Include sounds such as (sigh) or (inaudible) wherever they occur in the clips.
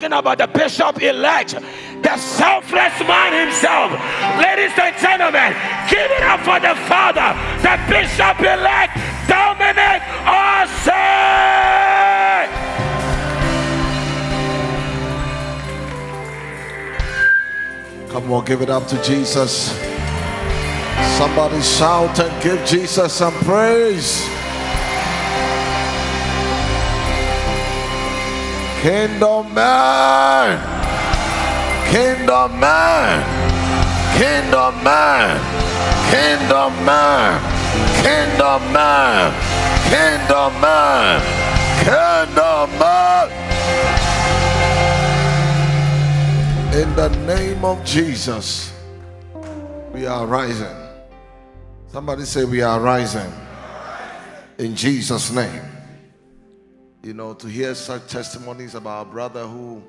about the bishop elect, the selfless man himself. Ladies and gentlemen, give it up for the father, the bishop elect, Dominic Osei. Come on, give it up to Jesus. Somebody shout and give Jesus some praise. Kingdom man. Kingdom man. Kingdom man. Kingdom man. Kingdom man. Kingdom man. Kingdom man. In the name of Jesus, we are rising. Somebody say, We are rising. In Jesus' name you know, to hear such testimonies about a brother who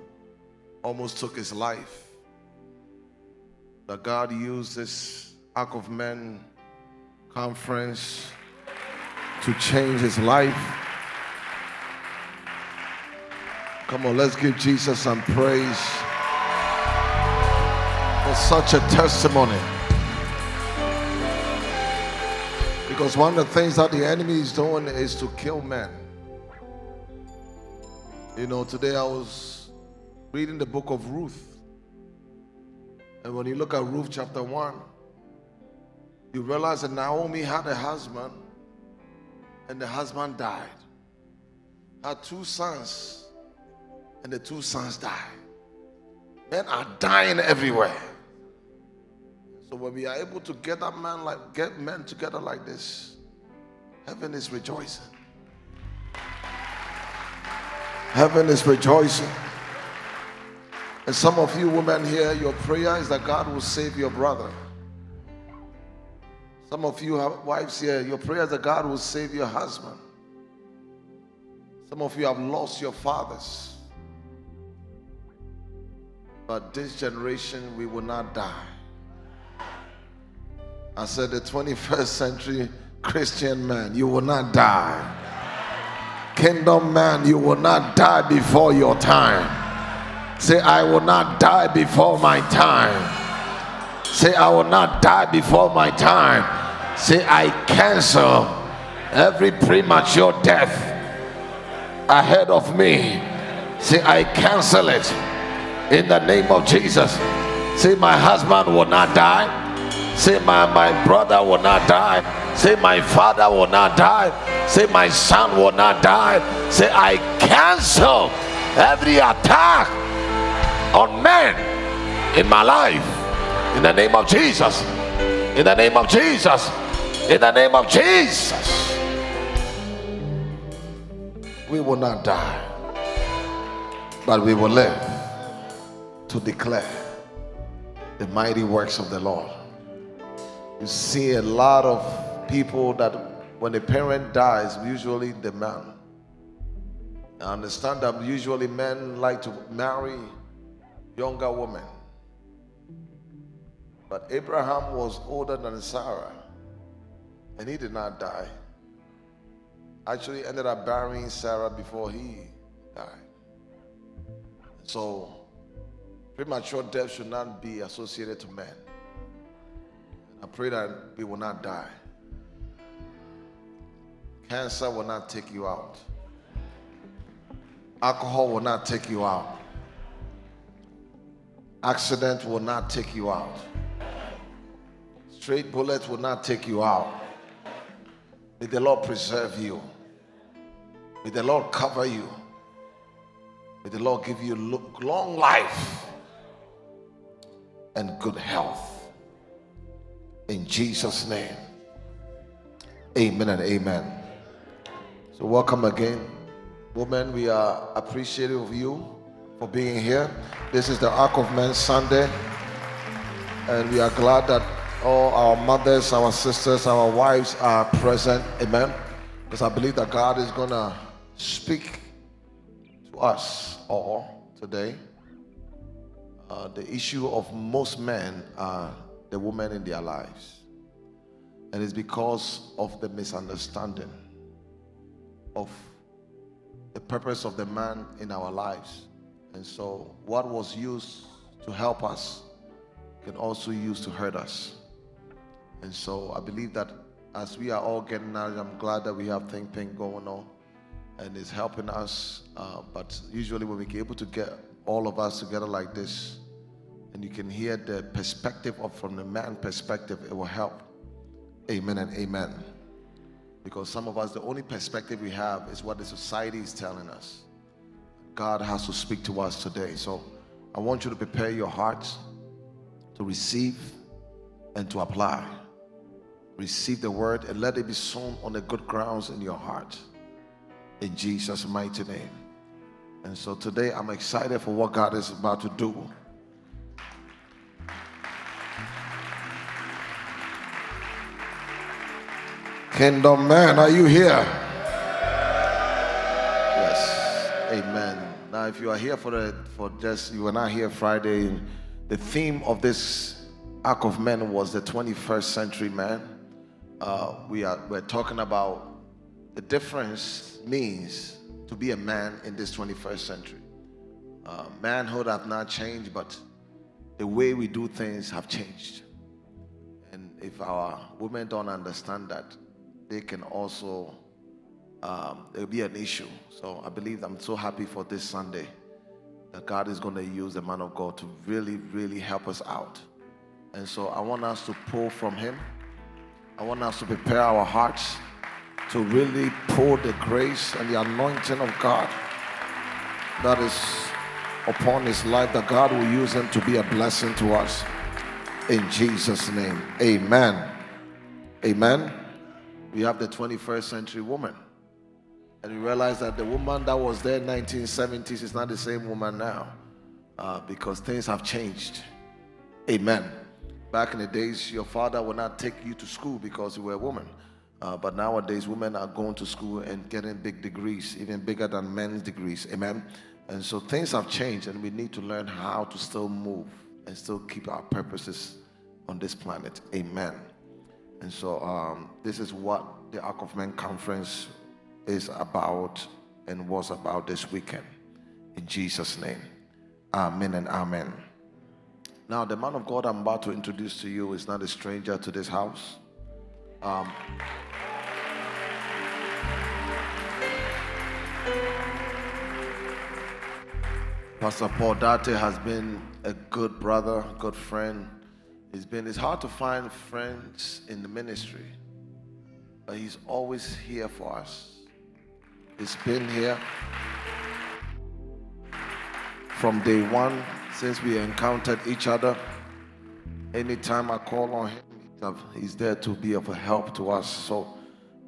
almost took his life. That God used this Ark of Men conference to change his life. Come on, let's give Jesus some praise for such a testimony. Because one of the things that the enemy is doing is to kill men. You know, today I was reading the book of Ruth. And when you look at Ruth chapter 1, you realize that Naomi had a husband and the husband died. Had two sons and the two sons died. Men are dying everywhere. So when we are able to get that man like get men together like this, heaven is rejoicing. Heaven is rejoicing. And some of you women here, your prayer is that God will save your brother. Some of you have wives here, your prayer is that God will save your husband. Some of you have lost your fathers. But this generation, we will not die. I said, the 21st century Christian man, you will not die kingdom man, you will not die before your time. Say, I will not die before my time. Say, I will not die before my time. Say, I cancel every premature death ahead of me. Say, I cancel it in the name of Jesus. Say, my husband will not die. Say, my, my brother will not die. Say, my father will not die. Say, my son will not die. Say, I cancel every attack on men in my life. In the name of Jesus. In the name of Jesus. In the name of Jesus. We will not die, but we will live to declare the mighty works of the Lord. You see a lot of people that when a parent dies, usually the man. I understand that usually men like to marry younger women. But Abraham was older than Sarah, and he did not die. Actually, ended up burying Sarah before he died. So, premature death should not be associated to men. I pray that we will not die. Cancer will not take you out. Alcohol will not take you out. Accident will not take you out. Straight bullets will not take you out. May the Lord preserve you. May the Lord cover you. May the Lord give you long life and good health. In Jesus' name. Amen and amen. So, welcome again. Women, we are appreciative of you for being here. This is the Ark of Men Sunday, and we are glad that all our mothers, our sisters, our wives are present. Amen. Because I believe that God is going to speak to us all today. Uh, the issue of most men are the women in their lives, and it's because of the misunderstanding of the purpose of the man in our lives. And so, what was used to help us can also use to hurt us. And so, I believe that as we are all getting out, I'm glad that we have Think Pink going on and it's helping us. Uh, but usually, when we're able to get all of us together like this, and you can hear the perspective of from the man perspective, it will help. Amen and amen. Because some of us, the only perspective we have is what the society is telling us. God has to speak to us today. So I want you to prepare your hearts to receive and to apply. Receive the word and let it be sown on the good grounds in your heart. In Jesus' mighty name. And so today I'm excited for what God is about to do. Kingdom man, are you here? Yes. Amen. Now, if you are here for the for just you were not here Friday, the theme of this Ark of Men was the 21st century man. Uh, we are we're talking about the difference means to be a man in this 21st century. Uh, manhood have not changed, but the way we do things have changed. And if our women don't understand that, they can also um, it'll be an issue. So I believe I'm so happy for this Sunday that God is going to use the man of God to really, really help us out. And so I want us to pull from Him. I want us to prepare our hearts to really pour the grace and the anointing of God that is upon His life, that God will use Him to be a blessing to us. In Jesus' name, amen. Amen we have the 21st century woman. And we realize that the woman that was there in 1970s is not the same woman now uh, because things have changed. Amen. Back in the days, your father would not take you to school because you were a woman. Uh, but nowadays, women are going to school and getting big degrees, even bigger than men's degrees. Amen. And so things have changed, and we need to learn how to still move and still keep our purposes on this planet. Amen. And so um, this is what the Ark of Men conference is about and was about this weekend. In Jesus' name. Amen and amen. Now, the man of God I'm about to introduce to you is not a stranger to this house. Um, Pastor Paul Dattey has been a good brother, good friend, it's been it's hard to find friends in the ministry, but he's always here for us. He's been here from day one since we encountered each other. Anytime I call on him, he's there to be of help to us. So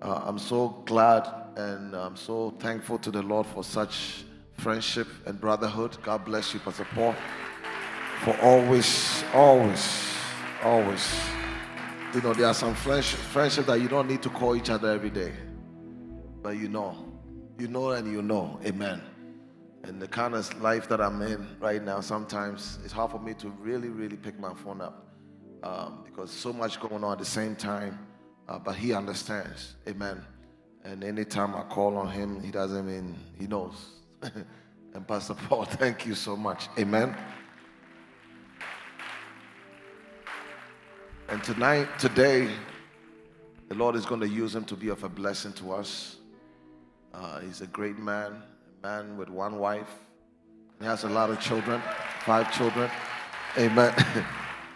uh, I'm so glad and I'm so thankful to the Lord for such friendship and brotherhood. God bless you, Pastor Paul, for always, always Always. You know, there are some friendship, friendship that you don't need to call each other every day. But you know. You know and you know. Amen. And the kind of life that I'm in right now, sometimes it's hard for me to really, really pick my phone up um, because so much going on at the same time. Uh, but he understands. Amen. And anytime I call on him, he doesn't mean he knows. (laughs) and Pastor Paul, (laughs) thank you so much. Amen. And tonight, today, the Lord is going to use him to be of a blessing to us. Uh, he's a great man, a man with one wife. He has a lot of children, five children. Amen.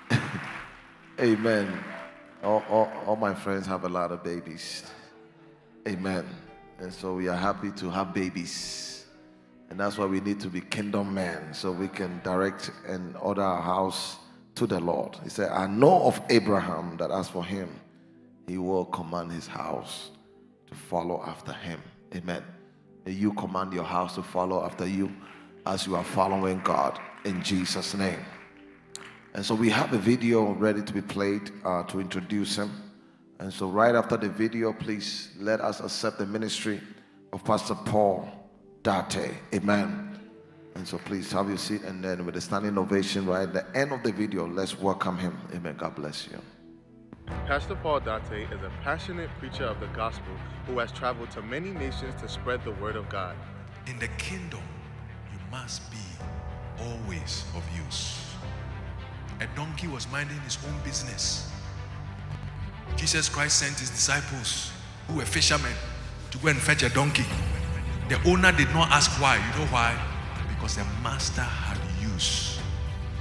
(laughs) Amen. All, all, all my friends have a lot of babies. Amen. And so we are happy to have babies. And that's why we need to be kingdom men so we can direct and order our house to the Lord. He said, I know of Abraham that as for him, he will command his house to follow after him. Amen. May you command your house to follow after you as you are following God in Jesus' name. And so we have a video ready to be played uh, to introduce him. And so, right after the video, please let us accept the ministry of Pastor Paul Dattey. Amen. And so please have your seat and then with a standing ovation right at the end of the video, let's welcome him. Amen. God bless you. Pastor Paul Dattey is a passionate preacher of the gospel who has traveled to many nations to spread the word of God. In the kingdom, you must be always of use. A donkey was minding his own business. Jesus Christ sent his disciples, who were fishermen, to go and fetch a donkey. The owner did not ask why. You know why? Because the master had use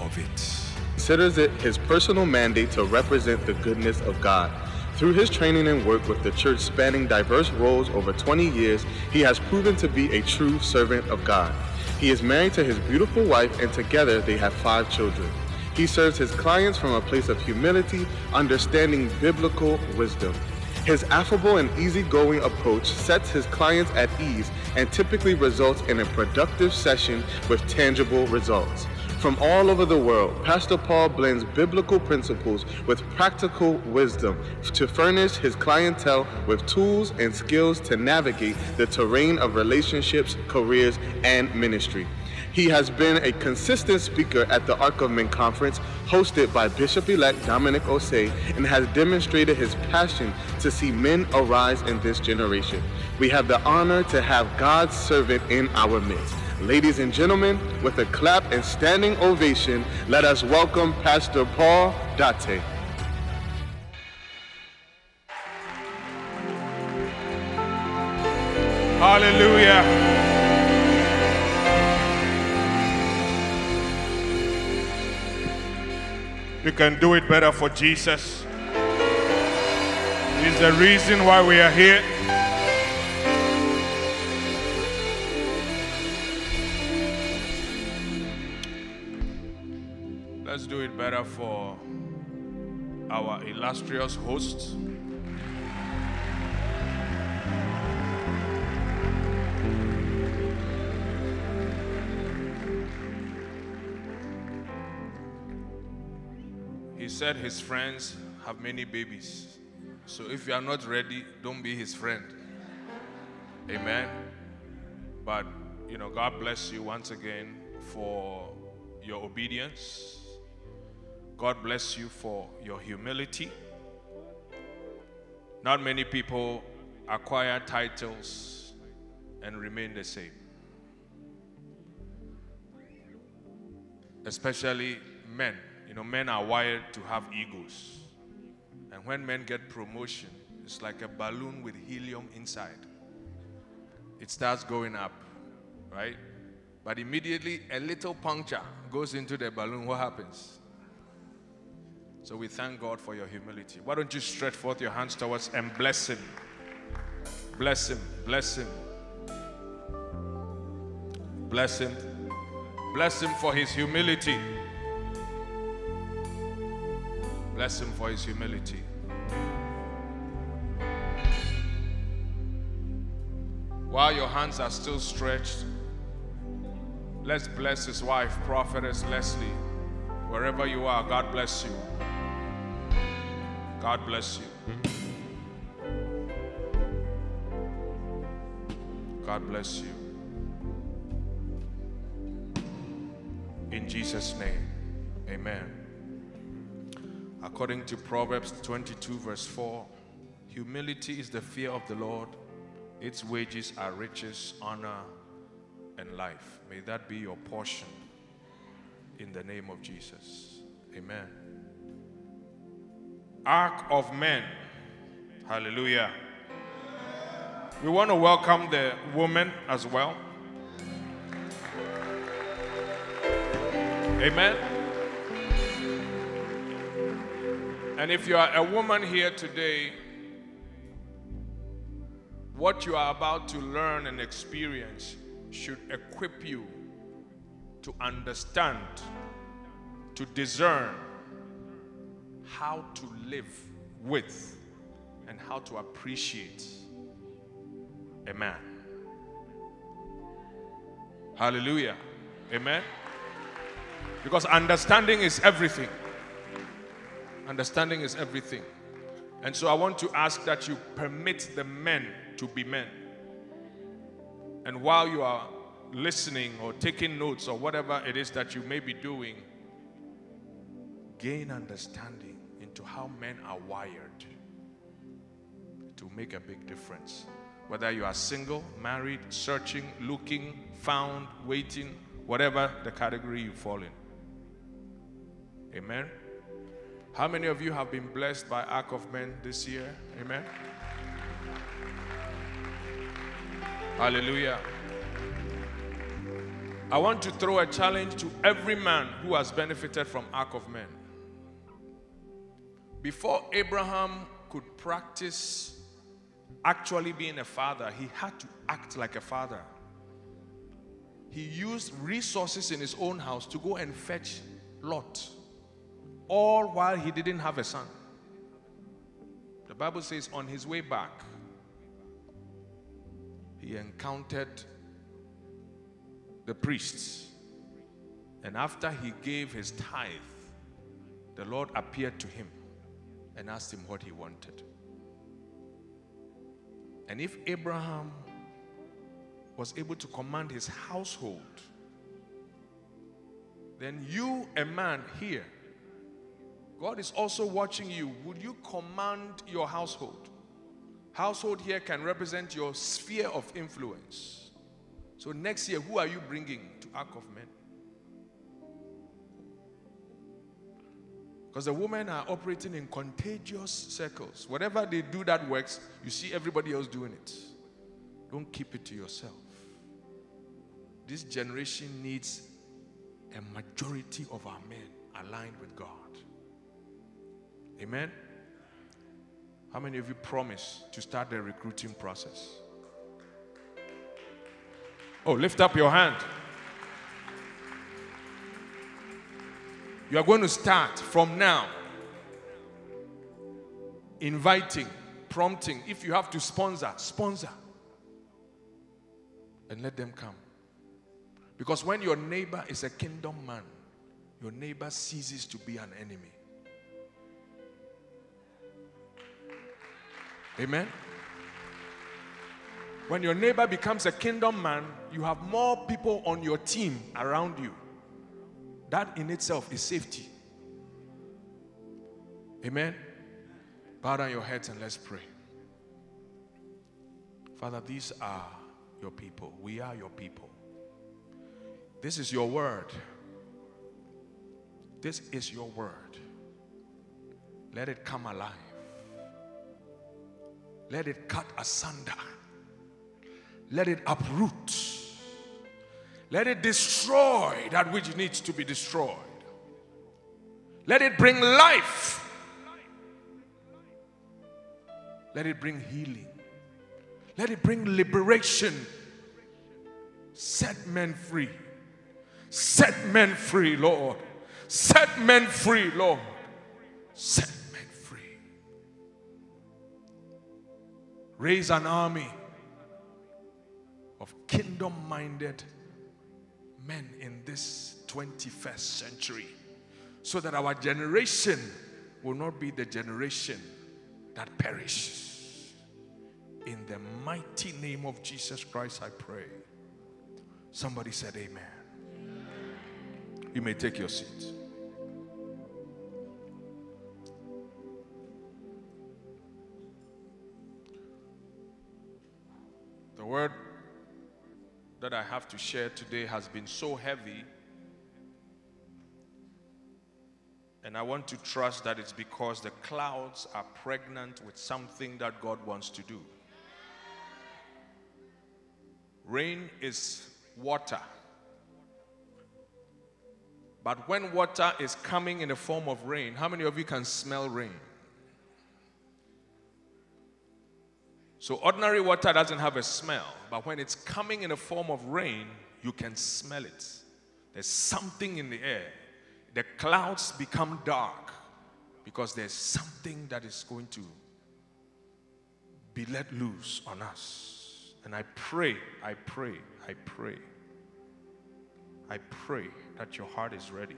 of it. Considers it his personal mandate to represent the goodness of God. Through his training and work with the church spanning diverse roles over 20 years, he has proven to be a true servant of God. He is married to his beautiful wife, and together they have five children. He serves his clients from a place of humility, understanding biblical wisdom. His affable and easygoing approach sets his clients at ease and typically results in a productive session with tangible results. From all over the world, Pastor Paul blends biblical principles with practical wisdom to furnish his clientele with tools and skills to navigate the terrain of relationships, careers, and ministry. He has been a consistent speaker at the Ark of Men conference hosted by Bishop elect Dominic Osei and has demonstrated his passion to see men arise in this generation. We have the honor to have God's servant in our midst. Ladies and gentlemen, with a clap and standing ovation, let us welcome Pastor Paul Dattey. Hallelujah. You can do it better for Jesus. He's the reason why we are here. Let's do it better for our illustrious host. Said his friends have many babies. So if you are not ready, don't be his friend. Amen. But, you know, God bless you once again for your obedience. God bless you for your humility. Not many people acquire titles and remain the same. Especially men. You know, men are wired to have egos. And when men get promotion, it's like a balloon with helium inside. It starts going up, right? But immediately a little puncture goes into the balloon. What happens? So we thank God for your humility. Why don't you stretch forth your hands towards and bless Him? Bless Him. Bless Him. Bless Him. Bless Him for His humility. Bless Him for His humility. While your hands are still stretched, let's bless His wife, Prophetess Lesley. Wherever you are, God bless you. God bless you. God bless you. In Jesus' name, amen. According to Proverbs 22, verse 4, humility is the fear of the Lord, its wages are riches, honor, and life. May that be your portion in the name of Jesus. Amen. Ark of Men. Hallelujah. We want to welcome the woman as well. Amen. And if you are a woman here today, what you are about to learn and experience should equip you to understand, to discern how to live with, and how to appreciate a man. Hallelujah. Amen. Because understanding is everything. Understanding is everything. And so I want to ask that you permit the men to be men. And while you are listening or taking notes or whatever it is that you may be doing, gain understanding into how men are wired to make a big difference. Whether you are single, married, searching, looking, found, waiting, whatever the category you fall in. Amen. How many of you have been blessed by Ark of Men this year? Amen. Hallelujah. I want to throw a challenge to every man who has benefited from Ark of Men. Before Abraham could practice actually being a father, he had to act like a father. He used resources in his own house to go and fetch Lot, all while he didn't have a son. The Bible says, on his way back, he encountered the priests. And after he gave his tithe, the Lord appeared to him and asked him what he wanted. And if Abraham was able to command his household, then you, a man here, God is also watching you. Would you command your household? Household here can represent your sphere of influence. So next year, who are you bringing to Ark of Men? Because the women are operating in contagious circles. Whatever they do that works, you see everybody else doing it. Don't keep it to yourself. This generation needs a majority of our men aligned with God. Amen. How many of you promise to start the recruiting process? Oh, lift up your hand. You are going to start from now inviting, prompting. If you have to sponsor, sponsor. And let them come. Because when your neighbor is a kingdom man, your neighbor ceases to be an enemy. Amen. When your neighbor becomes a kingdom man, you have more people on your team around you. That in itself is safety. Amen. Bow down your heads and let's pray. Father, these are your people. We are your people. This is your word. This is your word. Let it come alive. Let it cut asunder. Let it uproot. Let it destroy that which needs to be destroyed. Let it bring life. Let it bring healing. Let it bring liberation. Set men free. Set men free, Lord. Set men free, Lord. Set Raise an army of kingdom minded men in this 21st century so that our generation will not be the generation that perishes. In the mighty name of Jesus Christ, I pray. Somebody said, Amen. You may take your seat. The word that I have to share today has been so heavy. And I want to trust that it's because the clouds are pregnant with something that God wants to do. Rain is water. But when water is coming in the form of rain, how many of you can smell rain? So, ordinary water doesn't have a smell, but when it's coming in the form of rain, you can smell it. There's something in the air. The clouds become dark because there's something that is going to be let loose on us. And I pray, I pray, I pray, I pray that your heart is ready.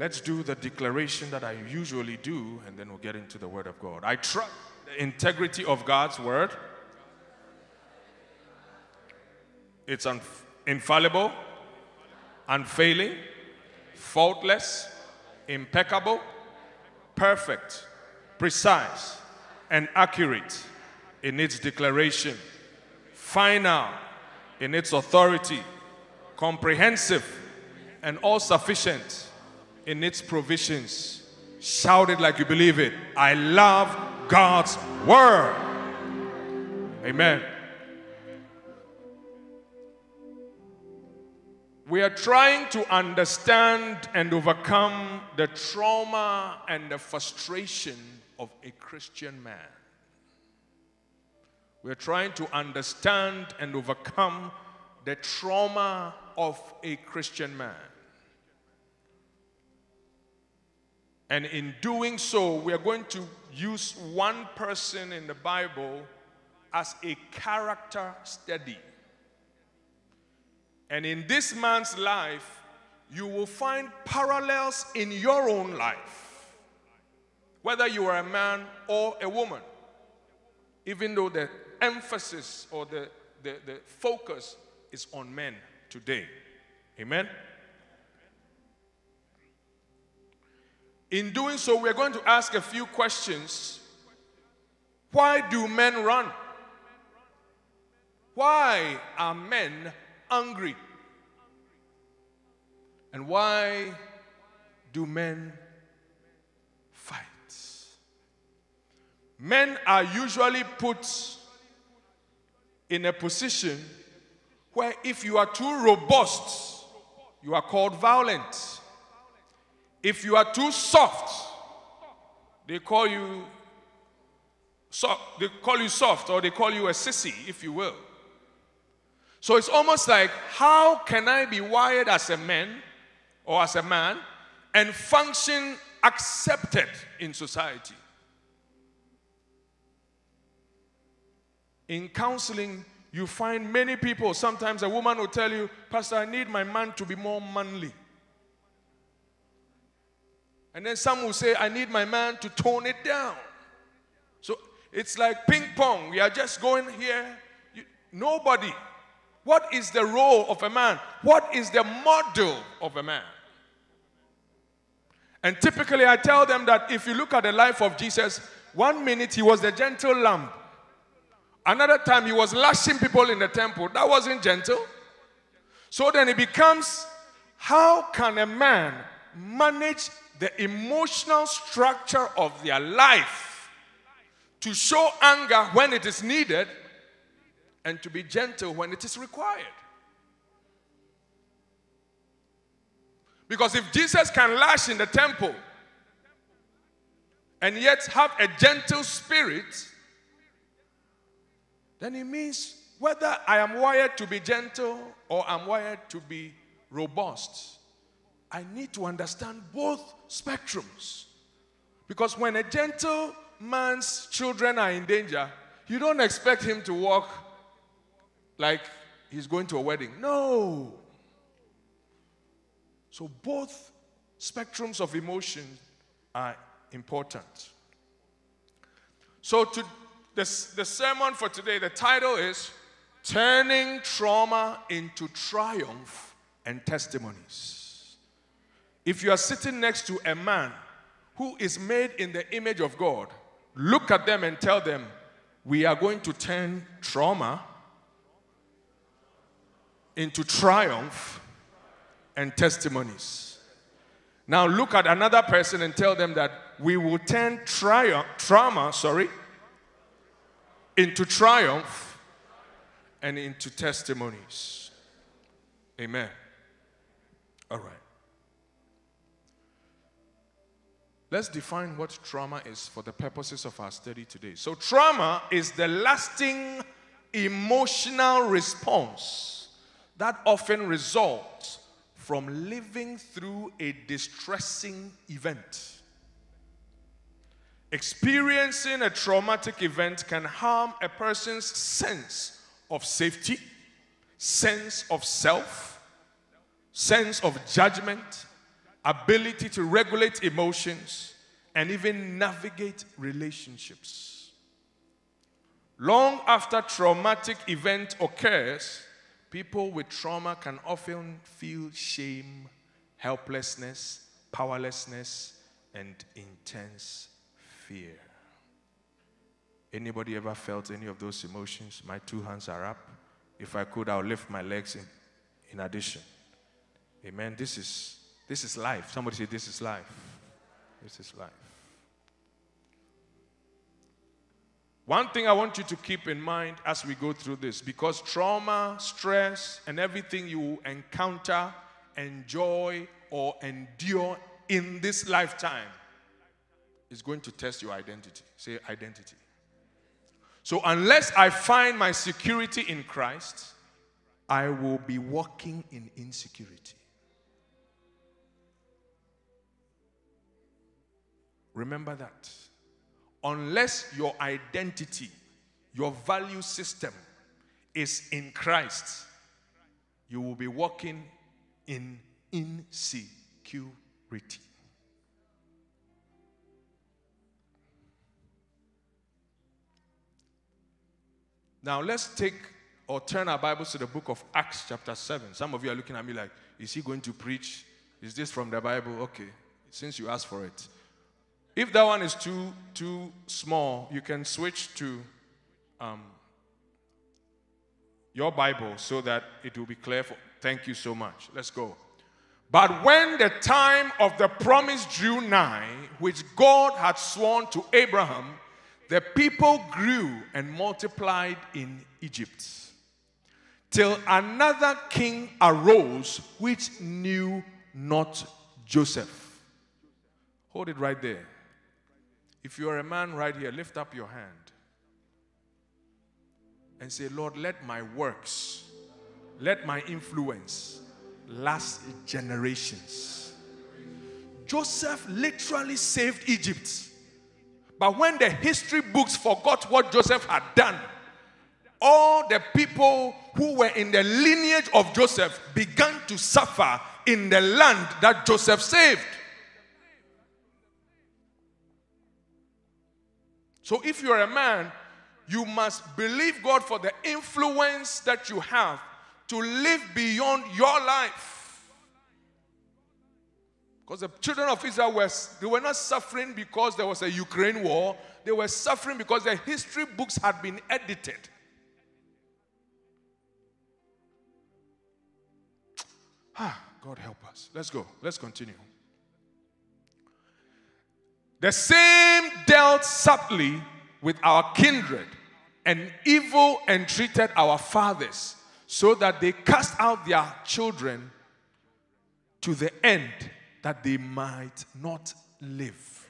Let's do the declaration that I usually do, and then we'll get into the Word of God. I trust the integrity of God's Word. It's un- infallible, unfailing, faultless, impeccable, perfect, precise, and accurate in its declaration, final, in its authority, comprehensive and all sufficient in its provisions. Shout it like you believe it. I love God's word. Amen. We are trying to understand and overcome the trauma and the frustration of a Christian man. We're trying to understand and overcome the trauma of a Christian man. And in doing so, we are going to use one person in the Bible as a character study. And in this man's life, you will find parallels in your own life, whether you are a man or a woman, even though the emphasis or the, the, the focus is on men today. Amen? In doing so, we're going to ask a few questions. Why do men run? Why are men angry? And why do men fight? Men are usually put in a position where if you are too robust, you are called violent. If you are too soft, they call you soft, they call you soft or they call you a sissy, if you will. So it's almost like how can I be wired as a man or as a man and function accepted in society? In counseling, you find many people, sometimes a woman will tell you, Pastor, I need my man to be more manly. And then some will say, I need my man to tone it down. So it's like ping pong. We are just going here. You, nobody. What is the role of a man? What is the model of a man? And typically, I tell them that if you look at the life of Jesus, one minute he was the gentle lamb, Another time he was lashing people in the temple. That wasn't gentle. So then it becomes how can a man manage the emotional structure of their life to show anger when it is needed and to be gentle when it is required? Because if Jesus can lash in the temple and yet have a gentle spirit, then it means whether I am wired to be gentle or I'm wired to be robust, I need to understand both spectrums. Because when a gentle man's children are in danger, you don't expect him to walk like he's going to a wedding. No. So both spectrums of emotion are important. So to the, the sermon for today, the title is Turning Trauma into Triumph and Testimonies. If you are sitting next to a man who is made in the image of God, look at them and tell them, We are going to turn trauma into triumph and testimonies. Now look at another person and tell them that we will turn triumph, trauma, sorry, into triumph and into testimonies. Amen. All right. Let's define what trauma is for the purposes of our study today. So, trauma is the lasting emotional response that often results from living through a distressing event. Experiencing a traumatic event can harm a person's sense of safety, sense of self, sense of judgment, ability to regulate emotions, and even navigate relationships. Long after traumatic event occurs, people with trauma can often feel shame, helplessness, powerlessness, and intense fear. Anybody ever felt any of those emotions? My two hands are up. If I could, I'll lift my legs in, in addition. Amen. This is this is life. Somebody say this is life. This is life. One thing I want you to keep in mind as we go through this because trauma, stress, and everything you encounter, enjoy, or endure in this lifetime is going to test your identity. Say identity. So, unless I find my security in Christ, I will be walking in insecurity. Remember that unless your identity, your value system is in Christ, you will be walking in insecurity. Now, let's take or turn our Bibles to the book of Acts, chapter 7. Some of you are looking at me like, is he going to preach? Is this from the Bible? Okay, since you asked for it. If that one is too too small, you can switch to um, your Bible so that it will be clear. For, thank you so much. Let's go. But when the time of the promise drew nigh, which God had sworn to Abraham, the people grew and multiplied in Egypt, till another king arose which knew not Joseph. Hold it right there. If you are a man right here, lift up your hand and say, Lord, let my works, let my influence last generations. Joseph literally saved Egypt. But when the history books forgot what Joseph had done, all the people who were in the lineage of Joseph began to suffer in the land that Joseph saved. So if you're a man, you must believe God for the influence that you have to live beyond your life. Because the children of Israel were, they were not suffering because there was a Ukraine war. They were suffering because their history books had been edited. Ah, God help us. Let's go. Let's continue. The same dealt subtly with our kindred and evil entreated our fathers so that they cast out their children to the end that they might not live.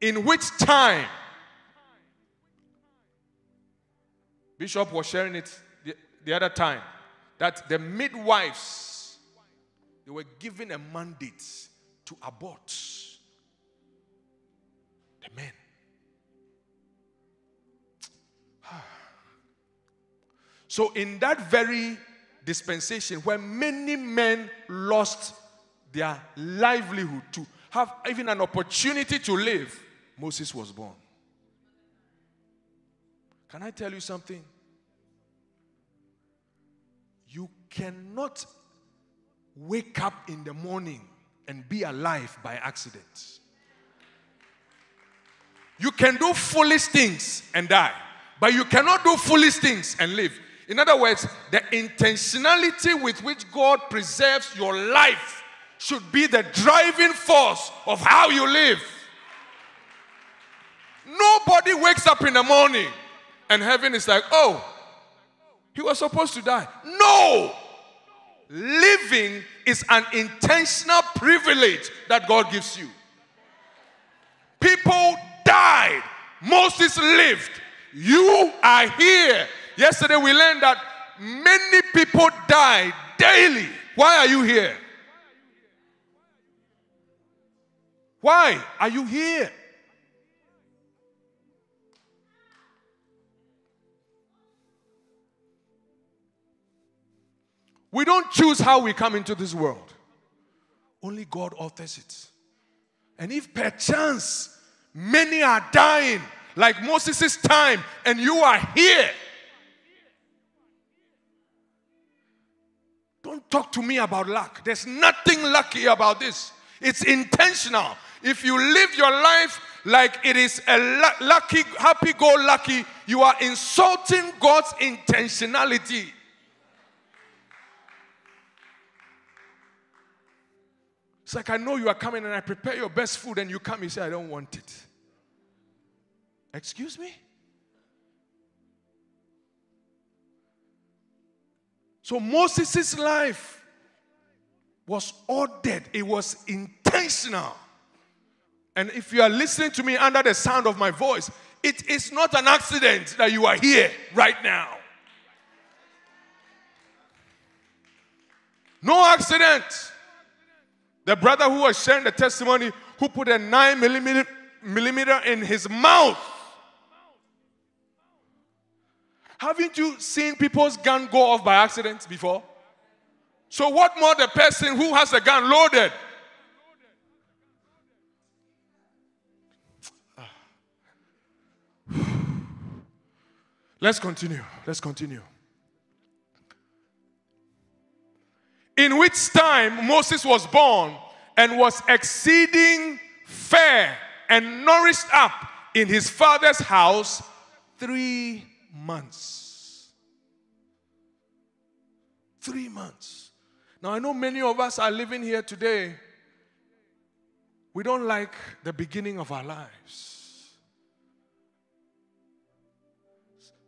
In which time, Bishop was sharing it the, the other time, that the midwives, they were given a mandate to abort the men. So, in that very dispensation where many men lost their livelihood to have even an opportunity to live, Moses was born. Can I tell you something? You cannot wake up in the morning and be alive by accident. You can do foolish things and die, but you cannot do foolish things and live. In other words, the intentionality with which God preserves your life should be the driving force of how you live. Nobody wakes up in the morning and heaven is like, oh, he was supposed to die. No! Living is an intentional privilege that God gives you. People died. Moses lived. You are here. Yesterday we learned that many people die daily. Why are you here? Why are you here? We don't choose how we come into this world. Only God authors it. And if perchance many are dying, like Moses' time, and you are here, don't talk to me about luck. There's nothing lucky about this. It's intentional. If you live your life like it is a lucky, happy go lucky, you are insulting God's intentionality. It's like I know you are coming and I prepare your best food and you come, you say, I don't want it. Excuse me? So Moses' life was ordered, it was intentional. And if you are listening to me under the sound of my voice, it is not an accident that you are here right now. No accident. The brother who was sharing the testimony, who put a nine millimeter, millimeter in his mouth. Haven't you seen people's gun go off by accident before? So, what more the person who has a gun loaded? (sighs) Let's continue. Let's continue. In which time Moses was born and was exceeding fair and nourished up in his father's house three months. Three months. Now, I know many of us are living here today. We don't like the beginning of our lives.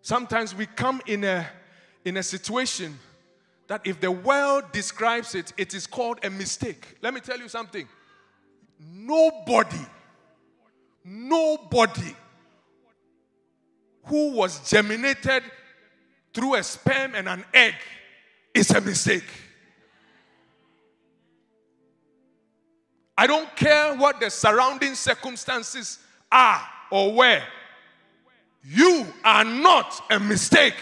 Sometimes we come in a, in a situation that if the world describes it, it is called a mistake. Let me tell you something. Nobody, nobody who was germinated through a sperm and an egg is a mistake. I don't care what the surrounding circumstances are or were. You are not a mistake.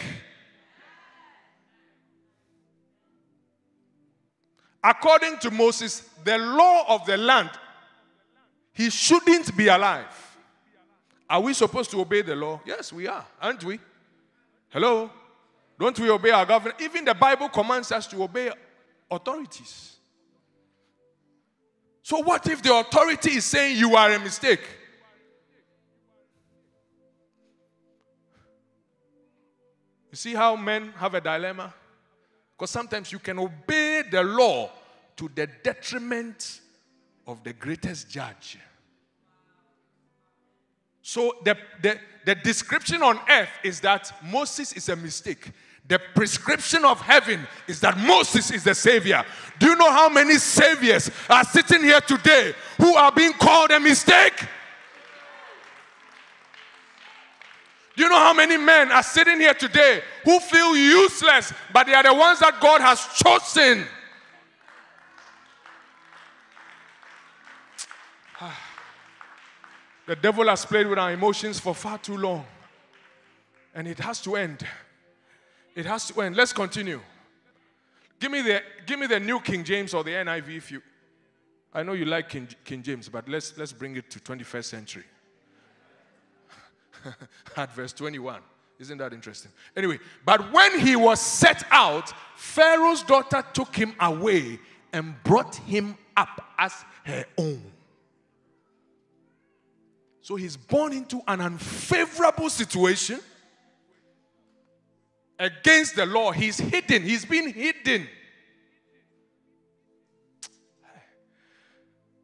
According to Moses, the law of the land, he shouldn't be alive. Are we supposed to obey the law? Yes, we are, aren't we? Hello? Don't we obey our government? Even the Bible commands us to obey authorities. So, what if the authority is saying you are a mistake? You see how men have a dilemma? Because sometimes you can obey the law to the detriment of the greatest judge. So the, the, the description on earth is that Moses is a mistake. The prescription of heaven is that Moses is the savior. Do you know how many saviors are sitting here today who are being called a mistake? Do you know how many men are sitting here today who feel useless, but they are the ones that God has chosen? The devil has played with our emotions for far too long, and it has to end. It has to end. Let's continue. Give me the, give me the New King James or the NIV if you. I know you like King, King James, but let's, let's bring it to 21st century. (laughs) at verse 21. Isn't that interesting? Anyway, but when he was set out, Pharaoh's daughter took him away and brought him up as her own. So he's born into an unfavorable situation against the law. He's hidden, he's been hidden.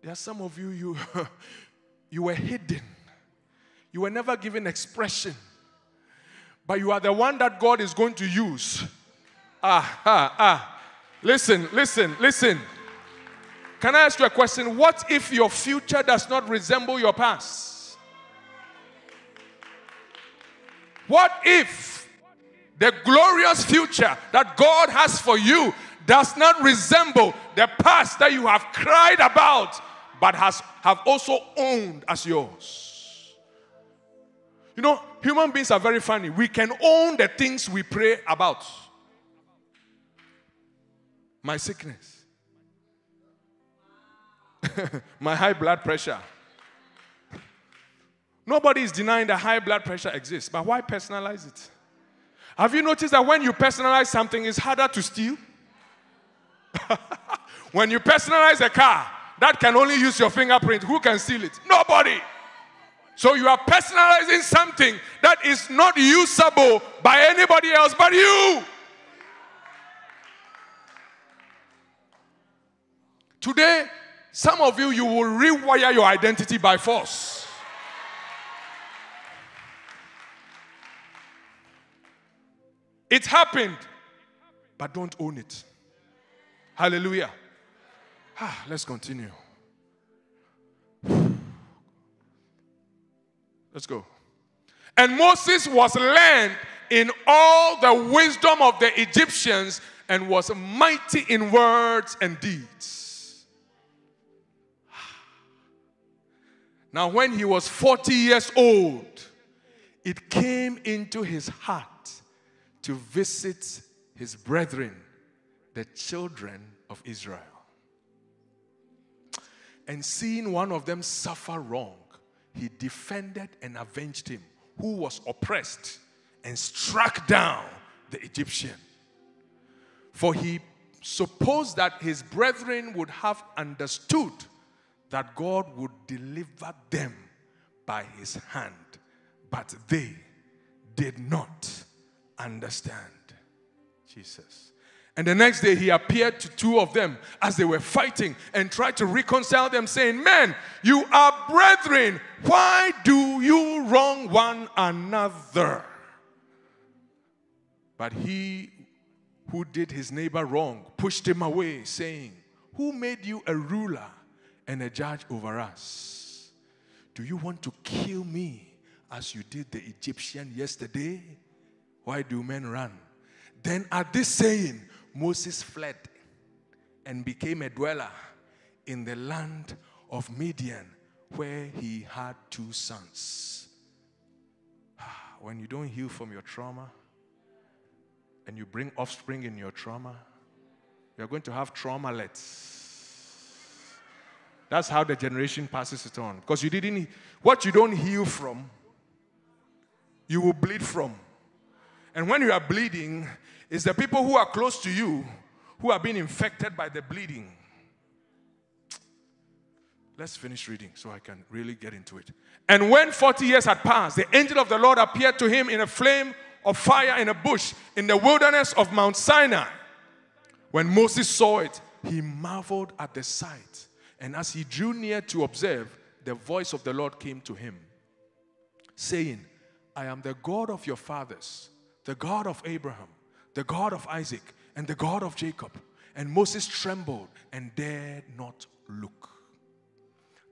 There are some of you, you, (laughs) you were hidden you were never given expression. But you are the one that God is going to use. Ah, ah, ah. Listen, listen, listen. Can I ask you a question? What if your future does not resemble your past? What if the glorious future that God has for you does not resemble the past that you have cried about but has have also owned as yours? You know, human beings are very funny. We can own the things we pray about. My sickness, (laughs) my high blood pressure. Nobody is denying that high blood pressure exists, but why personalize it? Have you noticed that when you personalize something, it's harder to steal? (laughs) when you personalize a car that can only use your fingerprint, who can steal it? Nobody. So you are personalizing something that is not usable by anybody else but you. Today, some of you, you will rewire your identity by force. It happened, but don't own it. Hallelujah. Ah, let's continue. (sighs) Let's go. And Moses was learned in all the wisdom of the Egyptians and was mighty in words and deeds. (sighs) Now, when he was 40 years old, it came into his heart to visit his brethren, the children of Israel. And seeing one of them suffer wrong, he defended and avenged him who was oppressed and struck down the Egyptian. For he supposed that his brethren would have understood that God would deliver them by his hand, but they did not understand. Jesus. And the next day, he appeared to two of them as they were fighting and tried to reconcile them, saying, Men, you are brethren. Why do you wrong one another? But he who did his neighbor wrong pushed him away, saying, Who made you a ruler and a judge over us? Do you want to kill me as you did the Egyptian yesterday? Why do men run? Then at this saying, Moses fled and became a dweller in the land of Midian, where he had two sons. (sighs) When you don't heal from your trauma and you bring offspring in your trauma, you're going to have traumalets. That's how the generation passes it on. Because you didn't, what you don't heal from, you will bleed from. And when you are bleeding, it's the people who are close to you who are being infected by the bleeding. Let's finish reading so I can really get into it. And when 40 years had passed, the angel of the Lord appeared to him in a flame of fire in a bush in the wilderness of Mount Sinai. When Moses saw it, he marveled at the sight. And as he drew near to observe, the voice of the Lord came to him, saying, I am the God of your fathers, the God of Abraham the God of Isaac, and the God of Jacob. And Moses trembled and dared not look.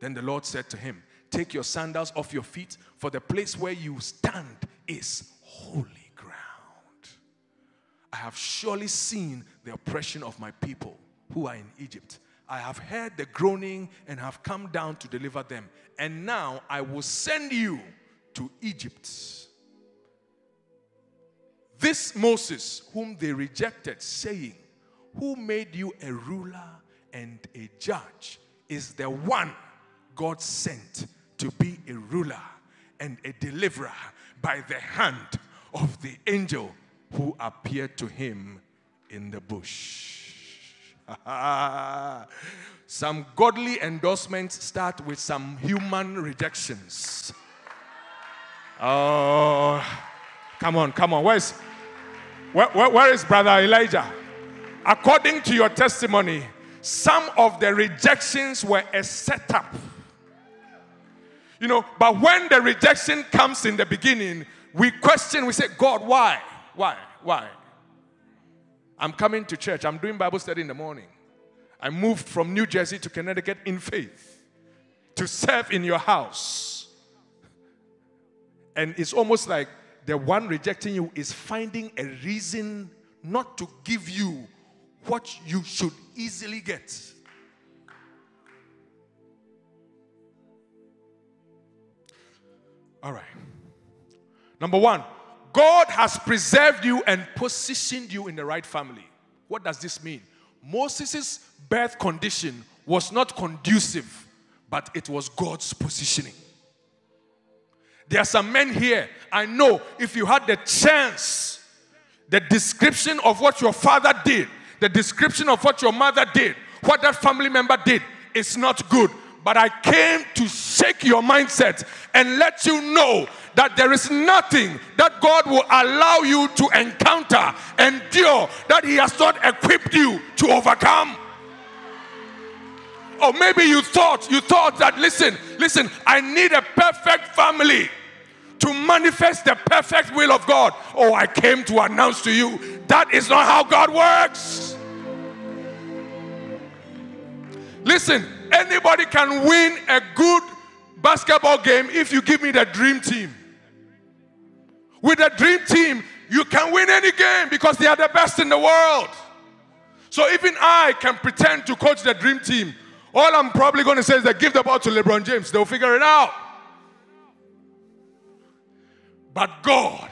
Then the Lord said to him, Take your sandals off your feet, for the place where you stand is holy ground. I have surely seen the oppression of my people who are in Egypt. I have heard the groaning and have come down to deliver them. And now I will send you to Egypt this Moses, whom they rejected, saying, Who made you a ruler and a judge, is the one God sent to be a ruler and a deliverer by the hand of the angel who appeared to him in the bush. (laughs) some godly endorsements start with some human rejections. Oh, come on, come on. Where's where, where, where is Brother Elijah? According to your testimony, some of the rejections were a setup. You know, but when the rejection comes in the beginning, we question, we say, God, why? Why? Why? I'm coming to church, I'm doing Bible study in the morning. I moved from New Jersey to Connecticut in faith to serve in your house. And it's almost like the one rejecting you is finding a reason not to give you what you should easily get. All right. Number one, God has preserved you and positioned you in the right family. What does this mean? Moses' birth condition was not conducive, but it was God's positioning. There are some men here. I know if you had the chance, the description of what your father did, the description of what your mother did, what that family member did, is not good. but I came to shake your mindset and let you know that there is nothing that God will allow you to encounter, endure, that He has not equipped you to overcome. Or maybe you thought, you thought that, listen, listen, I need a perfect family to manifest the perfect will of God. Oh, I came to announce to you that is not how God works. Listen, anybody can win a good basketball game if you give me the dream team. With the dream team, you can win any game because they are the best in the world. So even I can pretend to coach the dream team. All I'm probably going to say is that give the ball to LeBron James. They'll figure it out. But God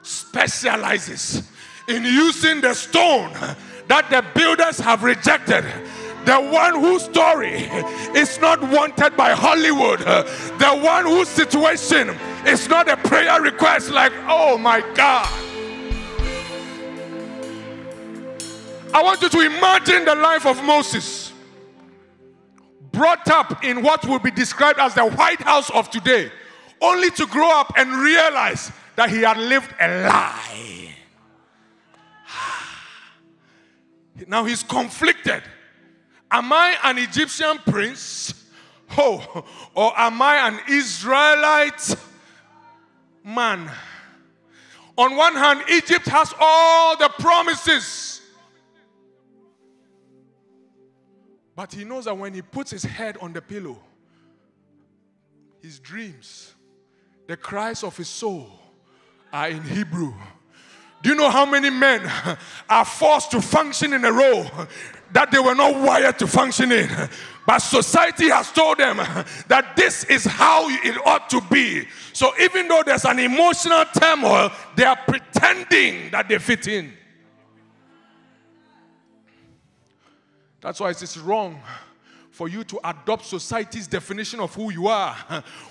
specializes in using the stone that the builders have rejected. The one whose story is not wanted by Hollywood. The one whose situation is not a prayer request like, oh my God. I want you to imagine the life of Moses, brought up in what will be described as the White House of today, only to grow up and realize that he had lived a lie. (sighs) Now he's conflicted. Am I an Egyptian prince? (laughs) Oh, or am I an Israelite man? On one hand, Egypt has all the promises. But he knows that when he puts his head on the pillow, his dreams, the cries of his soul are in Hebrew. Do you know how many men are forced to function in a role that they were not wired to function in? But society has told them that this is how it ought to be. So even though there's an emotional turmoil, they are pretending that they fit in. That's why it is wrong for you to adopt society's definition of who you are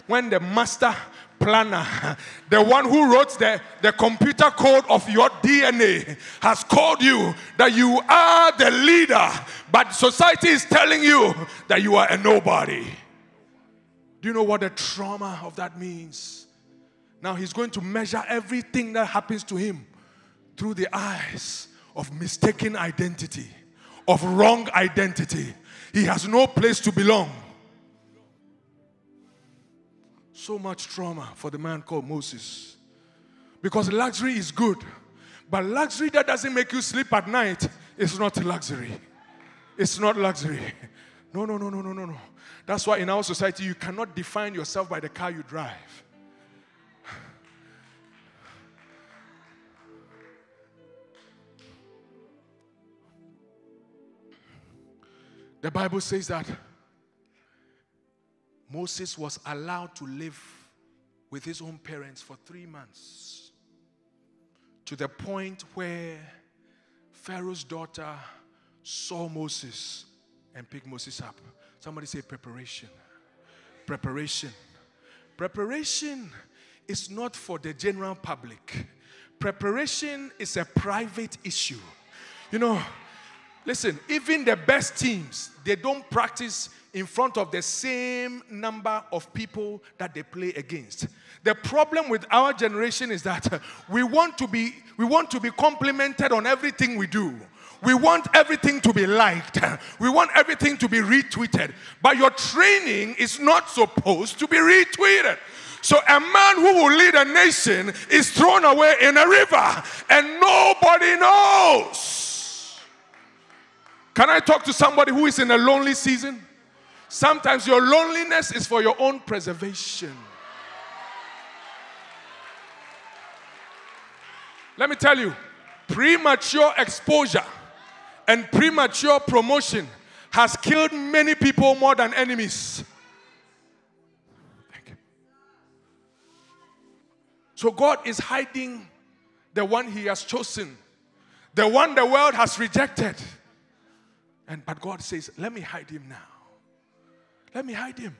when the master planner, the one who wrote the, the computer code of your DNA, has called you that you are the leader, but society is telling you that you are a nobody. Do you know what the trauma of that means? Now he's going to measure everything that happens to him through the eyes of mistaken identity, of wrong identity he has no place to belong. So much trauma for the man called Moses. Because luxury is good, but luxury that doesn't make you sleep at night is not luxury. It's not luxury. No, no, no, no, no, no, no. That's why in our society you cannot define yourself by the car you drive. The Bible says that Moses was allowed to live with his own parents for three months to the point where Pharaoh's daughter saw Moses and picked Moses up. Somebody say preparation. Preparation. Preparation is not for the general public. Preparation is a private issue. You know, Listen, even the best teams, they don't practice in front of the same number of people that they play against. The problem with our generation is that (laughs) we want to be we want to be complimented on everything we do. We want everything to be liked. (laughs) We want everything to be retweeted. But your training is not supposed to be retweeted. So a man who will lead a nation is thrown away in a river and nobody knows. Can I talk to somebody who is in a lonely season? Sometimes your loneliness is for your own preservation. Let me tell you, premature exposure and premature promotion has killed many people more than enemies. Thank you. So God is hiding the one He has chosen, the one the world has rejected. And but God says, let me hide him now. Let me hide him.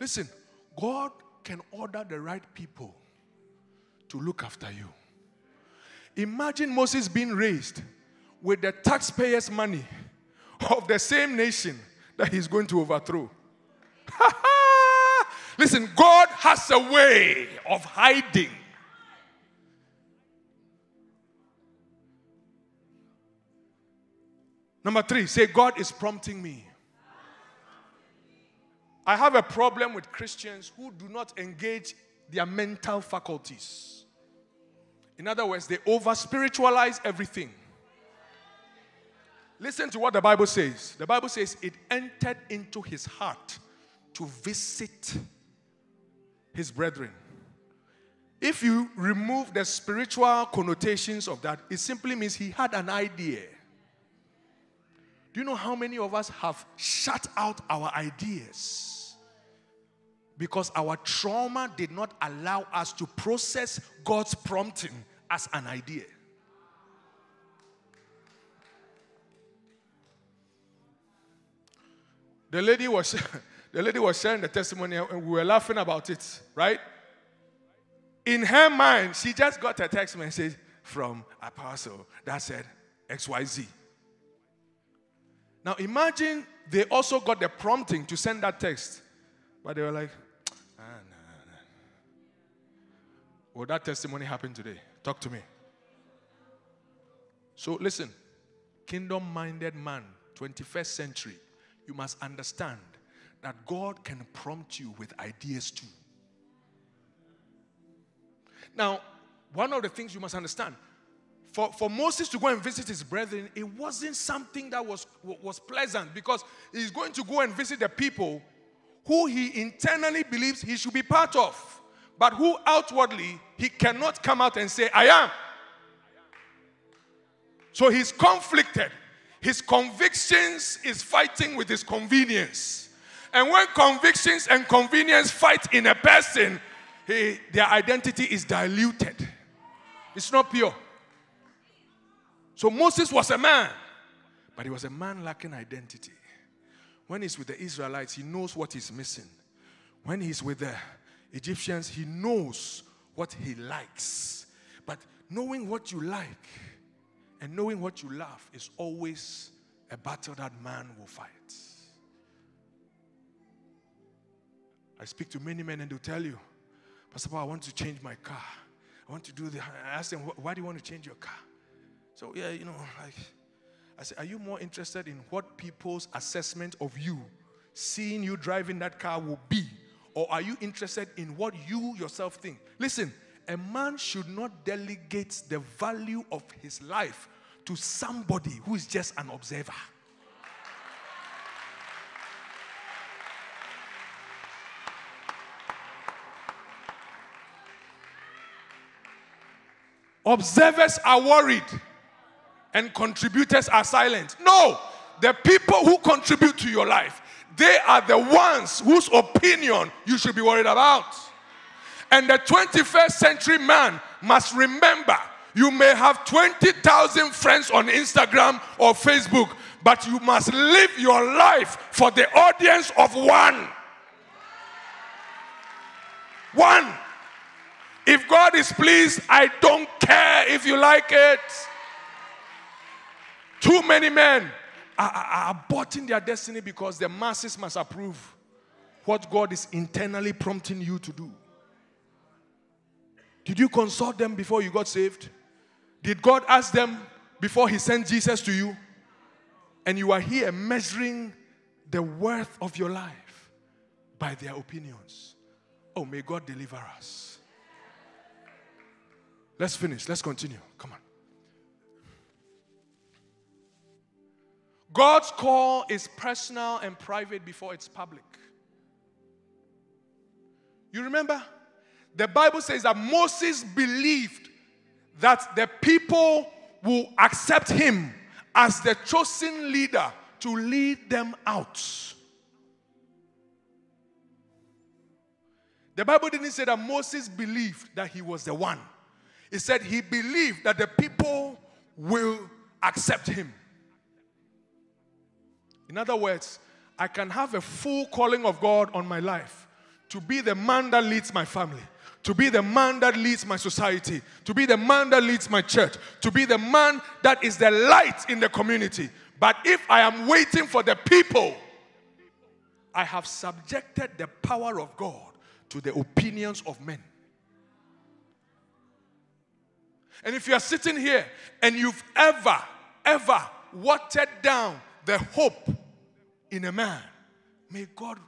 Listen, God can order the right people to look after you. Imagine Moses being raised with the taxpayers' money of the same nation that he's going to overthrow. (laughs) Listen, God has a way of hiding. Number three, say, God is prompting me. I have a problem with Christians who do not engage their mental faculties. In other words, they over spiritualize everything. Listen to what the Bible says. The Bible says it entered into his heart to visit his brethren. If you remove the spiritual connotations of that, it simply means he had an idea. Do you know how many of us have shut out our ideas? Because our trauma did not allow us to process God's prompting as an idea. The lady was (laughs) the lady was sharing the testimony and we were laughing about it, right? In her mind, she just got a text message from Apostle that said XYZ. Now imagine they also got the prompting to send that text, but they were like, (tsk) ah, nah, nah. Will that testimony happen today? Talk to me. So listen, kingdom minded man, 21st century, you must understand that God can prompt you with ideas too. Now, one of the things you must understand for, for Moses to go and visit his brethren, it wasn't something that was, was pleasant because he's going to go and visit the people who he internally believes he should be part of, but who outwardly he cannot come out and say, I am. So he's conflicted. His convictions is fighting with his convenience. And when convictions and convenience fight in a person, he, their identity is diluted. It's not pure. So Moses was a man, but he was a man lacking identity. When he's with the Israelites, he knows what he's missing. When he's with the Egyptians, he knows what he likes. But knowing what you like and knowing what you love is always a battle that man will fight. I speak to many men and they'll tell you, Pastor Paul, I want to change my car. I want to do the. I ask them, why do you want to change your car? So, yeah, you know, like, I said, are you more interested in what people's assessment of you, seeing you driving that car, will be? Or are you interested in what you yourself think? Listen, a man should not delegate the value of his life to somebody who is just an observer. Observers are worried and contributors are silent. No, the people who contribute to your life, they are the ones whose opinion you should be worried about. And the 21st century man must remember you may have 20,000 friends on Instagram or Facebook, but you must live your life for the audience of one. One. If God is pleased, I don't care if you like it. Too many men are, are, aborting their destiny because the masses must approve what God is internally prompting you to do. Did you consult them before you got saved? Did God ask them before He sent Jesus to you? And you are here measuring the worth of your life by their opinions. Oh, may God deliver us. Let's finish. Let's continue. Come on. God's call is personal and private before it's public. You remember? The Bible says that Moses believed that the people will accept him as the chosen leader to lead them out. The Bible didn't say that Moses believed that he was the one. It said he believed that the people will accept him. In other words, I can have a full calling of God on my life to be the man that leads my family, to be the man that leads my society, to be the man that leads my church, to be the man that is the light in the community. But if I am waiting for the people I have subjected the power of God to the opinions of men. And if you are sitting here and you've ever, ever watered down the hope in a man, may God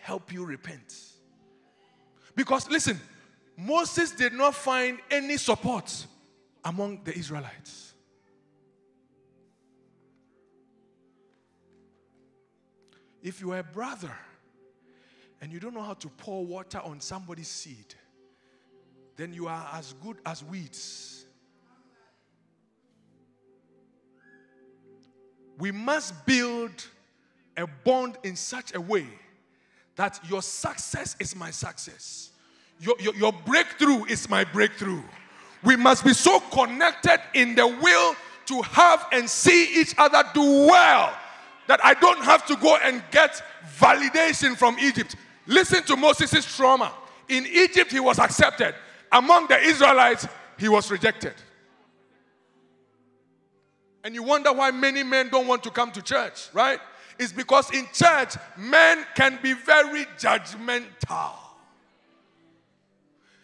help you repent. Because listen, Moses did not find any support among the Israelites. If you are a brother and you don't know how to pour water on somebody's seed, then you are as good as weeds. We must build a bond in such a way that your success is my success, your, your, your breakthrough is my breakthrough. We must be so connected in the will to have and see each other do well that I don't have to go and get validation from Egypt. Listen to Moses' trauma. In Egypt, he was accepted. Among the Israelites, he was rejected. And you wonder why many men don't want to come to church, right? It's because in church, men can be very judgmental.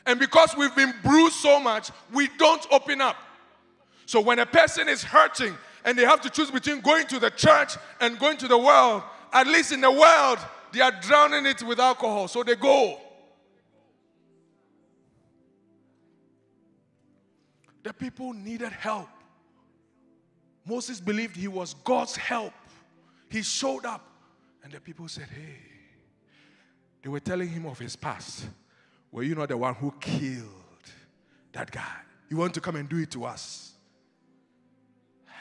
And because we've been bruised so much, we don't open up. So when a person is hurting and they have to choose between going to the church and going to the world, at least in the world, they are drowning it with alcohol. So they go. The people needed help. Moses believed he was God's help. He showed up, and the people said, Hey, they were telling him of his past. Were you not the one who killed that guy? You want to come and do it to us? (sighs)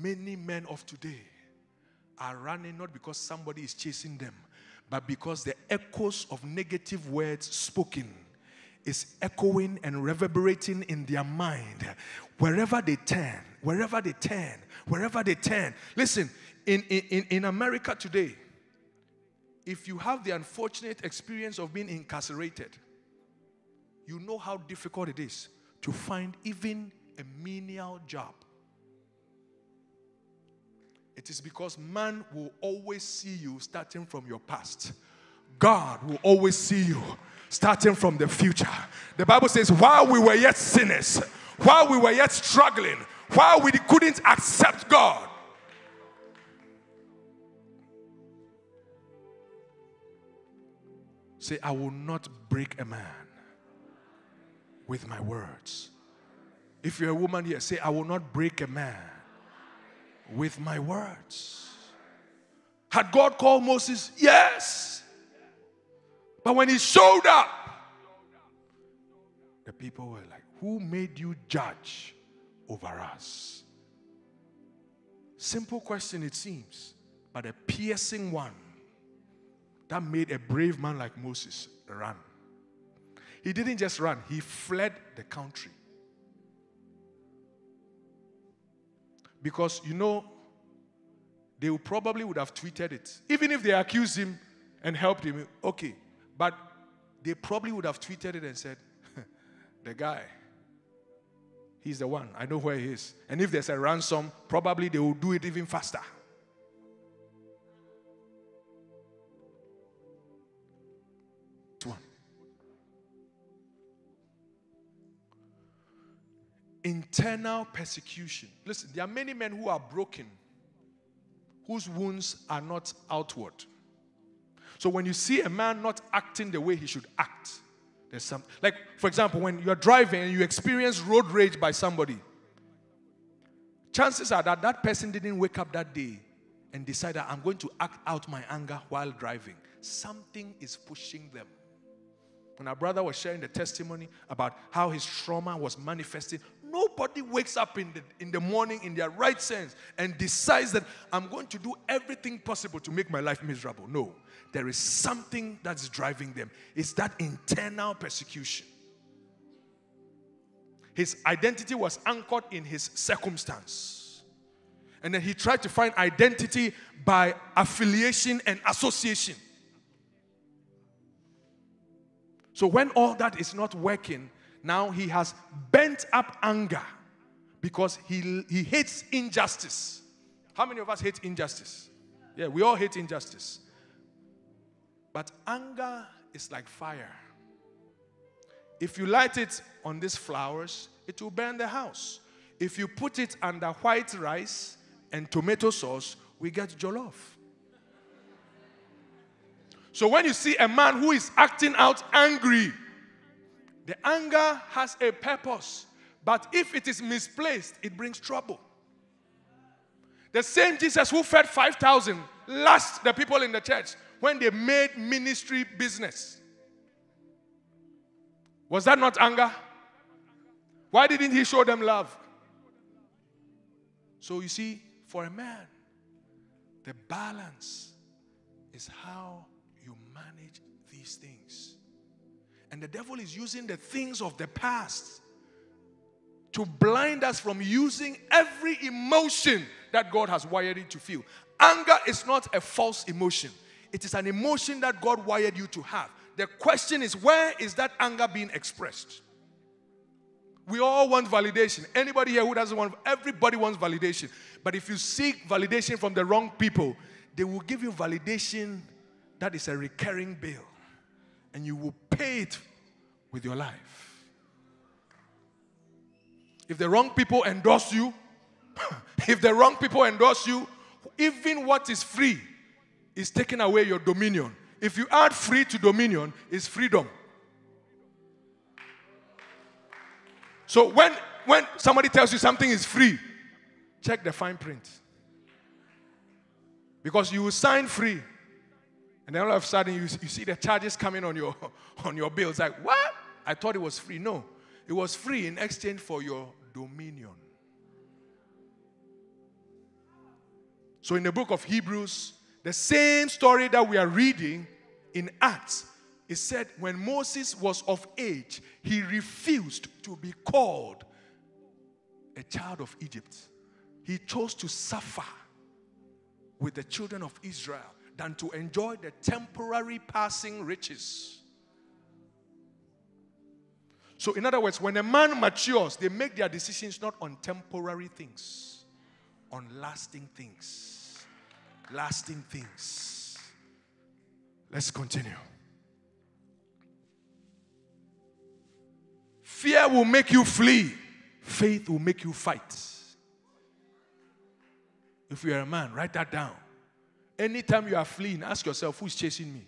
Many men of today are running not because somebody is chasing them, but because the echoes of negative words spoken is echoing and reverberating in their mind wherever they turn, wherever they turn, wherever they turn. Listen, in, in, in America today, if you have the unfortunate experience of being incarcerated, you know how difficult it is to find even a menial job. It is because man will always see you starting from your past. God will always see you starting from the future. The Bible says, while we were yet sinners, while we were yet struggling, while we couldn't accept God, say, I will not break a man with my words. If you're a woman here, say, I will not break a man with my words. Had God called Moses? Yes. But when he showed up, the people were like, Who made you judge over us? Simple question, it seems, but a piercing one that made a brave man like Moses run. He didn't just run, he fled the country. Because you know, they probably would have tweeted it. Even if they accused him and helped him, okay. But they probably would have tweeted it and said, (laughs) the guy, he's the one. I know where he is. And if there's a ransom, probably they will do it even faster. One. Internal persecution. Listen, there are many men who are broken, whose wounds are not outward. So when you see a man not acting the way he should act, there's some like for example, when you're driving and you experience road rage by somebody, chances are that that person didn't wake up that day and decide that I'm going to act out my anger while driving. Something is pushing them. When our brother was sharing the testimony about how his trauma was manifesting, nobody wakes up in the, in the morning in their right sense and decides that I'm going to do everything possible to make my life miserable. No there is something that's driving them. It's that internal persecution. His identity was anchored in his circumstance. And then he tried to find identity by affiliation and association. So when all that is not working, now he has bent up anger because he, he hates injustice. How many of us hate injustice? Yeah, we all hate injustice. But anger is like fire. If you light it on these flowers, it will burn the house. If you put it under white rice and tomato sauce, we get jollof. So when you see a man who is acting out angry, the anger has a purpose. But if it is misplaced, it brings trouble. The same Jesus who fed 5,000 last the people in the church when they made ministry business. Was that not anger? Why didn't he show them love? So you see, for a man, the balance is how you manage these things. And the devil is using the things of the past to blind us from using every emotion that God has wired you to feel. Anger is not a false emotion, it is an emotion that God wired you to have. The question is, where is that anger being expressed? We all want validation. Anybody here who doesn't want, everybody wants validation. But if you seek validation from the wrong people, they will give you validation that is a recurring bill. And you will pay it with your life. If the wrong people endorse you, (laughs) if the wrong people endorse you, even what is free is taking away your dominion. If you add free to dominion, it's freedom. So when when somebody tells you something is free, check the fine print. Because you will sign free. And then all of a sudden you, you see the charges coming on your (laughs) on your bill. It's like, what? I thought it was free. No, it was free in exchange for your dominion. So in the book of Hebrews, the same story that we are reading in Acts, it said when Moses was of age, he refused to be called a child of Egypt. He chose to suffer with the children of Israel than to enjoy the temporary passing riches. So, in other words, when a man matures, they make their decisions not on temporary things, on lasting things. Lasting things. Let's continue. Fear will make you flee, faith will make you fight. If you are a man, write that down. Anytime you are fleeing, ask yourself, who's chasing me?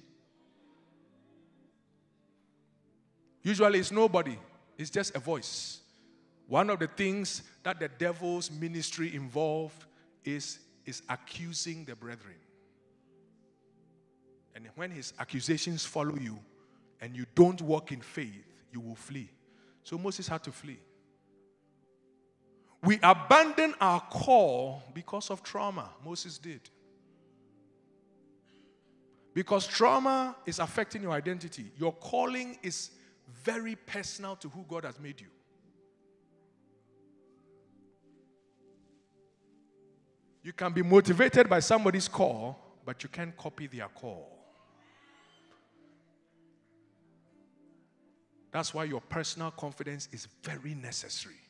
Usually it's nobody, it's just a voice. One of the things that the devil's ministry involved is, is accusing the brethren. And when his accusations follow you and you don't walk in faith, you will flee. So Moses had to flee. We abandon our call because of trauma. Moses did. Because trauma is affecting your identity. Your calling is very personal to who God has made you. You can be motivated by somebody's call, but you can't copy their call. That's why your personal confidence is very necessary.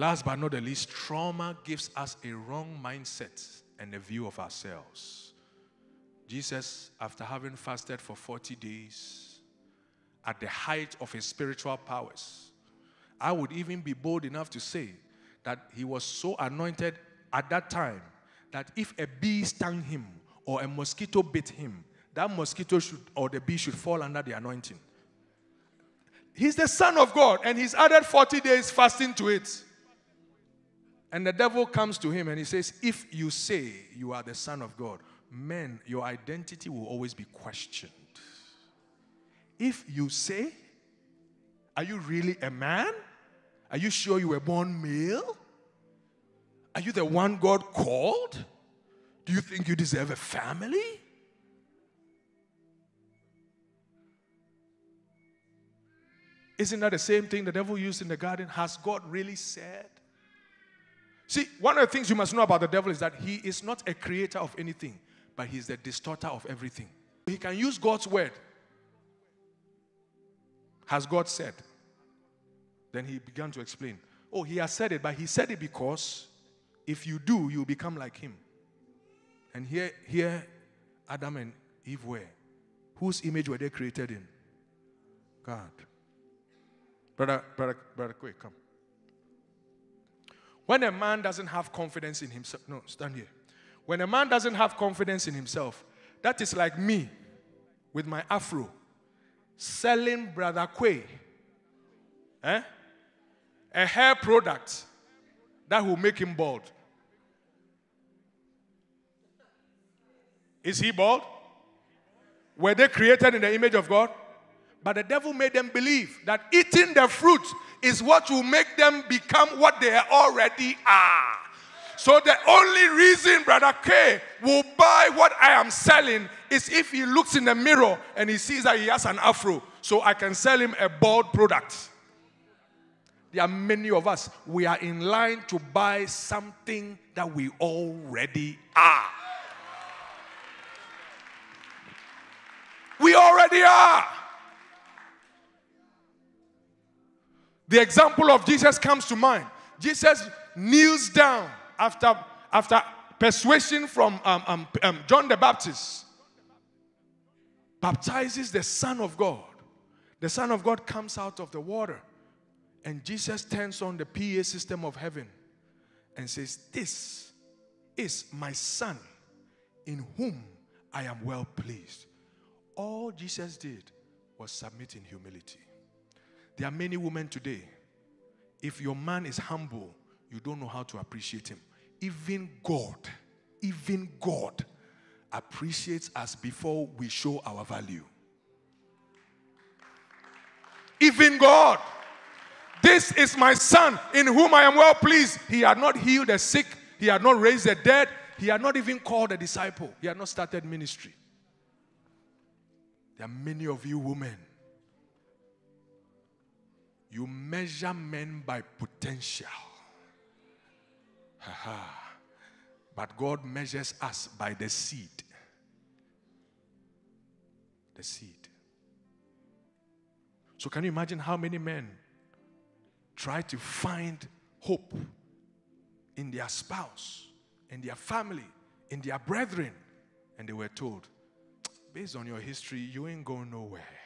Last but not the least, trauma gives us a wrong mindset and a view of ourselves. Jesus, after having fasted for 40 days, at the height of his spiritual powers, I would even be bold enough to say that he was so anointed at that time that if a bee stung him or a mosquito bit him, that mosquito should or the bee should fall under the anointing. He's the Son of God, and he's added 40 days fasting to it. And the devil comes to him and he says, If you say you are the Son of God, men, your identity will always be questioned. If you say, Are you really a man? Are you sure you were born male? Are you the one God called? Do you think you deserve a family? Isn't that the same thing the devil used in the garden? Has God really said? See, one of the things you must know about the devil is that he is not a creator of anything, but he's the distorter of everything. He can use God's word. Has God said? Then he began to explain. Oh, he has said it, but he said it because if you do, you become like him. And here, here Adam and Eve were. Whose image were they created in? God. Brother, brother, brother, quick, come. When a man doesn't have confidence in himself, no, stand here. When a man doesn't have confidence in himself, that is like me with my afro selling Brother Quay eh? a hair product that will make him bald. Is he bald? Were they created in the image of God? But the devil made them believe that eating the fruit is what will make them become what they already are. So the only reason Brother K will buy what I am selling is if he looks in the mirror and he sees that he has an afro. So I can sell him a bald product. There are many of us, we are in line to buy something that we already are. We already are. The example of Jesus comes to mind. Jesus kneels down after, after persuasion from um, um, um, John the Baptist, baptizes the Son of God. The Son of God comes out of the water, and Jesus turns on the PA system of heaven and says, This is my Son in whom I am well pleased. All Jesus did was submit in humility. There are many women today. If your man is humble, you don't know how to appreciate him. Even God, even God appreciates us before we show our value. Even God. This is my son in whom I am well pleased. He had not healed the sick, he had not raised the dead, he had not even called a disciple, he had not started ministry. There are many of you women. You measure men by potential. but God measures us by the seed. The seed. So, can you imagine how many men try to find hope in their spouse, in their family, in their brethren, and they were told, based on your history, you ain't going nowhere.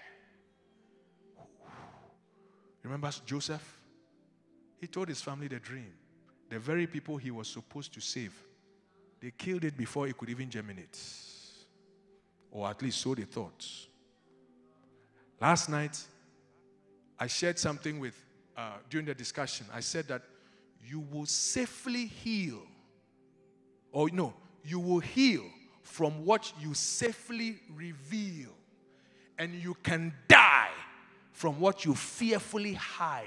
Remember Joseph? He told his family the dream. The very people he was supposed to save, they killed it before it could even germinate. Or at least so they thought. Last night, I shared something with, uh, during the discussion, I said that you will safely heal, or no, you will heal from what you safely reveal, and you can from what you fearfully hide.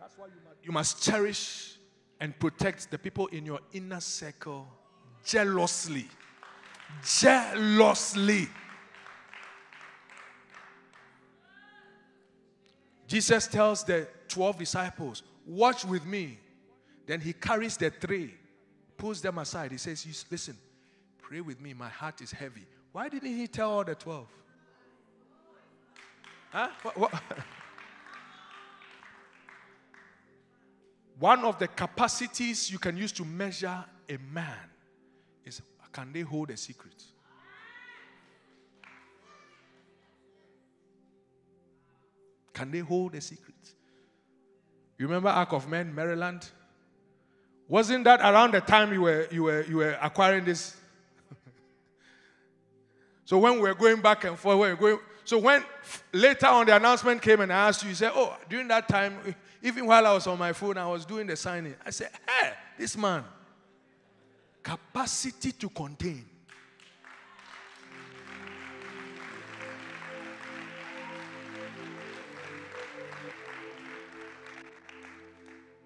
That's why you must, you must cherish and protect the people in your inner circle jealously. Jealously. Jesus tells the 12 disciples, Watch with me. Then he carries the three, pulls them aside. He says, Listen, pray with me. My heart is heavy. Why didn't he tell all the 12? Huh? What, what? (laughs) One of the capacities you can use to measure a man is can they hold a secret? Can they hold a secret? You remember Ark of Men, Maryland? Wasn't that around the time you were, you were, you were acquiring this? (laughs) so when we were going back and forth, we were going, so when later on the announcement came and I asked you, you said, oh, during that time, even while I was on my phone, I was doing the signing. I said, hey, this man, capacity to contain.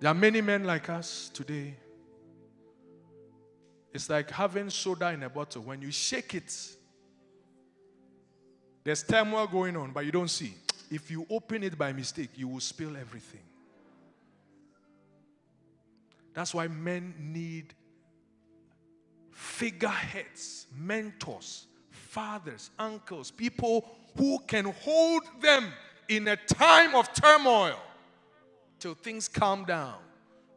There are many men like us today. It's like having soda in a bottle. When you shake it, there's turmoil going on, but you don't see. If you open it by mistake, you will spill everything. That's why men need figureheads, mentors, fathers, uncles, people who can hold them in a time of turmoil till things calm down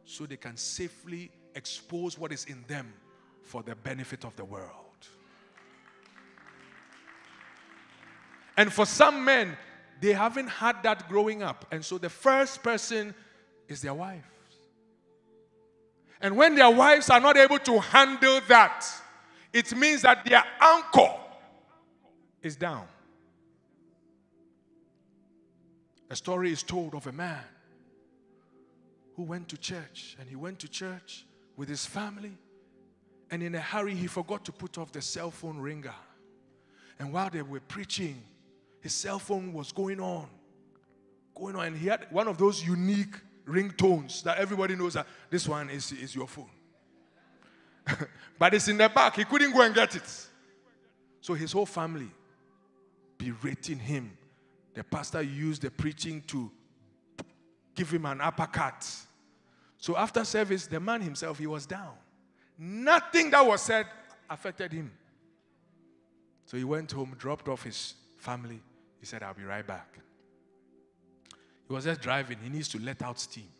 so they can safely expose what is in them for the benefit of the world. And for some men, they haven't had that growing up. And so the first person is their wife. And when their wives are not able to handle that, it means that their anchor is down. A story is told of a man who went to church, and he went to church with his family, and in a hurry, he forgot to put off the cell phone ringer. And while they were preaching, his cell phone was going on, going on, and he had one of those unique ringtones that everybody knows that this one is, is your phone. (laughs) but it's in the back, he couldn't go and get it. So his whole family berating him. The pastor used the preaching to give him an uppercut. So after service, the man himself, he was down. Nothing that was said affected him. So he went home, dropped off his family, he said, I'll be right back. He was just driving. He needs to let out steam.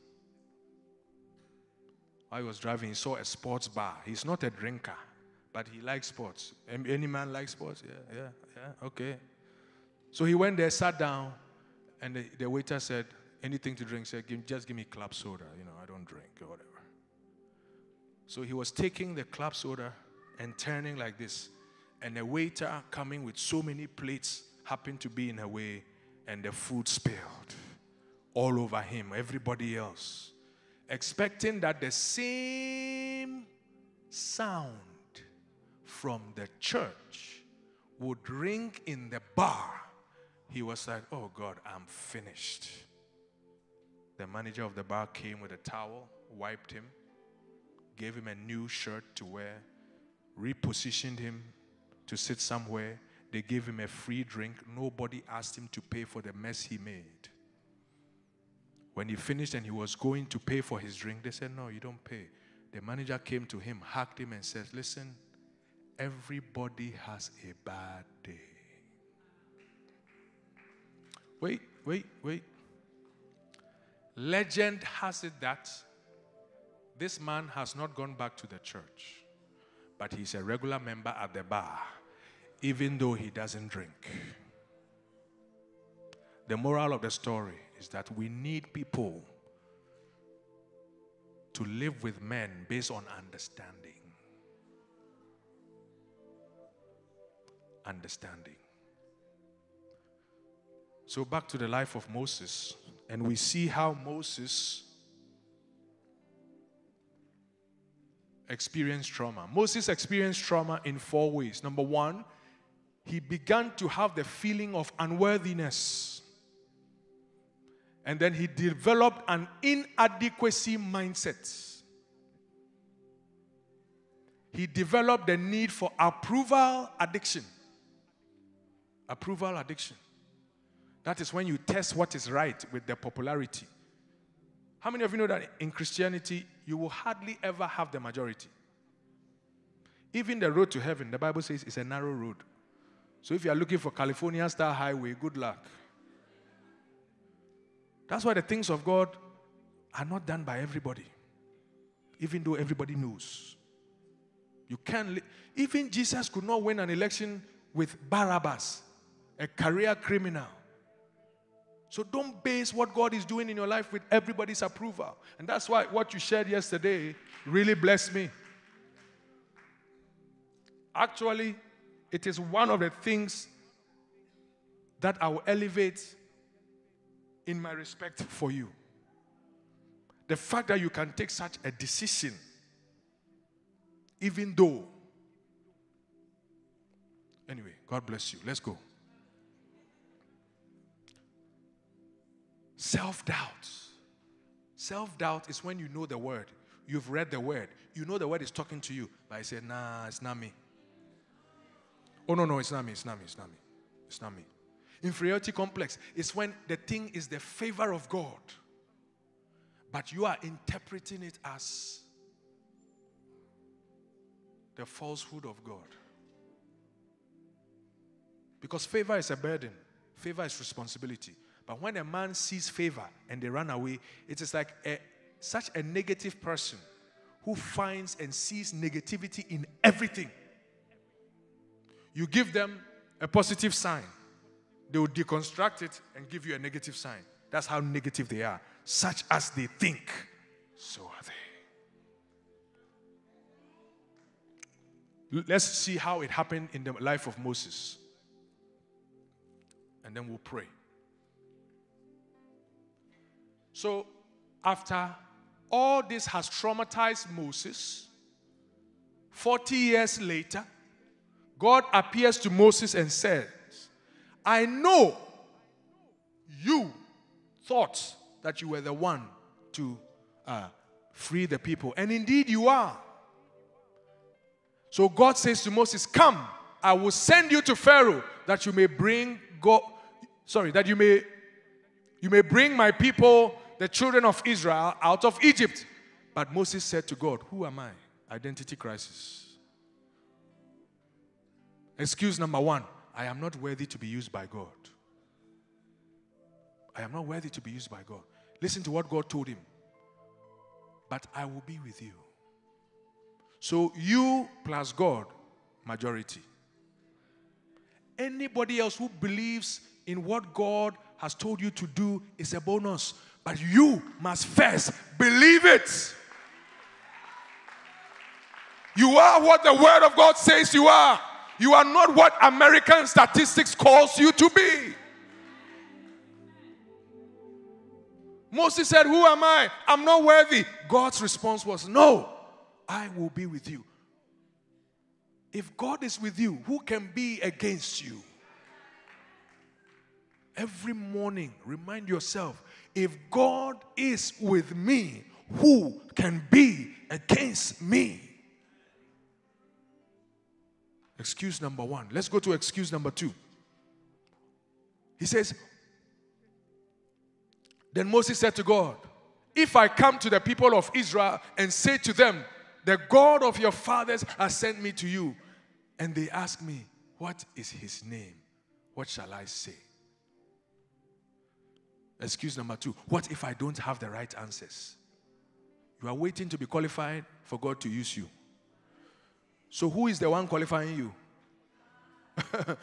While he was driving, he saw a sports bar. He's not a drinker, but he likes sports. Any man likes sports? Yeah, yeah, yeah, okay. So he went there, sat down, and the, the waiter said, Anything to drink? Said, Just give me club soda. You know, I don't drink or whatever. So he was taking the club soda and turning like this. And a waiter coming with so many plates happened to be in a way, and the food spilled all over him, everybody else, expecting that the same sound from the church would ring in the bar. He was like, Oh God, I'm finished. The manager of the bar came with a towel, wiped him, gave him a new shirt to wear, repositioned him to sit somewhere, they gave him a free drink. Nobody asked him to pay for the mess he made. When he finished and he was going to pay for his drink, they said, No, you don't pay. The manager came to him, hugged him, and said, Listen, everybody has a bad day. Wait, wait, wait. Legend has it that this man has not gone back to the church, but he's a regular member at the bar even though he doesn't drink. The moral of the story is that we need people to live with men based on understanding. Understanding. So, back to the life of Moses, and we see how Moses experienced trauma. Moses experienced trauma in four ways. Number one, he began to have the feeling of unworthiness. And then he developed an inadequacy mindset. He developed the need for approval addiction. Approval addiction. That is when you test what is right with the popularity. How many of you know that in Christianity, you will hardly ever have the majority? Even the road to heaven, the Bible says, is a narrow road. So if you are looking for California Star Highway, good luck. That's why the things of God are not done by everybody, even though everybody knows. You can't, li- even Jesus could not win an election with Barabbas, a career criminal. So don't base what God is doing in your life with everybody's approval. And that's why what you shared yesterday really blessed me. Actually, it is one of the things that I will elevate in my respect for you. The fact that you can take such a decision, even though. Anyway, God bless you. Let's go. Self doubt. Self doubt is when you know the word. You've read the word. You know the word is talking to you. But I said, nah, it's not me. Oh, no, no, it's not me, it's not me, it's not me. It's not me. Inferiority complex is when the thing is the favor of God, but you are interpreting it as the falsehood of God. Because favor is a burden, favor is responsibility. But when a man sees favor and they run away, it is like a, such a negative person who finds and sees negativity in everything. You give them a positive sign, they will deconstruct it and give you a negative sign. That's how negative they are. Such as they think, so are they. Let's see how it happened in the life of Moses. And then we'll pray. So, after all this has traumatized Moses, 40 years later, God appears to Moses and says, I know you thought that you were the one to uh, free the people. And indeed you are. So God says to Moses, Come, I will send you to Pharaoh that you may bring God, sorry, that you may you may bring my people the children of Israel out of Egypt. But Moses said to God, Who am I? Identity crisis. Excuse number one I am not worthy to be used by God. I am not worthy to be used by God. Listen to what God told him. But I will be with you. So you plus God, majority. Anybody else who believes in what God has told you to do is a bonus. But you must first believe it. You are what the Word of God says you are. You are not what American statistics calls you to be. Moses said, Who am I? I'm not worthy. God's response was, No, I will be with you. If God is with you, who can be against you? Every morning, remind yourself if God is with me, who can be against me? Excuse number one. Let's go to excuse number two. He says, Then Moses said to God, If I come to the people of Israel and say to them, The God of your fathers has sent me to you, and they ask me, What is his name? What shall I say? Excuse number two. What if I don't have the right answers? You are waiting to be qualified for God to use you. So, who is the one qualifying you? (laughs)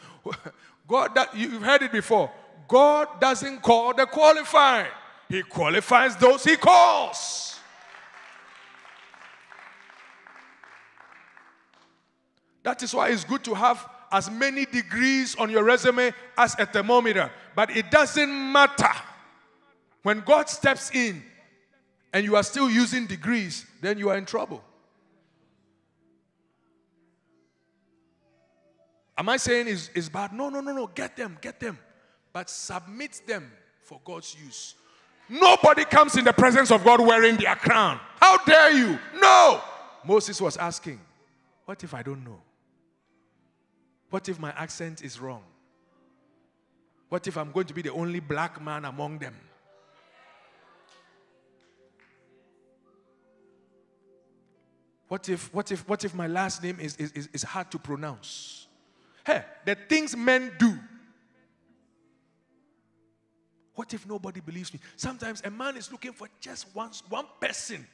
God, that, you've heard it before. God doesn't call the qualified, He qualifies those He calls. That is why it's good to have as many degrees on your resume as a thermometer. But it doesn't matter. When God steps in and you are still using degrees, then you are in trouble. Am I saying is is bad? No, no, no, no. Get them, get them. But submit them for God's use. Nobody comes in the presence of God wearing their crown. How dare you? No. Moses was asking, What if I don't know? What if my accent is wrong? What if I'm going to be the only black man among them? What if, what if, what if my last name is, is, is hard to pronounce? Hey, the things men do. What if nobody believes me? Sometimes a man is looking for just one, one person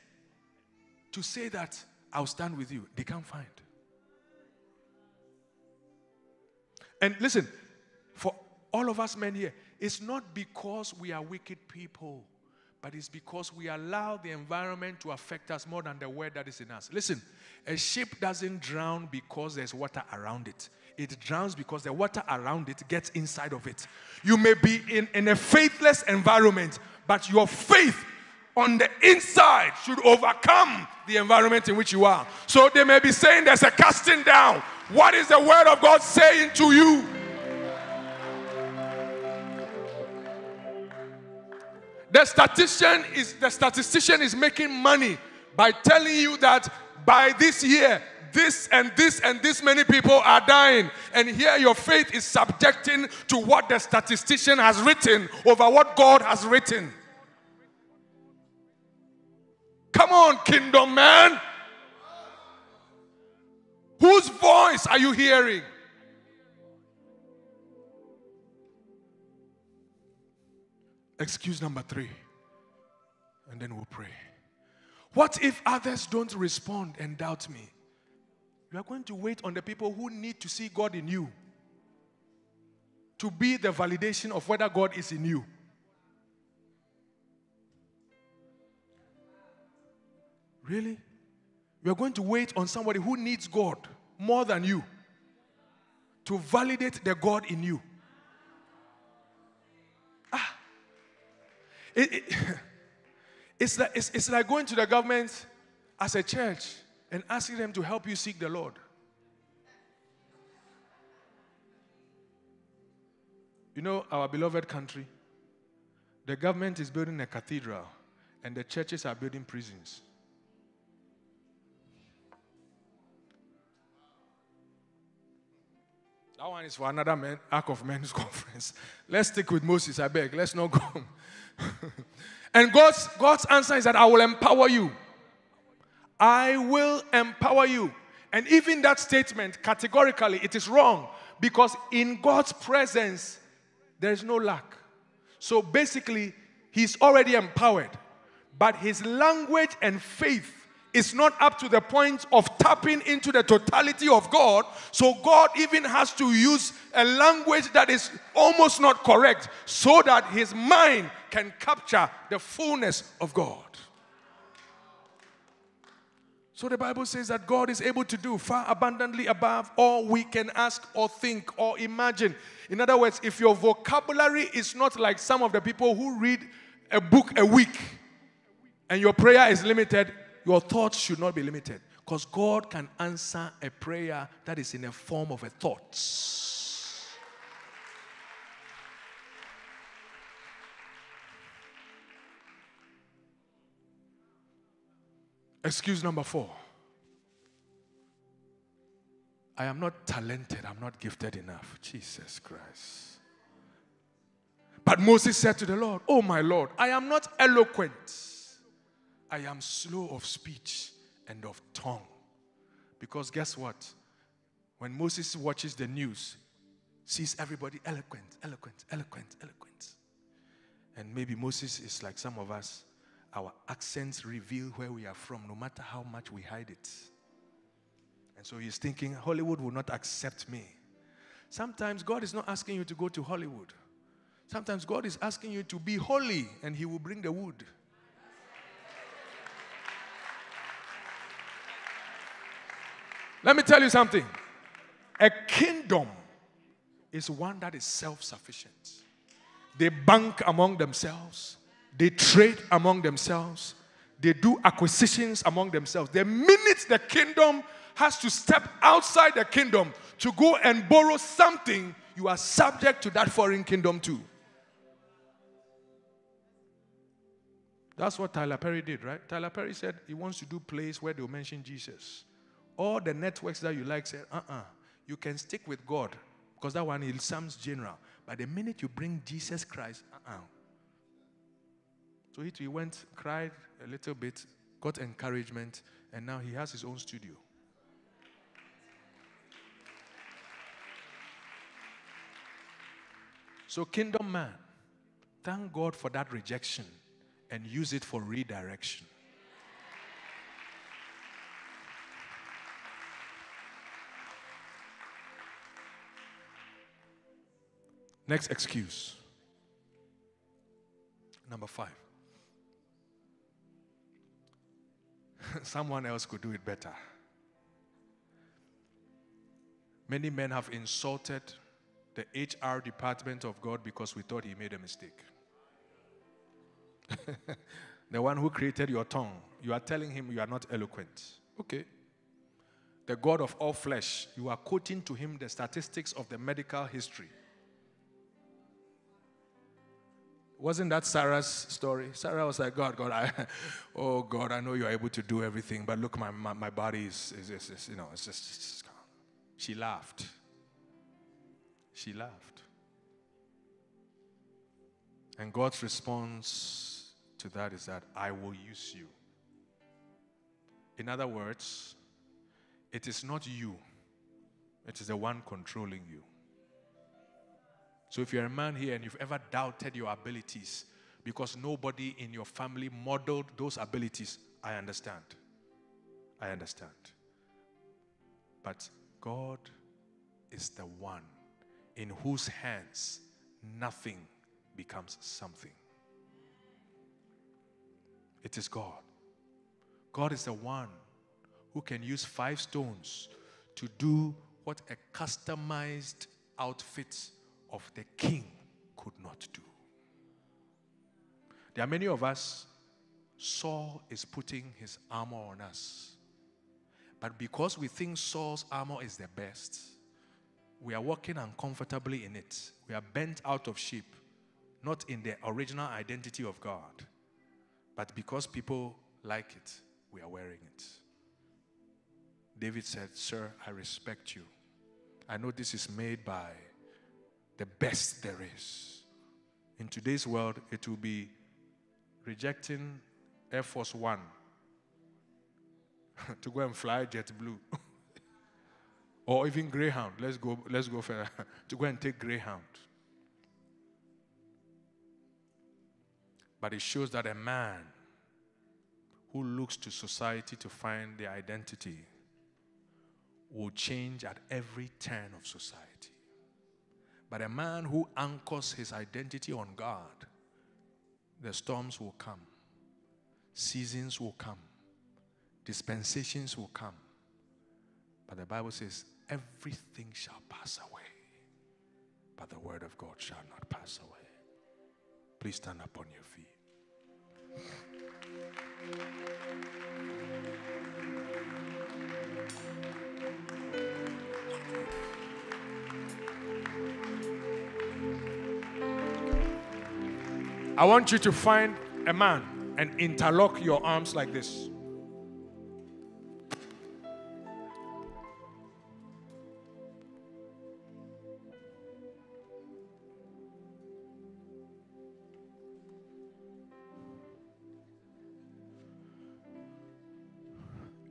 to say that I'll stand with you. They can't find. And listen, for all of us men here, it's not because we are wicked people but it's because we allow the environment to affect us more than the word that is in us. Listen, a ship doesn't drown because there's water around it. It drowns because the water around it gets inside of it. You may be in, in a faithless environment, but your faith on the inside should overcome the environment in which you are. So they may be saying there's a casting down. What is the word of God saying to you? The statistician is the statistician is making money by telling you that by this year this and this and this many people are dying and here your faith is subjecting to what the statistician has written over what God has written. Come on kingdom man. Whose voice are you hearing? Excuse number three. And then we'll pray. What if others don't respond and doubt me? You are going to wait on the people who need to see God in you to be the validation of whether God is in you. Really? You are going to wait on somebody who needs God more than you to validate the God in you. Ah. It, it, (laughs) it's, like, it's, it's like going to the government as a church and asking them to help you seek the Lord. You know, our beloved country, the government is building a cathedral and the churches are building prisons. That one is for another men, Ark of Men's (laughs) conference. Let's stick with Moses, I beg. Let's not go. (laughs) and God's, God's answer is that I will empower you. I will empower you. And even that statement, categorically, it is wrong because in God's presence, there is no lack. So basically, he's already empowered, but his language and faith is not up to the point of tapping into the totality of God. So God even has to use a language that is almost not correct so that his mind can capture the fullness of God. So the Bible says that God is able to do far abundantly above all we can ask or think or imagine. In other words, if your vocabulary is not like some of the people who read a book a week and your prayer is limited, your thoughts should not be limited. Because God can answer a prayer that is in a form of a thought. Excuse number four. I am not talented, I'm not gifted enough. Jesus Christ. But Moses said to the Lord, Oh my Lord, I am not eloquent. I am slow of speech and of tongue. Because guess what? When Moses watches the news, sees everybody eloquent, eloquent, eloquent, eloquent. And maybe Moses is like some of us our accents reveal where we are from, no matter how much we hide it. And so he's thinking, Hollywood will not accept me. Sometimes God is not asking you to go to Hollywood. Sometimes God is asking you to be holy, and He will bring the wood. Let me tell you something. A kingdom is one that is self sufficient. They bank among themselves, they trade among themselves. They do acquisitions among themselves. The minute the kingdom has to step outside the kingdom to go and borrow something, you are subject to that foreign kingdom too. That's what Tyler Perry did, right? Tyler Perry said he wants to do plays where they'll mention Jesus. All the networks that you like said, uh uh-uh, uh you can stick with God because that one it sounds general. But the minute you bring Jesus Christ, uh uh-uh, uh so he, he went, cried a little bit, got encouragement, and now he has his own studio. So, kingdom man, thank God for that rejection and use it for redirection. Next excuse. Number five. (laughs) Someone else could do it better. Many men have insulted the HR department of God because we thought he made a mistake. (laughs) the one who created your tongue, you are telling him you are not eloquent. Okay. The God of all flesh, you are quoting to him the statistics of the medical history. Wasn't that Sarah's story? Sarah was like, God, God, I, (laughs) oh God, I know you're able to do everything, but look, my, my, my body is, is, is, is, you know, it's just, it's just She laughed. She laughed. And God's response to that is that I will use you. In other words, it is not you, it is the one controlling you. So if you're a man here and you've ever doubted your abilities because nobody in your family modeled those abilities, I understand. I understand. But God is the one in whose hands nothing becomes something. It is God. God is the one who can use five stones to do what a customized outfit of the king could not do. There are many of us, Saul is putting his armor on us. But because we think Saul's armor is the best, we are walking uncomfortably in it. We are bent out of shape, not in the original identity of God, but because people like it, we are wearing it. David said, Sir, I respect you. I know this is made by the best there is. In today's world, it will be rejecting Air Force One (laughs) to go and fly JetBlue. (laughs) or even Greyhound. Let's go, let's go for (laughs) to go and take Greyhound. But it shows that a man who looks to society to find their identity will change at every turn of society. But a man who anchors his identity on God, the storms will come, seasons will come, dispensations will come. But the Bible says, everything shall pass away, but the word of God shall not pass away. Please stand up on your feet. I want you to find a man and interlock your arms like this.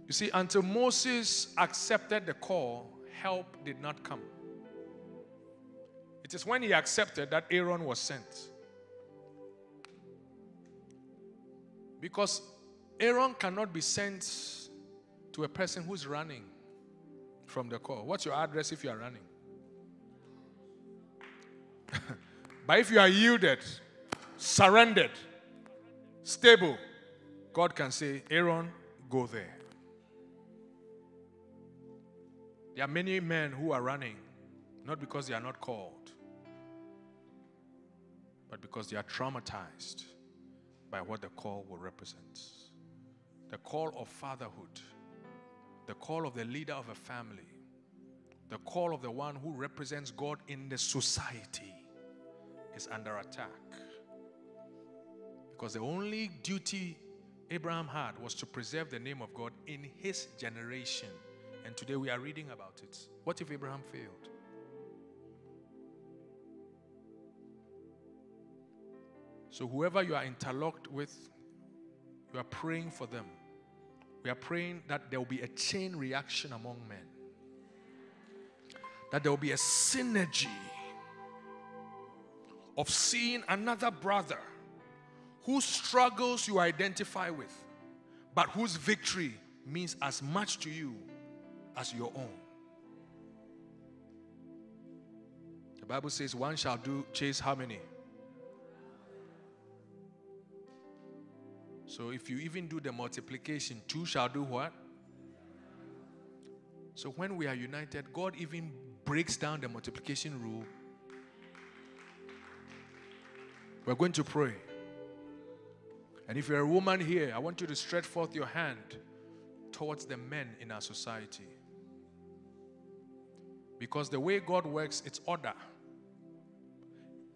You see, until Moses accepted the call, help did not come. It is when he accepted that Aaron was sent. Because Aaron cannot be sent to a person who's running from the call. What's your address if you are running? (laughs) but if you are yielded, surrendered, stable, God can say, Aaron, go there. There are many men who are running, not because they are not called, but because they are traumatized by what the call will represent. The call of fatherhood, the call of the leader of a family, the call of the one who represents God in the society is under attack. Because the only duty Abraham had was to preserve the name of God in his generation. And today we are reading about it. What if Abraham failed? So, whoever you are interlocked with, you are praying for them. We are praying that there will be a chain reaction among men, that there will be a synergy of seeing another brother whose struggles you identify with, but whose victory means as much to you as your own. The Bible says, one shall do chase how many? So if you even do the multiplication, two shall do what? So when we are united, God even breaks down the multiplication rule. We're going to pray. And if you're a woman here, I want you to stretch forth your hand towards the men in our society. Because the way God works, it's order.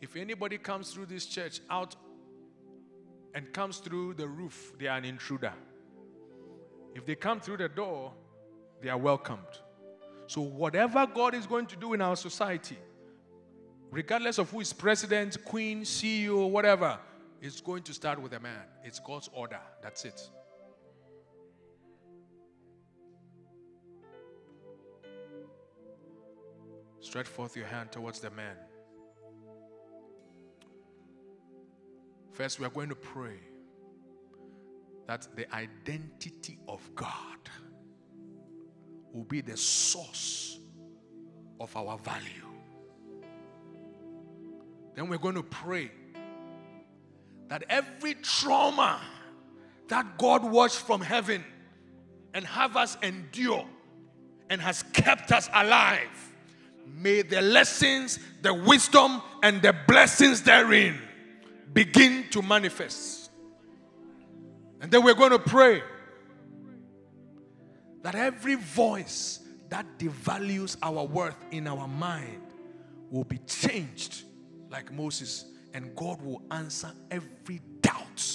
If anybody comes through this church out and comes through the roof, they are an intruder. If they come through the door, they are welcomed. So, whatever God is going to do in our society, regardless of who is president, queen, CEO, whatever, it's going to start with a man. It's God's order. That's it. Stretch forth your hand towards the man. First, we are going to pray that the identity of God will be the source of our value. Then we're going to pray that every trauma that God watched from heaven and have us endure and has kept us alive, may the lessons, the wisdom, and the blessings therein begin to manifest. And then we're going to pray that every voice that devalues our worth in our mind will be changed like Moses, and God will answer every doubt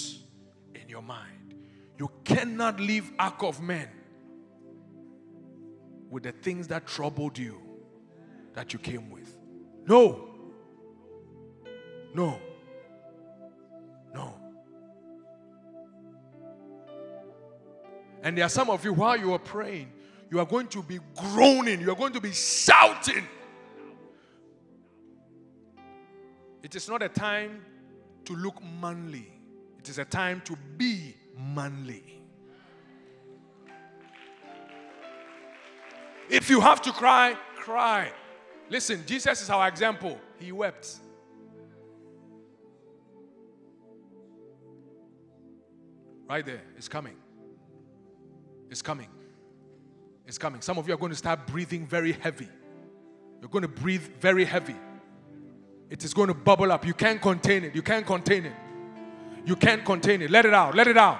in your mind. You cannot leave Ark of Men with the things that troubled you that you came with. No. No. No. And there are some of you, while you are praying, you are going to be groaning, you are going to be shouting. It is not a time to look manly, it is a time to be manly. If you have to cry, cry. Listen, Jesus is our example. He wept. Right there, it's coming. It's coming. It's coming. Some of you are going to start breathing very heavy. You're going to breathe very heavy. It is going to bubble up. You can't contain it. You can't contain it. You can't contain it. Let it out. Let it out.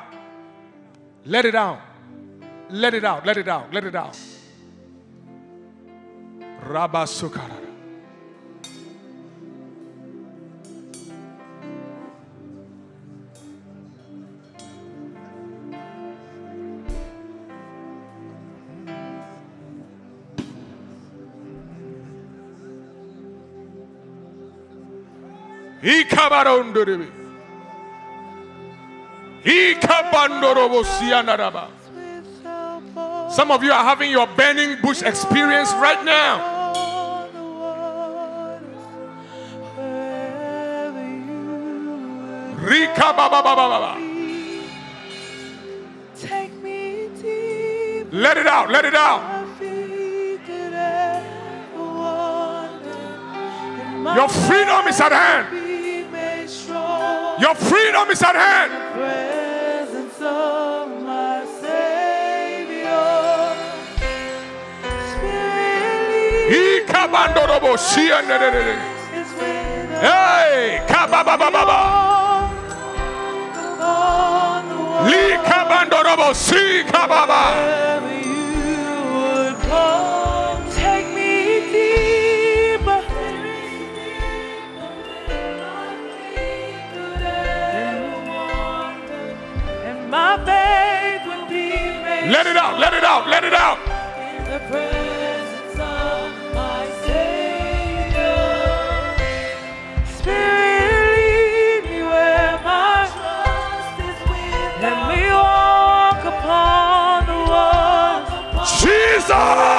Let it out. Let it out. Let it out. Let it out. Rabba Sukara. Ikabarondoribi. Ikabandorobosianaraba. Some of you are having your burning bush experience right now. Rika baba baba. Let it out. Let it out. Your freedom is at hand. Be made strong. Your freedom is at hand. presence of my Savior. Spirit Ikabandorobosianarebe. is with us Hey, kababababa. on the wall. Kababa. Wherever you would come, Let it out. Let it out. Let it out. The presence of my savior Spirit in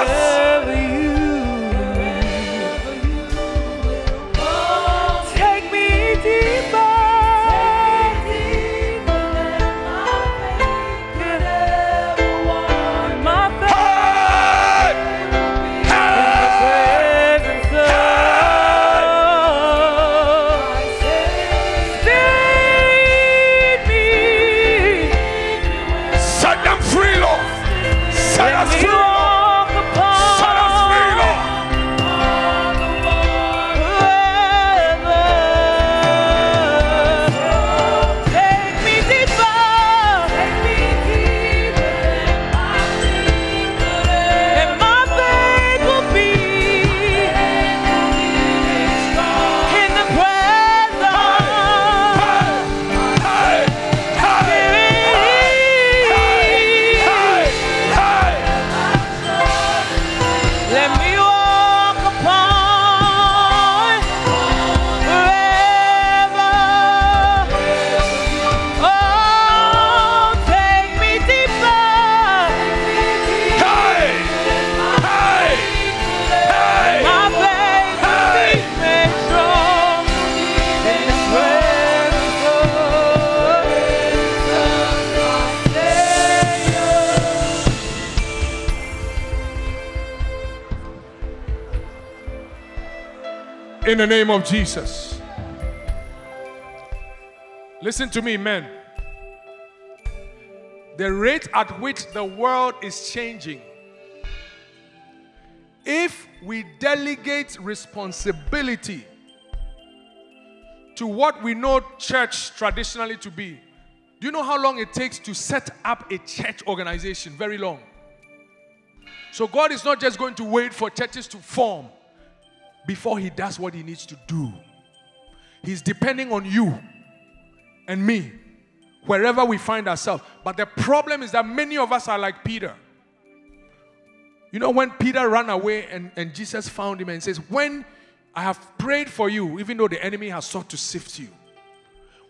in the name of Jesus. Listen to me, men. The rate at which the world is changing, if we delegate responsibility to what we know church traditionally to be, do you know how long it takes to set up a church organization? Very long. So God is not just going to wait for churches to form before He does what He needs to do. He's depending on you and me wherever we find ourselves. But the problem is that many of us are like Peter. You know, when Peter ran away and, and Jesus found him and says, When I have prayed for you, even though the enemy has sought to sift you,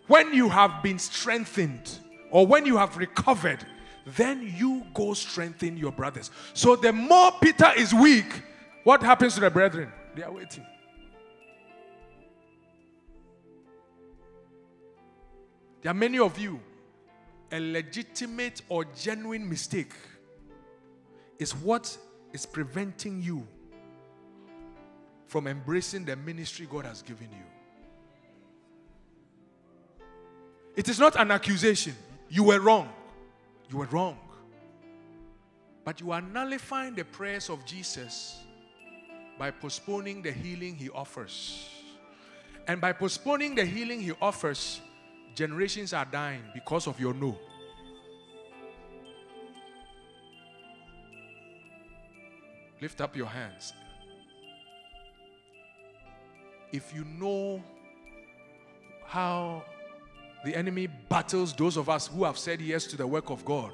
when you have been strengthened or when you have recovered, then you go strengthen your brothers. So the more Peter is weak, what happens to the brethren? They are waiting. There are many of you, a legitimate or genuine mistake is what is preventing you from embracing the ministry God has given you. It is not an accusation. You were wrong. You were wrong. But you are nullifying the prayers of Jesus by postponing the healing he offers. And by postponing the healing he offers, generations are dying because of your no. Lift up your hands. If you know how the enemy battles those of us who have said yes to the work of God,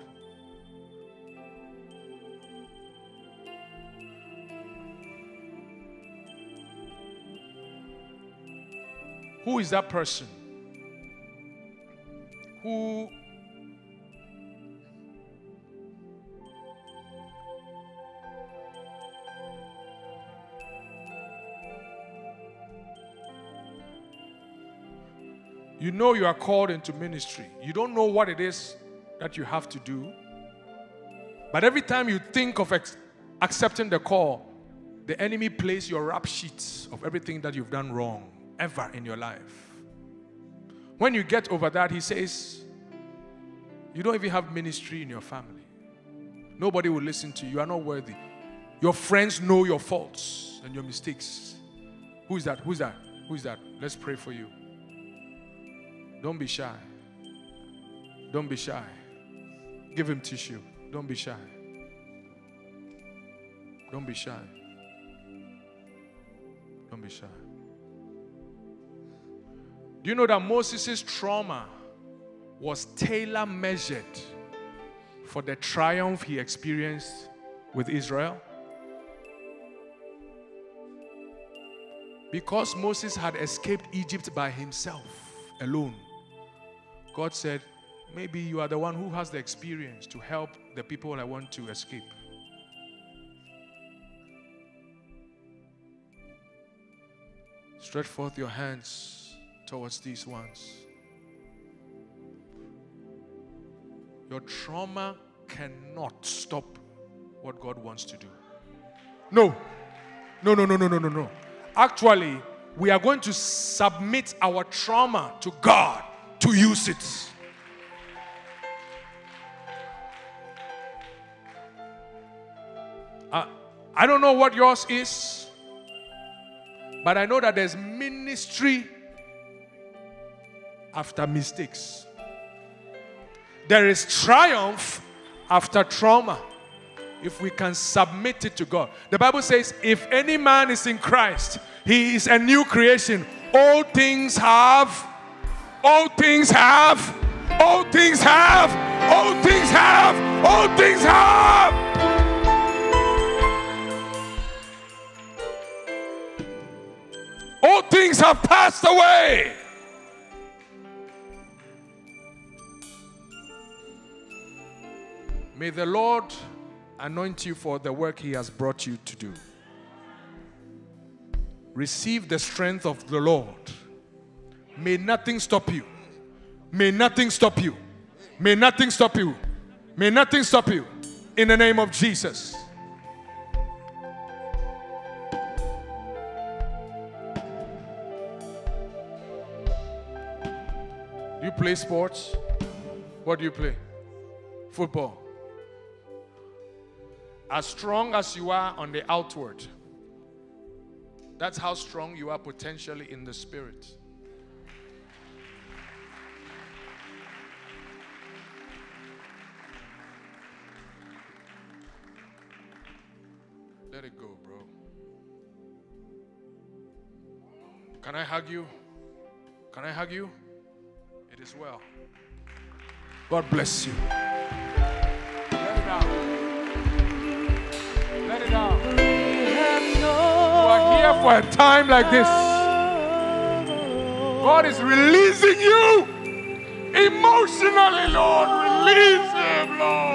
who is that person who You know you are called into ministry. You don't know what it is that you have to do. But every time you think of ex- accepting the call, the enemy plays your rap sheets of everything that you've done wrong ever in your life. When you get over that, he says, You don't even have ministry in your family. Nobody will listen to you. You are not worthy. Your friends know your faults and your mistakes. Who is that? Who is that? Who is that? Let's pray for you. Don't be shy. Don't be shy. Give him tissue. Don't be shy. Don't be shy. Don't be shy. Do you know that Moses' trauma was tailor measured for the triumph he experienced with Israel? Because Moses had escaped Egypt by himself, alone. God said, Maybe you are the one who has the experience to help the people I want to escape. Stretch forth your hands towards these ones. Your trauma cannot stop what God wants to do. No. No, no, no, no, no, no, no. Actually, we are going to submit our trauma to God to use it. Uh, I don't know what yours is, but I know that there's ministry after mistakes. There is triumph after trauma if we can submit it to God. The Bible says, if any man is in Christ, he is a new creation. All things have, all things have, all things have, all things have, all things have. All things have passed away. May the Lord anoint you for the work He has brought you to do. Receive the strength of the Lord. May nothing stop you. May nothing stop you. May nothing stop you. May nothing stop you. In the name of Jesus. Do you play sports? What do you play? Football. As strong as you are on the outward, that's how strong you are potentially in the spirit. Let it go, bro. Can I hug you? Can I hug you? It is well. God bless you. It are here for a time like this. God is releasing you emotionally, Lord. Release him, Lord.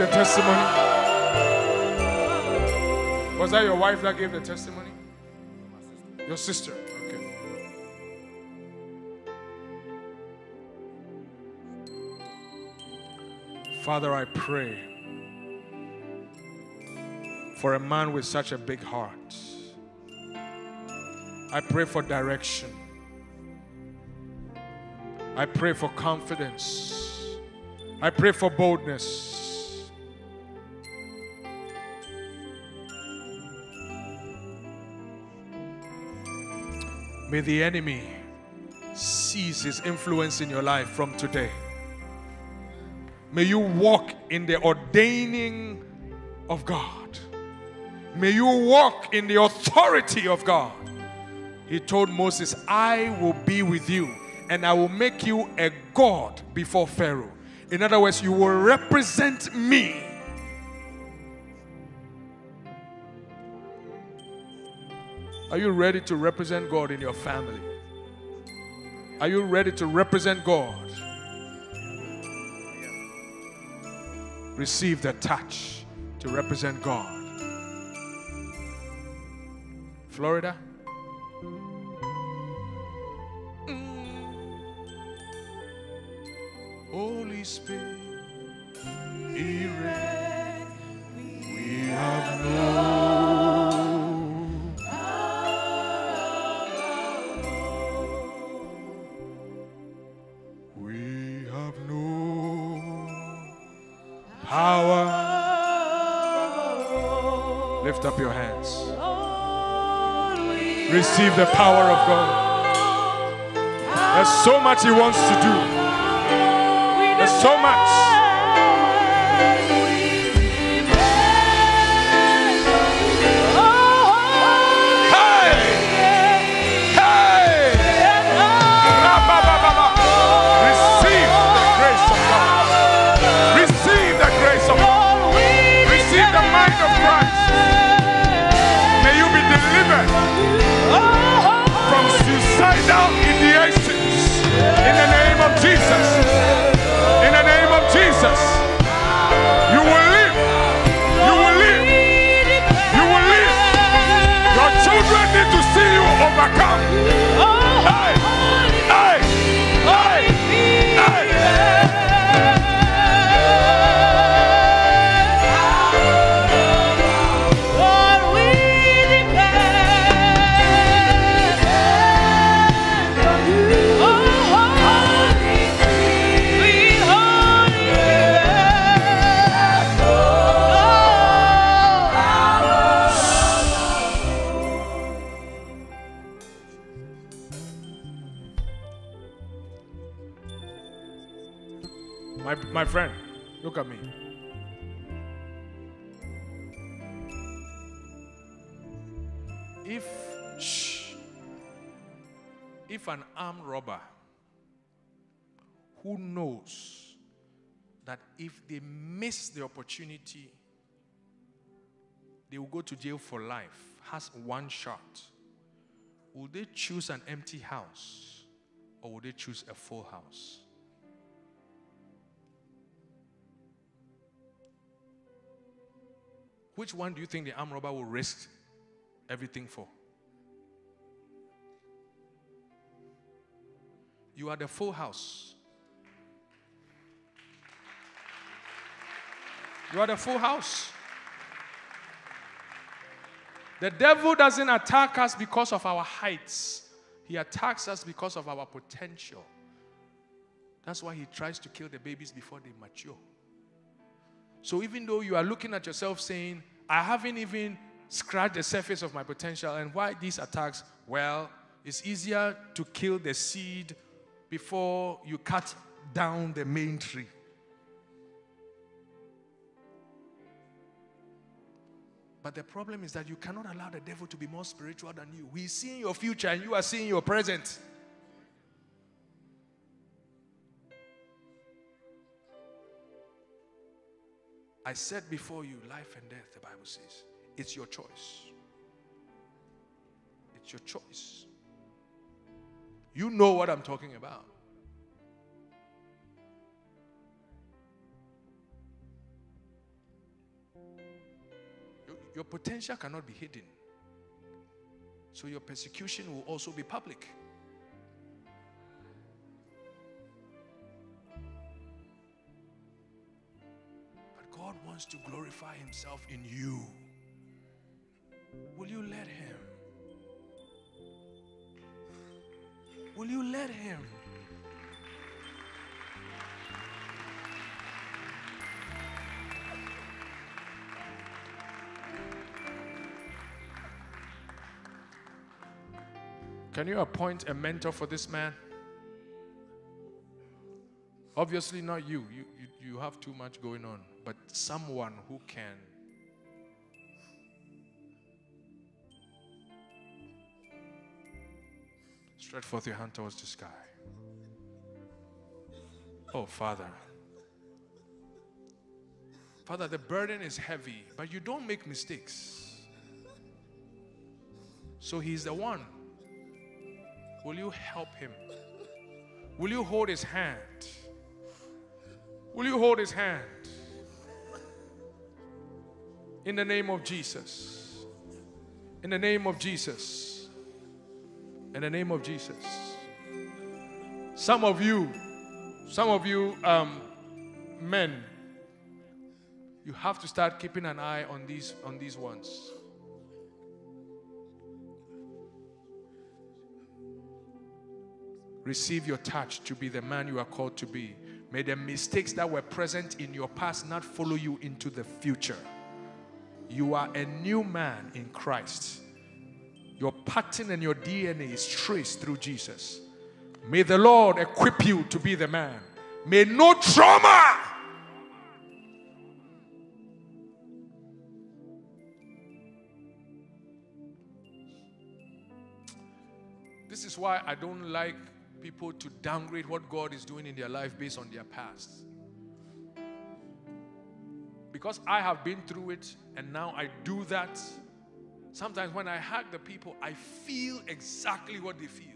The testimony? Was that your wife that gave the testimony? Your sister. Okay. Father, I pray for a man with such a big heart. I pray for direction. I pray for confidence. I pray for boldness. May the enemy cease his influence in your life from today. May you walk in the ordaining of God. May you walk in the authority of God. He told Moses, I will be with you and I will make you a God before Pharaoh. In other words, you will represent me. Are you ready to represent God in your family? Are you ready to represent God? Receive the touch to represent God. Florida? Mm. Holy Spirit, we have no Lift up your hands. Receive the power of God. There's so much He wants to do. There's so much. They miss the opportunity, they will go to jail for life, has one shot, will they choose an empty house or will they choose a full house? Which one do you think the armed robber will risk everything for? You are the full house. You are the full house. The devil doesn't attack us because of our heights, he attacks us because of our potential. That's why he tries to kill the babies before they mature. So even though you are looking at yourself saying, I haven't even scratched the surface of my potential, and why these attacks? Well, it's easier to kill the seed before you cut down the main tree. But the problem is that you cannot allow the devil to be more spiritual than you. He's seeing your future and you are seeing your present. I said before you, life and death, the Bible says. It's your choice. It's your choice. You know what I'm talking about. Your, potential cannot be hidden. So your persecution will also be public. But God wants to glorify Himself in you. Will you let Him? Will you let Him? Can you appoint a mentor for this man? Obviously, not you. You, you. you have too much going on. But someone who can stretch forth your hand towards the sky. Oh, Father. Father, the burden is heavy, but you don't make mistakes. So he's the one. Will you help him? Will you hold his hand? Will you hold his hand? In the name of Jesus. In the name of Jesus. In the name of Jesus. Some of you, some of you um, men, you have to start keeping an eye on these on these ones. Receive your touch to be the man you are called to be. May the mistakes that were present in your past not follow you into the future. You are a new man in Christ. Your pattern and your DNA is traced through Jesus. May the Lord equip you to be the man. May no trauma This is why I don't like people to downgrade what God is doing in their life based on their past. Because I have been through it and now I do that. Sometimes when I hug the people, I feel exactly what they feel.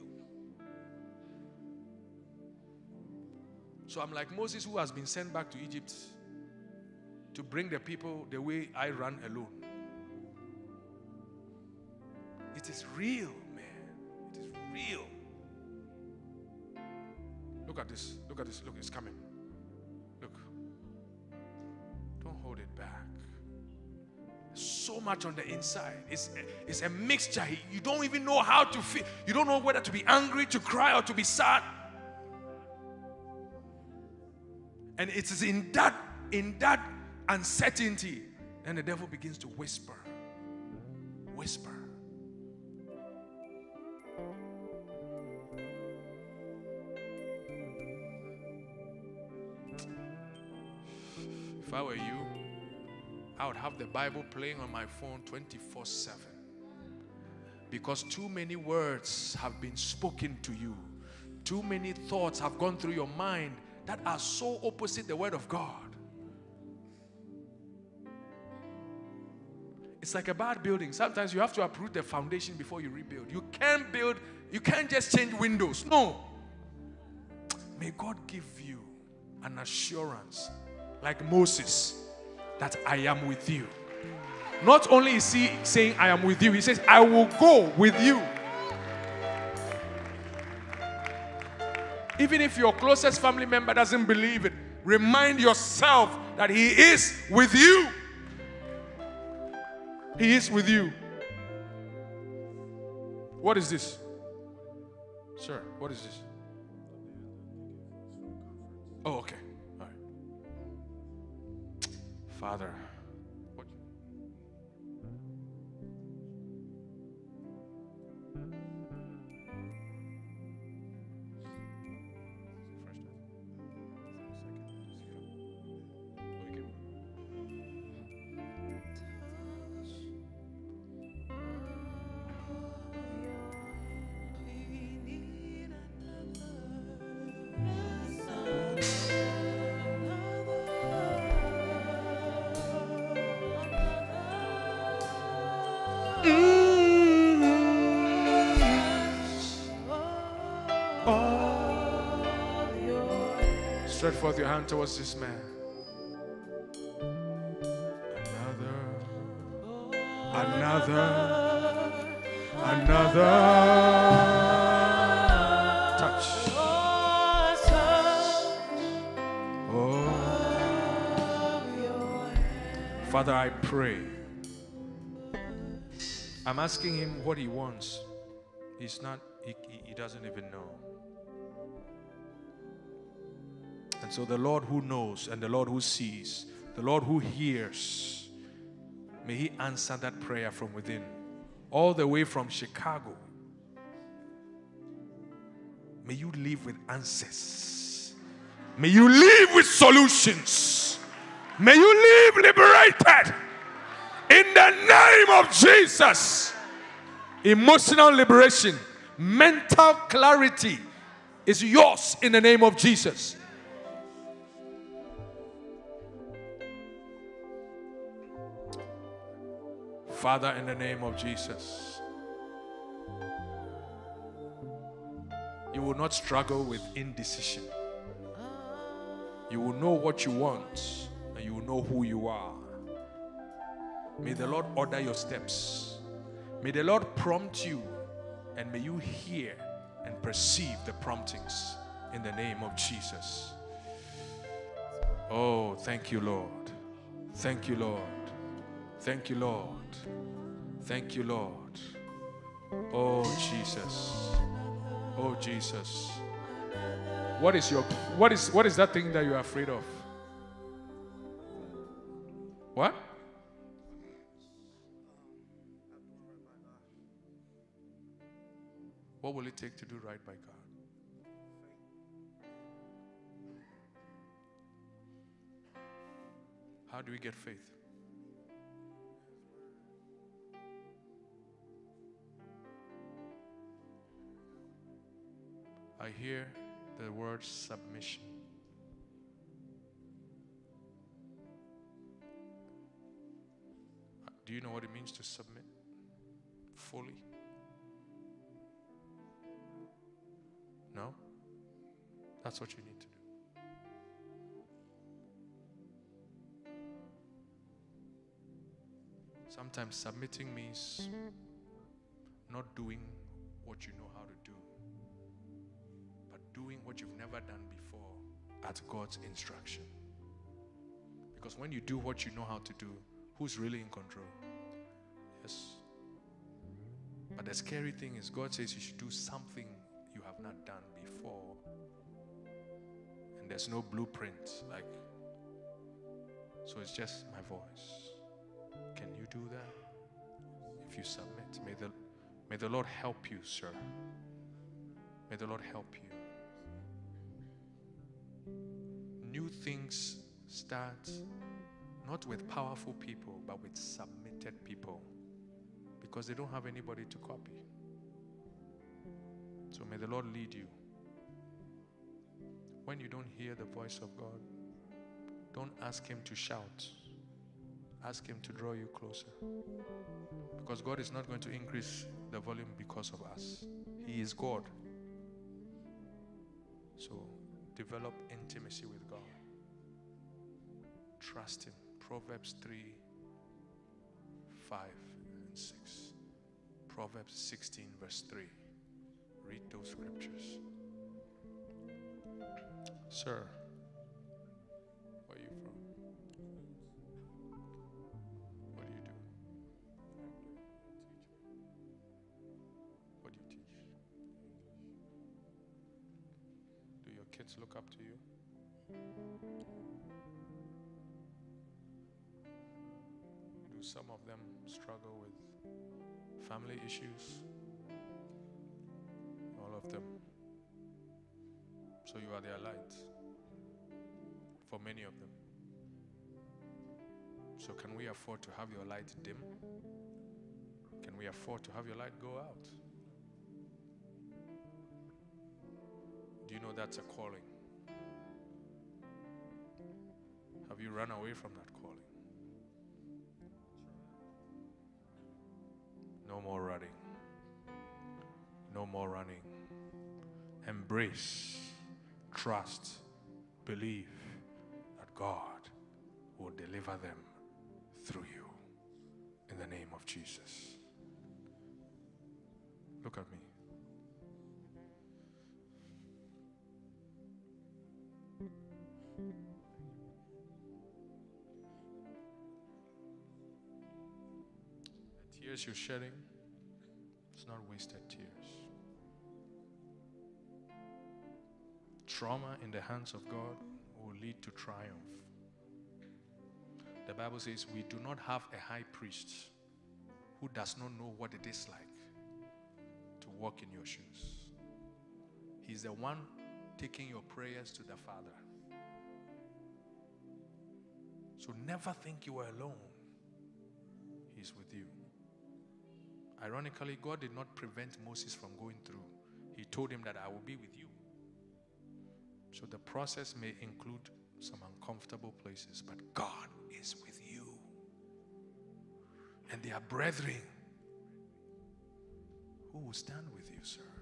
So I'm like Moses, who has been sent back to Egypt to bring the people the way I run alone. It is real, man. It is real. Look at this. Look at this. Look, it's coming. Look. Don't hold it back. So much on the inside. It's a, it's a mixture. You don't even know how to feel. You don't know whether to be angry, to cry, or to be sad. And it is in that in that uncertainty, then the devil begins to whisper. Whisper. I were you, I would have the Bible playing on my phone 24 7. Because too many words have been spoken to you, too many thoughts have gone through your mind that are so opposite the Word of God. It's like a bad building. Sometimes you have to uproot the foundation before you rebuild. You can't build, you can't just change windows. No. May God give you an assurance, like Moses, that I am with you. Not only is he saying, I am with you, he says, I will go with you. Even if your closest family member doesn't believe it, remind yourself that he is with you. He is with you. What is this? Sir, what is this? Oh, okay. Father, forth your hand towards this man. Another, another, another touch. Oh, Father, I pray. I'm asking him what he wants. He's not, he, he, he doesn't even know. So the Lord who knows and the Lord who sees, the Lord who hears, may He answer that prayer from within, all the way from Chicago. May you live with answers. May you live with solutions. May you live liberated in the name of Jesus. Emotional liberation, mental clarity is yours in the name of Jesus. Father, in the name of Jesus, you will not struggle with indecision. You will know what you want and you will know who you are. May the Lord order your steps. May the Lord prompt you and may you hear and perceive the promptings in the name of Jesus. Oh, thank you, Lord. Thank you, Lord. Thank you, Lord. Thank you, Lord. Oh, Jesus. Oh, Jesus. What is your what is what is that thing that you're afraid of? What? What will it take to do right by God? How do we get faith? I hear the word submission. Do you know what it means to submit fully? No? That's what you need to do. Sometimes submitting means not doing what you know how to do, doing what you've never done before at God's instruction. Because when you do what you know how to do, who's really in control? Yes. But the scary thing is, God says you should do something you have not done before. And there's no blueprint. Like, so it's just my voice. Can you do that? If you submit, may the, may the Lord help you, sir. May the Lord help you. New things start not with powerful people, but with submitted people because they don't have anybody to copy. So may the Lord lead you. When you don't hear the voice of God, don't ask Him to shout. Ask Him to draw you closer. Because God is not going to increase the volume because of us. He is God. So develop intimacy with God. Trust Him. Proverbs 3 5 and 6. Proverbs 16, verse 3. Read those scriptures. Sir, kids look up to you? Do some of them struggle with family issues? All of them. So you are their light for many of them. So, can we afford to have your light dim? Can we afford to have your light go out? Do you know that's a calling? Have you run away from that calling? No more running. No more running. Embrace, trust, believe that God will deliver them through you in the name of Jesus. Look at me. The tears you're shedding, it's not wasted tears. Trauma in the hands of God will lead to triumph. The Bible says we do not have a high priest who does not know what it is like to walk in your shoes. He's the one taking your prayers to the Father. So never think you are alone. He's with you. Ironically, God did not prevent Moses from going through. He told him that I will be with you. So the process may include some uncomfortable places, but God is with you. And they are brethren who will stand with you, sir.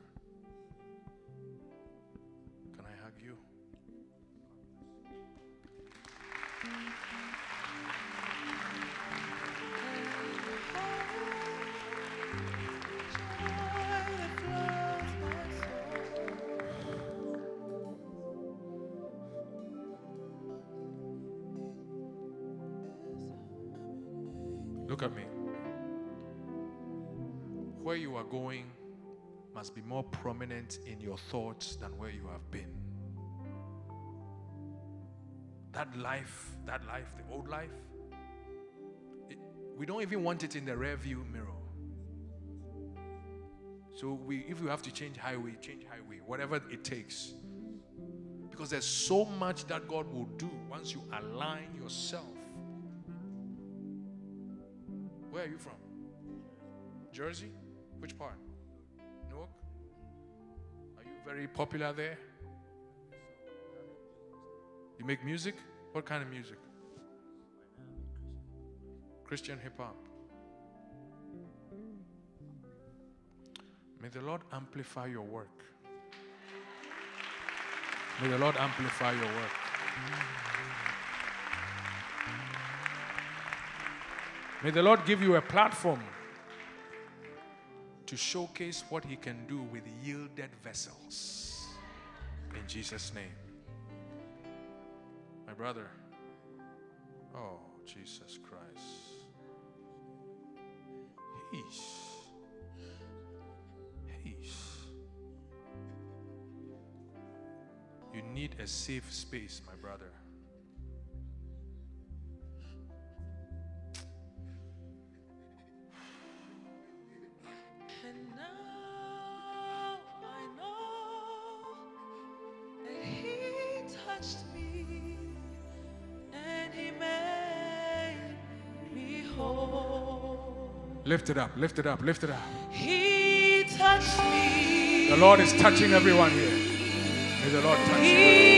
You are going must be more prominent in your thoughts than where you have been. That life, that life, the old life, it, we don't even want it in the rear view mirror. So we, if you have to change highway, change highway, whatever it takes. Because there's so much that God will do once you align yourself. Where are you from? Jersey? Which part? Newark? Are you very popular there? You make music? What kind of music? Christian hip hop. May the Lord amplify your work. May the Lord amplify your work. May the Lord give you a platform to showcase what He can do with yielded vessels. In Jesus' name. My brother. Oh, Jesus Christ. He's. He's. You need a safe space, my brother. Lift it up, lift it up, lift it up. He touched me. The Lord is touching everyone here. May the Lord touch he you.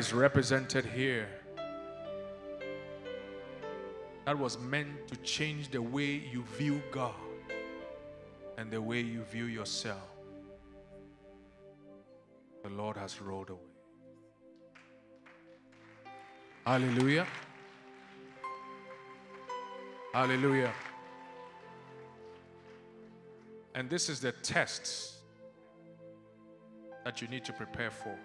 is represented here that was meant to change the way you view God and the way you view yourself, the Lord has rolled away. Hallelujah. Hallelujah. And this is the test that you need to prepare for.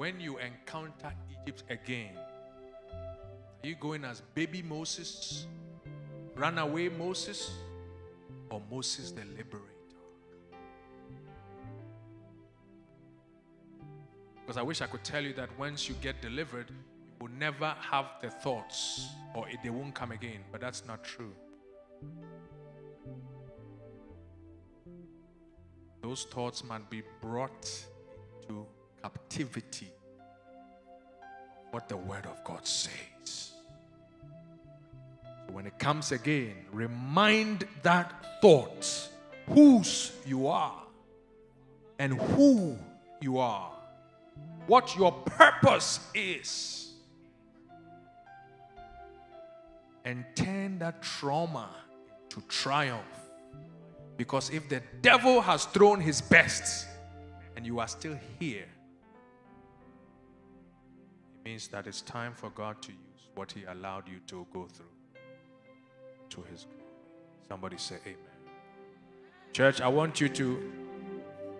When you encounter Egypt again, are you going as baby Moses, runaway Moses, or Moses the liberator? Because I wish I could tell you that once you get delivered, you will never have the thoughts or they won't come again. But that's not true. Those thoughts might be brought to captivity. What the Word of God says. When it comes again, remind that thought whose you are and who you are, what your purpose is, and turn that trauma to triumph. Because if the devil has thrown his best and you are still here, means that it's time for God to use what he allowed you to go through to his glory. Somebody say amen. Church, I want you to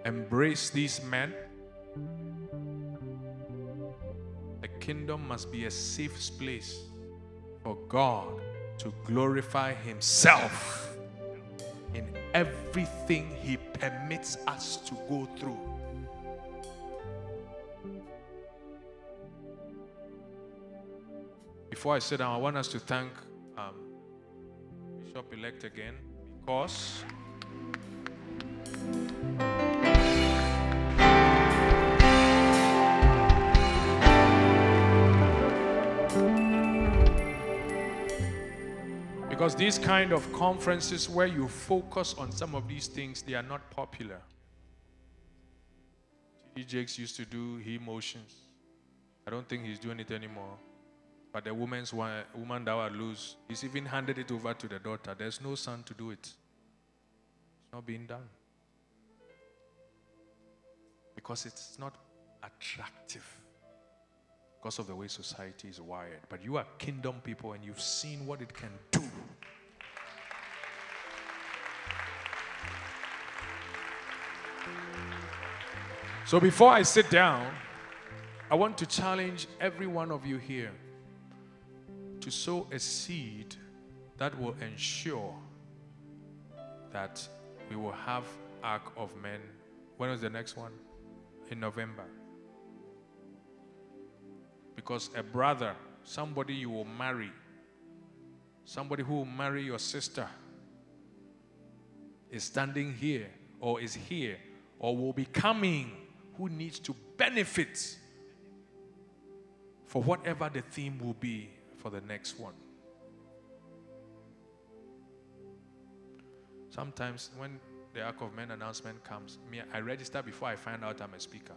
embrace these men. The kingdom must be a safe place for God to glorify himself in everything he permits us to go through. Before I sit down, I want us to thank um, Bishop elect again because because these kind of conferences where you focus on some of these things they are not popular T.D. Jakes used to do he motions I don't think he's doing it anymore but the woman's woman that will lose he's even handed it over to the daughter. There's no son to do it. It's not being done. Because it's not attractive. Because of the way society is wired. But you are kingdom people and you've seen what it can do. So before I sit down, I want to challenge every one of you here to sow a seed that will ensure that we will have Ark of Men. When is the next one? In November. Because a brother, somebody you will marry, somebody who will marry your sister, is standing here or is here or will be coming who needs to benefit for whatever the theme will be for the next one. Sometimes when the Ark of Men announcement comes, me, I register before I find out I'm a speaker.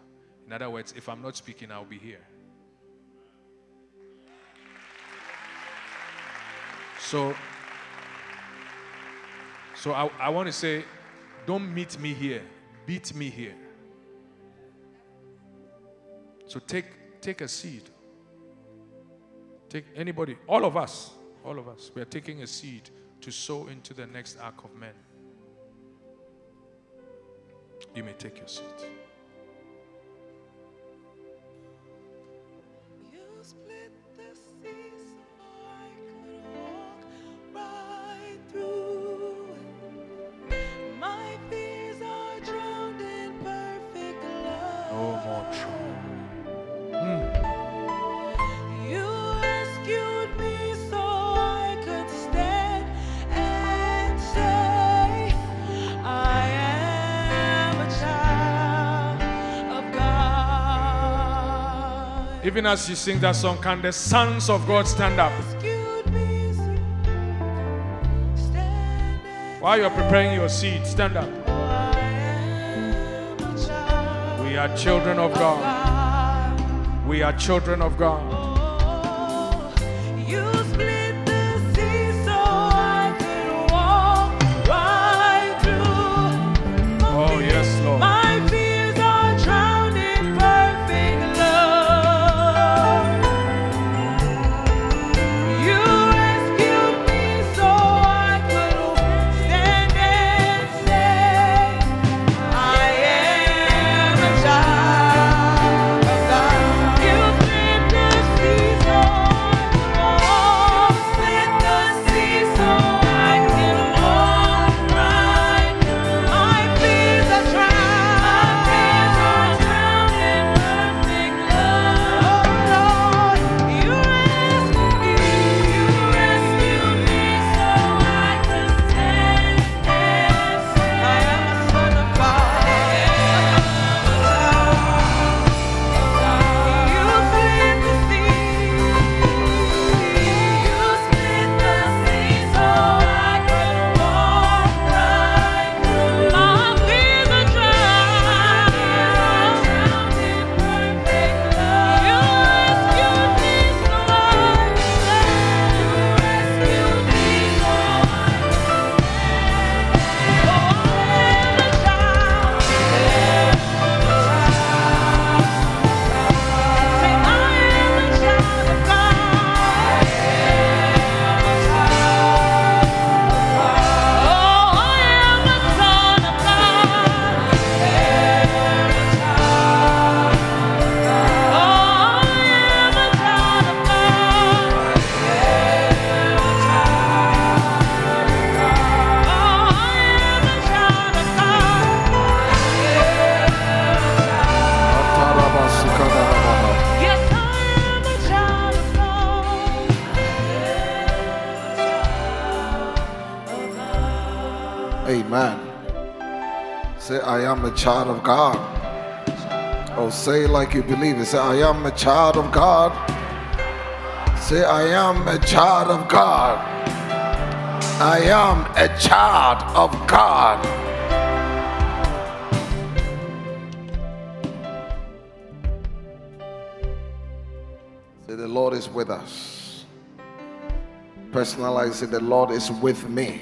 In other words, if I'm not speaking, I'll be here. So, so I, I want to say, don't meet me here, beat me here. So take take a seed. Take anybody, all of us, all of us. We are taking a seed to sow into the next ark of men. You may take your seat. Even as you sing that song, can the sons of God stand up? Rescued me so stand and While you're preparing your seed, stand up. I am a child We are children of. God. We are children of God. It like you believe it. Say, I am a child of God. Say, I am a child of God. I am a child of God. Say, the Lord is with us. Personalize, say, the Lord is with me.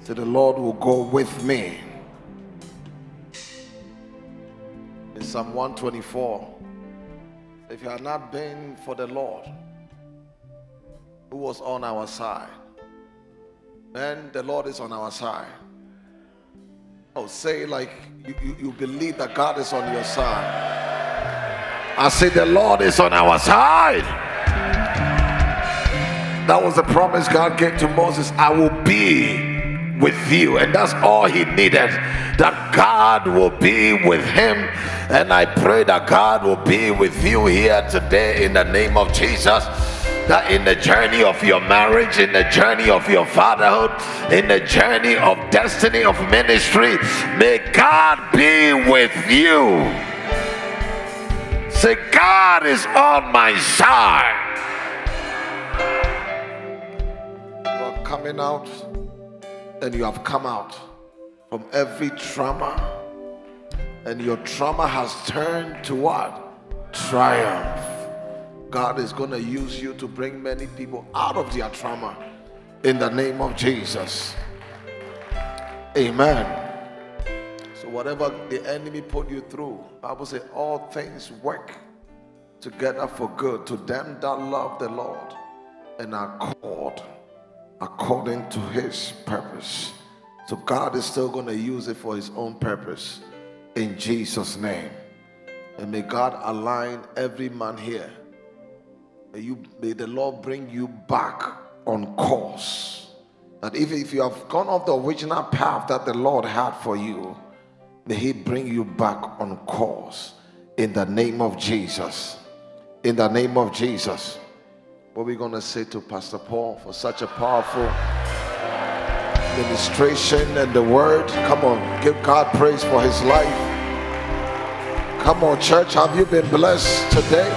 Say, the Lord will go with me. Psalm 124, if you had not been for the Lord who was on our side, then the Lord is on our side. Oh, say like you, you, you believe that God is on your side. I say the Lord is on our side. That was the promise God gave to Moses. I will be with you. And that's all he needed. That God will be with him. And I pray that God will be with you here today in the name of Jesus that in the journey of your marriage, in the journey of your fatherhood, in the journey of destiny of ministry, may God be with you. Say, God is on my side. You are coming out, and you have come out from every trauma, and your trauma has turned to what? Triumph. God is going to use you to bring many people out of their trauma in the name of Jesus. Amen. So whatever the enemy put you through, Bible says all things work together for good to them that love the Lord and are called according to his purpose. So God is still going to use it for his own purpose in Jesus' name. And may God align every man here May, you, may the Lord bring you back on course. That even if you have gone off the original path that the Lord had for you, may He bring you back on course in the name of Jesus. In the name of Jesus. What we're we going to say to Pastor Paul for such a powerful ministration and the word? Come on, give God praise for His life. Come on, church, have you been blessed today?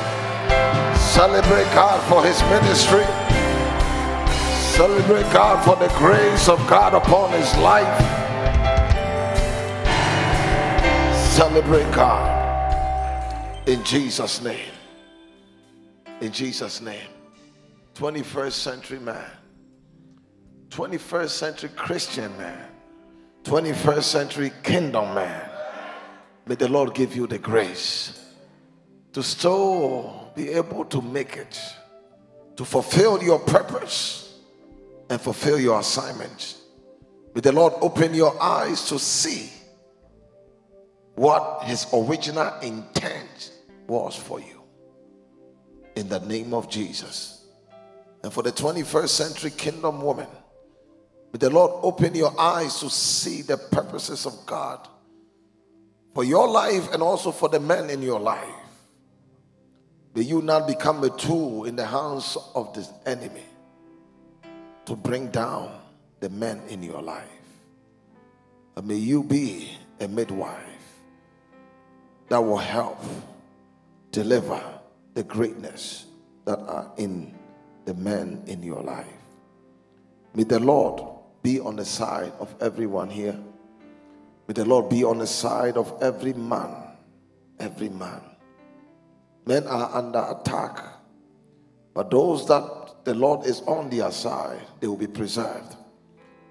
Celebrate God for his ministry. Celebrate God for the grace of God upon his life. Celebrate God in Jesus' name. In Jesus' name. 21st century man. 21st century Christian man. 21st century kingdom man. May the Lord give you the grace to still be able to make it, to fulfill your purpose and fulfill your assignment. May the Lord open your eyes to see what His original intent was for you. In the name of Jesus. And for the 21st century kingdom woman, may the Lord open your eyes to see the purposes of God for your life and also for the men in your life. May you not become a tool in the hands of the enemy to bring down the men in your life. And may you be a midwife that will help deliver the greatness that are in the men in your life. May the Lord be on the side of everyone here. May the Lord be on the side of every man, every man. Men are under attack, but those that the Lord is on their side, they will be preserved.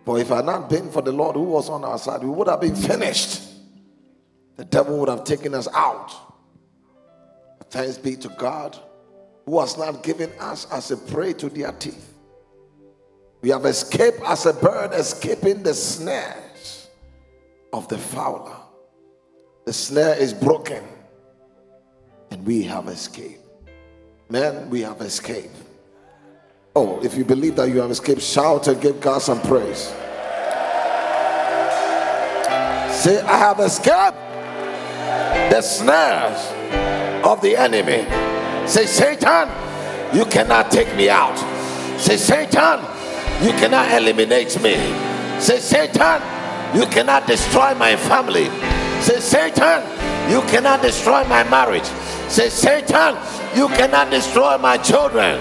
For if I had not been for the Lord who was on our side, we would have been finished. The devil would have taken us out. Thanks be to God who has not given us as a prey to their teeth. We have escaped as a bird escaping the snares of the fowler. The snare is broken and we have escaped. Man, we have escaped. Oh, if you believe that you have escaped, shout and give God some praise. Say, I have escaped the snares of the enemy. Say, Satan, you cannot take me out. Say, Satan, you cannot eliminate me. Say, Satan, you cannot destroy my family. Say, Satan, you cannot destroy my marriage. Say, Satan, you cannot destroy my children.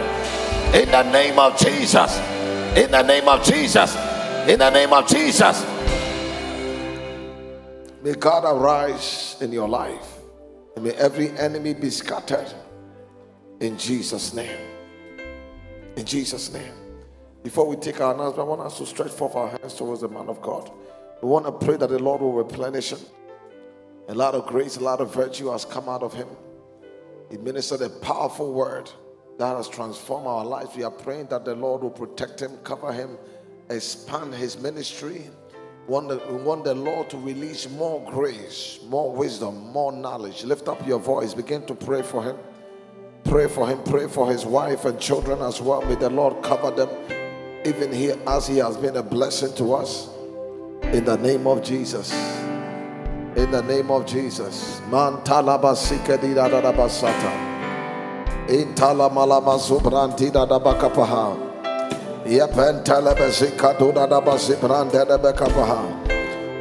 In the name of Jesus. In the name of Jesus. In the name of Jesus. May God arise in your life. And may every enemy be scattered. In Jesus' name. In Jesus' name. Before we take our announcement, I want us to stretch forth our hands towards the man of God. We want to pray that the Lord will replenish him. A lot of grace, a lot of virtue has come out of him. He ministered a powerful word that has transformed our lives. We are praying that the Lord will protect him, cover him, expand his ministry. We want, the, we want the Lord to release more grace, more wisdom, more knowledge. Lift up your voice, begin to pray for him. Pray for him, pray for his wife and children as well. May the Lord cover them, even he, as he has been a blessing to us. In the name of Jesus. In the name of Jesus.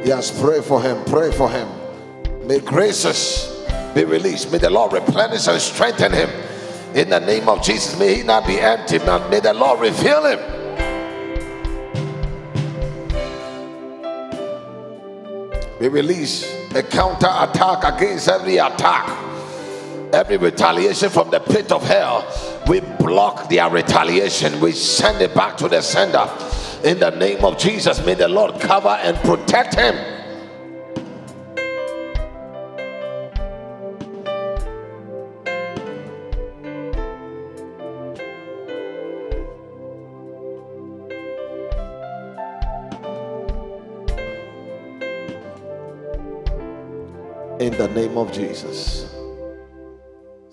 Yes, pray for him, pray for him. May graces be released. May the Lord replenish and strengthen him. In the name of Jesus, may he not be empty. May the Lord reveal him. We release a counter attack against every attack, every retaliation from the pit of hell. We block their retaliation, we send it back to the sender. In the name of Jesus, may the Lord cover and protect him. In the name of Jesus.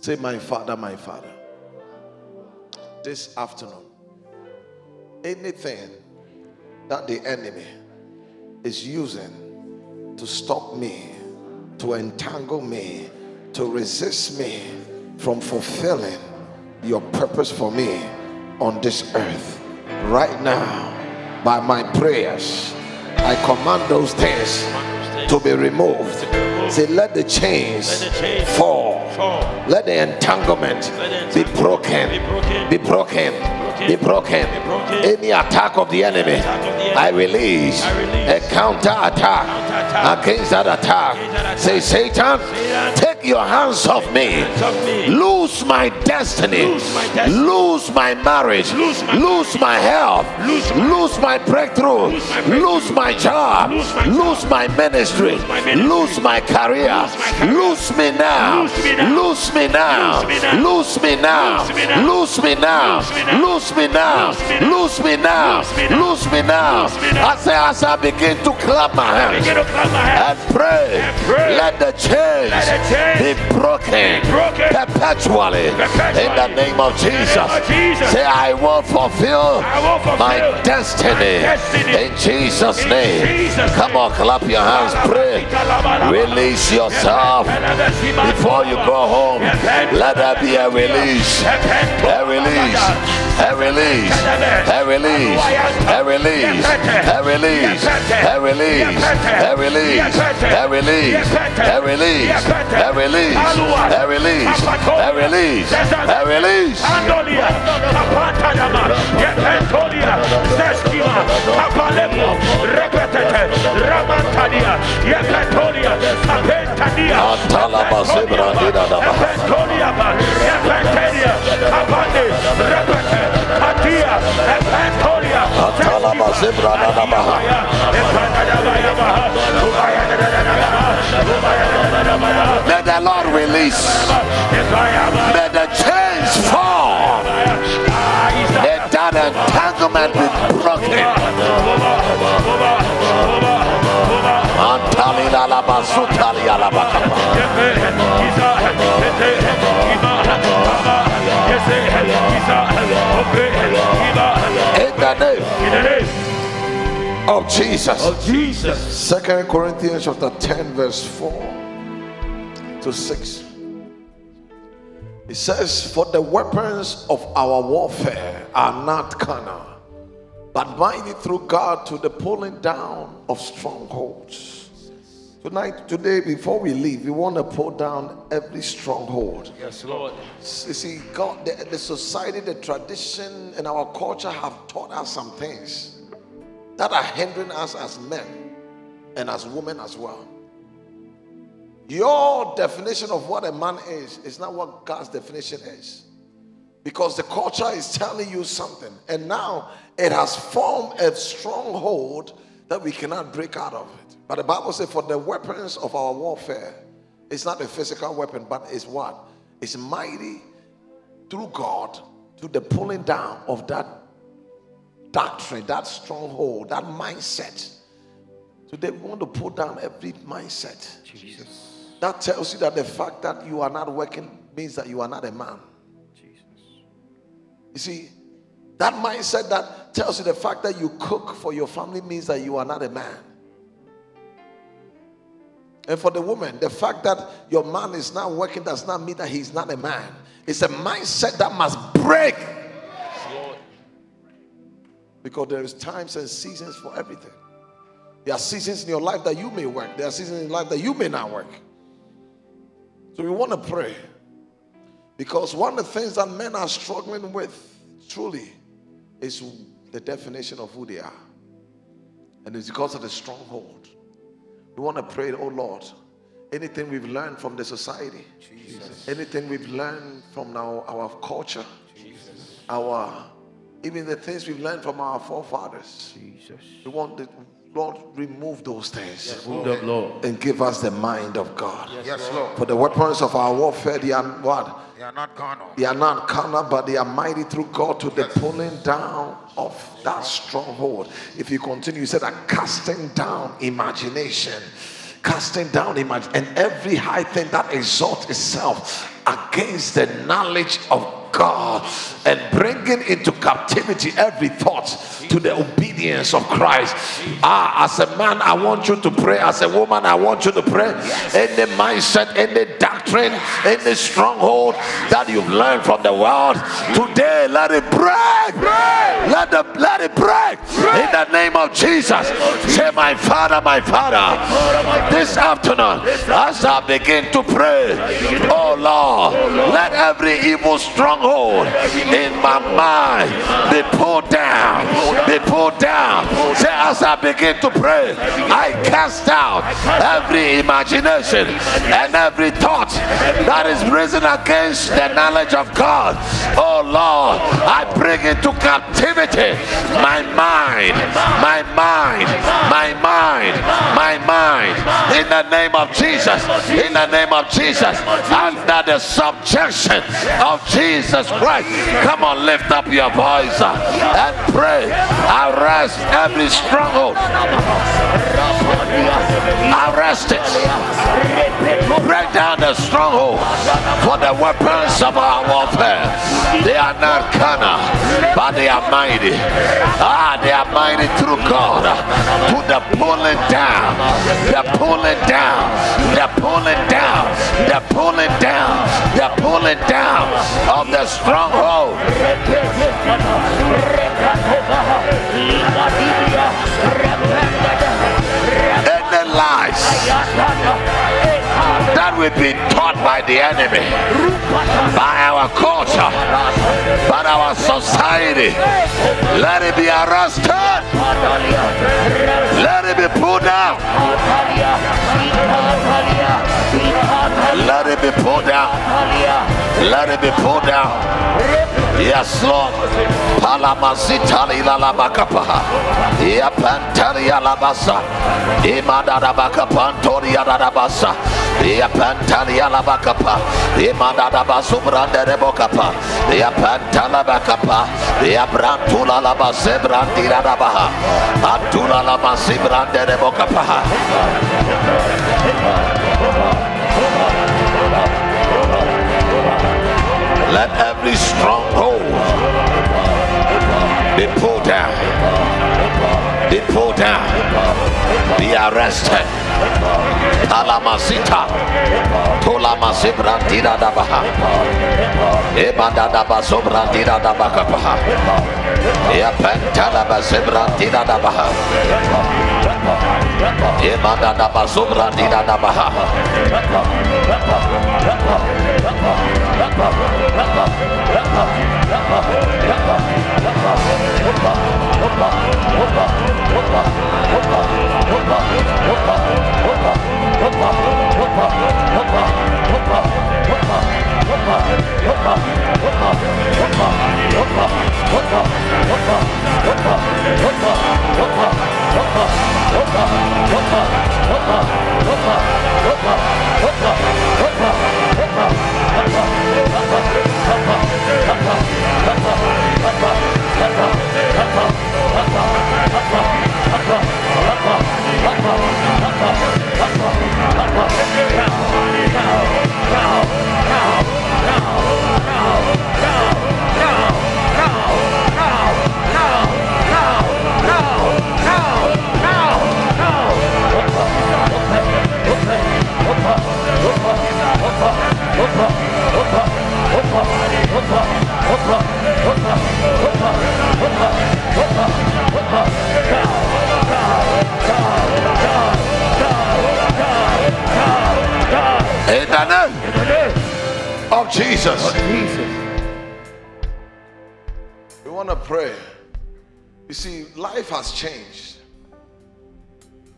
Say, My Father, my Father. This afternoon, anything that the enemy is using to stop me, to entangle me, to resist me from fulfilling your purpose for me on this earth, right now, by my prayers, I command those things to be removed. Say, let the chains fall. Let the entanglement be broken. Be broken. Be broken. Any attack of the enemy, I release a counter attack against that attack. Say, Satan, take your hands off me. Lose my destiny. Lose my marriage. Lose my health. Lose my breakthrough. Lose my job. Lose my ministry. Lose my career. Lose me now. Lose me now. Lose me now. Lose me now. Lose me now. Lose me now. Lose me now. I say as I begin to clap my hands and pray, let the chains be broken perpetually in the name of Jesus. Say I will fulfill my destiny in Jesus' name. Come on, clap your hands, pray. Release yourself before you go home. Let there be a release. A release. A release. A release. A release. A release. A release. A release. A release. A release release, a release, a release, a release. Andolia, Kapatanama, Yepentolia, Seskima, Kapalemo, Repetete, Ramantalia, Yepentolia, Kapentania, Antalabasibra, Yepentolia, Yepentolia, Kapande, Repetete, let the Lord release. May the chains fall. May that entanglement be broken. Alaba kapa. In the name of Jesus. Jesus. Second Corinthians chapter 10, verse 4 to 6. It says, For the weapons of our warfare are not carnal, but mighty through God to the pulling down of strongholds. Tonight, today, before we leave, we want to pull down every stronghold. Yes, Lord. You see, God, the, the society, the tradition, and our culture have taught us some things that are hindering us as men and as women as well. Your definition of what a man is is not what God's definition is. Because the culture is telling you something, and now it has formed a stronghold that we cannot break out of. But the Bible says, for the weapons of our warfare, it's not a physical weapon, but it's what? It's mighty through God to the pulling down of that doctrine, that stronghold, that mindset. Today we want to pull down every mindset. Jesus. That tells you that the fact that you are not working means that you are not a man. Jesus. You see, that mindset that tells you the fact that you cook for your family means that you are not a man. And for the woman, the fact that your man is not working does not mean that he's not a man. It's a mindset that must break. Because there is times and seasons for everything. There are seasons in your life that you may work. There are seasons in life that you may not work. So we want to pray. Because one of the things that men are struggling with truly is the definition of who they are. And it's because of the stronghold. We want to pray, oh Lord, anything we've learned from the society, anything we've learned from our, our culture, our even the things we've learned from our forefathers. Jesus. We want the Lord remove those things up, Lord. and give us the mind of God. Yes, Lord. For the weapons of our warfare, they are what? They are not carnal. Oh. They are not carnal, but they are mighty through God to the pulling down of that stronghold. If you continue, you said that casting down imagination, casting down imagine, and every high thing that exalts itself against the knowledge of God and bringing into captivity every thought to the obedience of Christ. Ah, as a man, I want you to pray. As a woman, I want you to pray. Any mindset, any doctrine, any stronghold that you've learned from the world, today let it break. Let the let it break in the name of Jesus. Say, my Father, my Father, this afternoon, as I begin to pray, oh Lord, let every evil stronghold in my mind be pulled down, be pulled down. Say, as I begin to pray, I cast out every imagination and every thought that is risen against the knowledge of God. Oh Lord, I bring into captivity my mind, my mind, my mind, my mind. In the name of Jesus, in the name of Jesus, under the subjection of Jesus Christ. Come on, lift up your voice uh, and pray. Arrest every stronghold. Arrest it. Break down the stronghold for the weapons of our warfare. They are not carnal, but they are mighty. Ah, they are mighty through God to the pulling down, the pulling down, the pulling down, the pulling down, the pulling down of the stronghold. Any lies. that we've been taught by the enemy, by our culture, by our society, let it be arrested. Let it be pulled down. Let it pulled down. Let it be pulled down. Yes, Lord. Palamasitali la la bakapa. Yapantali la basa. Imadada bakapantori la basa. Yapantali la bakapa. Imadada basubrande rebokapa. Yapantala bakapa. Yabrantula la basebrandi la baha. Antula la basibrande rebokapa. Let every stronghold be pulled down, be pulled down, be arrested. Talamasita, Tolamasibra Tira Dabaha, Ebanda basobra dida da bakapaha. Ya pentala basebra dida da baha. Hoppa! Hoppa! Hoppa! Hoppa! Da baha. In the name of Jesus. We want to pray. You see, life has changed.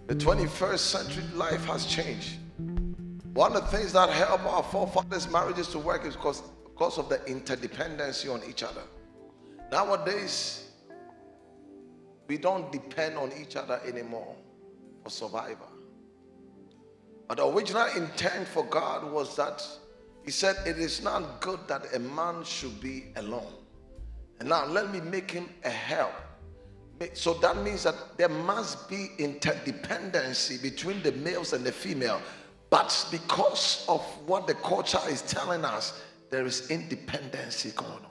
The 21st century life has changed. One of the things that help our forefathers' marriages to work is because, because of the interdependency on each other. Nowadays, we don't depend on each other anymore for survival. But the original intent for God was that He said, It is not good that a man should be alone. And now let me make him a help. So that means that there must be interdependency between the males and the female. But because of what the culture is telling us, there is independency going on.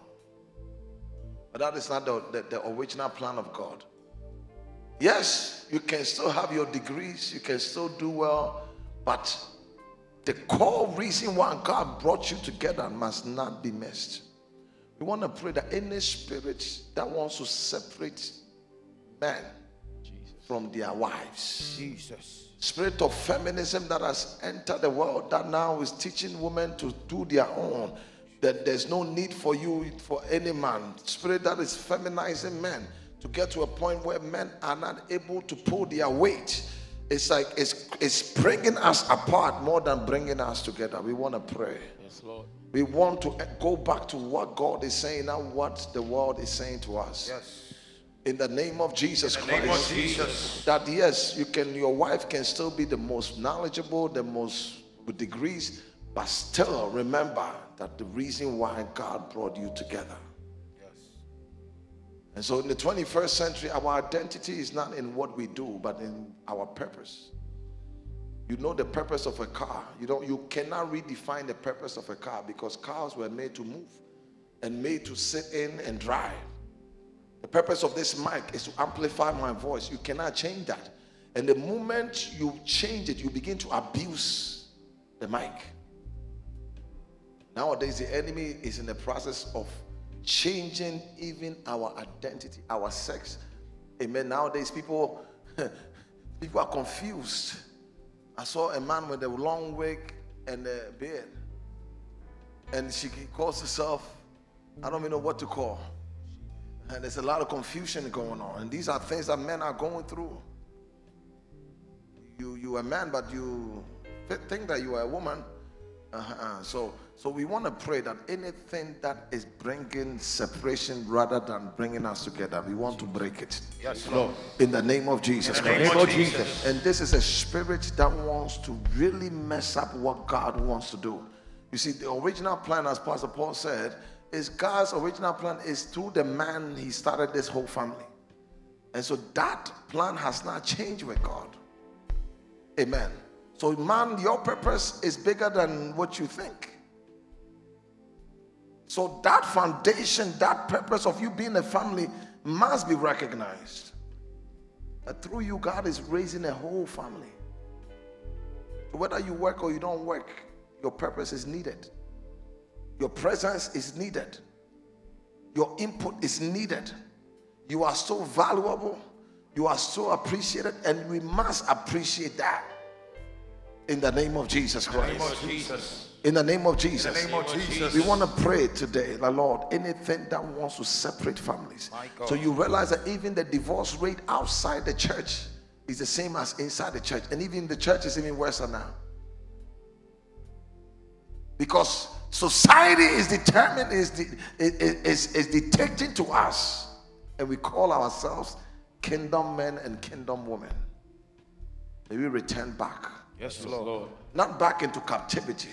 But that is not the, the, the original plan of God. Yes, you can still have your degrees, you can still do well, but the core reason why God brought you together must not be missed. We want to pray that any spirit that wants to separate men from their wives, Jesus. spirit of feminism that has entered the world that now is teaching women to do their own that there's no need for you for any man spirit that is feminizing men to get to a point where men are not able to pull their weight it's like it's it's bringing us apart more than bringing us together we want to pray Yes, Lord. we want to go back to what god is saying not what the world is saying to us Yes. in the name of Jesus Christ. name of Jesus. That yes, you can your wife can still be the most knowledgeable, the most with degrees, but still remember that the reason why God brought you together. Yes. And so in the 21st century, our identity is not in what we do, but in our purpose. You know the purpose of a car. You don't you cannot redefine the purpose of a car because cars were made to move and made to sit in and drive. The purpose of this mic is to amplify my voice. You cannot change that. And the moment you change it, you begin to abuse the mic. Nowadays, the enemy is in the process of changing even our identity, our sex. Amen. Nowadays, people (laughs) people are confused. I saw a man with a long wig and a beard, and she calls herself, I don't even know what to call. And there's a lot of confusion going on. And these are things that men are going through. You you a man, but you think that you are a woman. Uh-huh. So so we want to pray that anything that is bringing separation rather than bringing us together, we want to break it. Yes, Lord. In the name of Jesus In the Christ. name of Jesus. And this is a spirit that wants to really mess up what God wants to do. You see, the original plan, as Pastor Paul said, is God's original plan is through the man he started this whole family. And so that plan has not changed with God. Amen. So, man, your purpose is bigger than what you think. So, that foundation, that purpose of you being a family must be recognized. That through you, God is raising a whole family. Whether you work or you don't work, your purpose is needed. Your presence is needed. Your input is needed. You are so valuable. You are so appreciated, and we must appreciate that. In the name of Jesus Christ. In the name of Jesus. We want to pray today, the Lord, anything that wants to separate families. So you realize that even the divorce rate outside the church is the same as inside the church, and even the church is even worse now. Because society is determined, is, de- is, is, is dictating to us, and we call ourselves kingdom men and kingdom women. May we return back. Yes, Lord. Not back into captivity,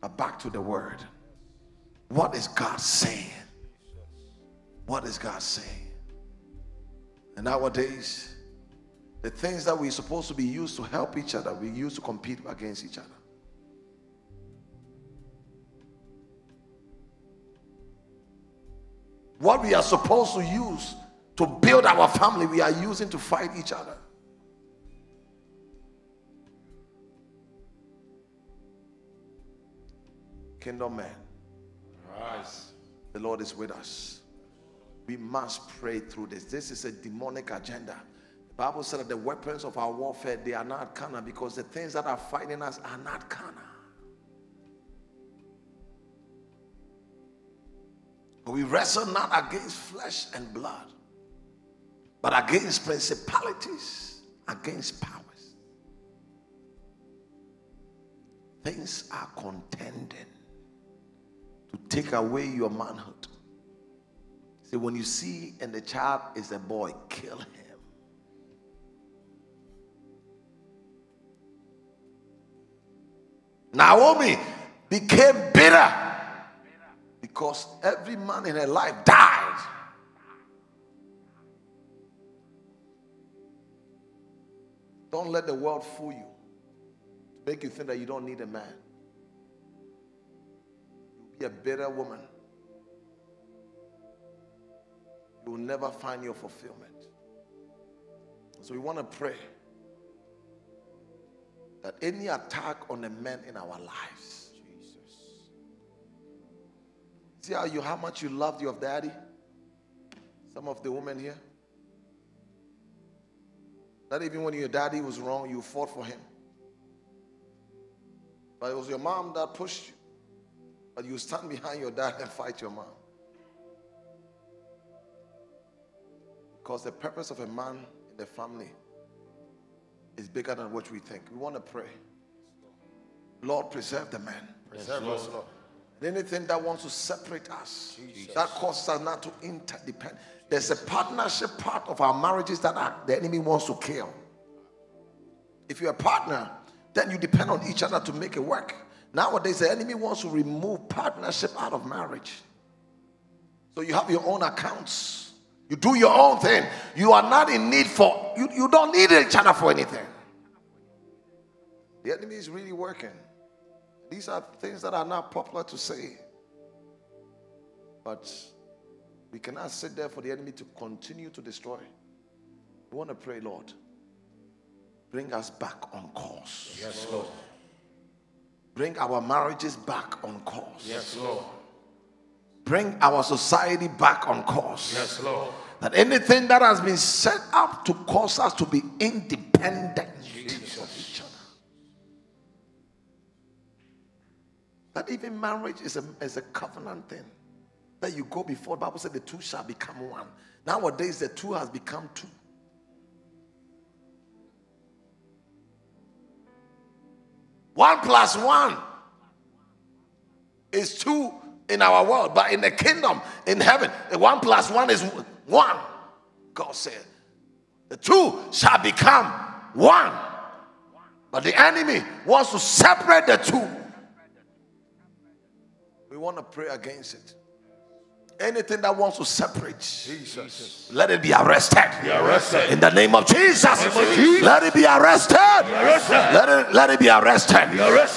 but back to the word. What is God saying? What is God saying? And nowadays, the things that we're supposed to be used to help each other, we use to compete against each other. What we are supposed to use to build our family, we are using to fight each other. Kingdom man. Rise. The Lord is with us. We must pray through this. This is a demonic agenda. The Bible said that the weapons of our warfare they are not carnal because the things that are fighting us are not carnal. But we wrestle not against flesh and blood, but against principalities, against powers. Things are contending to take away your manhood. See, when you see and the child is a boy, kill him. Naomi became bitter because every man in her life died. Don't let the world fool you, make you think that you don't need a man. Be a bitter woman. You will never find your fulfillment. So we want to pray that any attack on the men in our lives, Jesus. see how you how much you loved your daddy. Some of the women here, not even when your daddy was wrong, you fought for him. But it was your mom that pushed you. But you stand behind your dad and fight your mom. Because the purpose of a man in the family is bigger than what we think. We want to pray. Lord, preserve the man. Preserve us, Lord. Anything that wants to separate us, that causes us not to interdepend. There's a partnership part of our marriages that are, the enemy wants to kill. If you're a partner, then you depend on each other to make it work. Nowadays, the enemy wants to remove partnership out of marriage. So you have your own accounts. You do your own thing. You are not in need for, you, you don't need each other for anything. The enemy is really working. These are things that are not popular to say. But we cannot sit there for the enemy to continue to destroy. We want to pray, Lord, bring us back on course. Yes, Lord. Bring our marriages back on course. Yes, Lord. Bring our society back on course. Yes, Lord. That anything that has been set up to cause us to be independent of each other. That even marriage is a, is a covenant thing. That you go before, the Bible said the two shall become one. Nowadays, the two has become two. One plus one is two in our world, but in the kingdom, in heaven, one plus one is one. God said, the two shall become one. But the enemy wants to separate the two. We want to pray against it. Anything that wants to separate, Jesus. let it be arrested. arrested. In the name of Jesus. Let it be arrested. Let it, let it be arrested.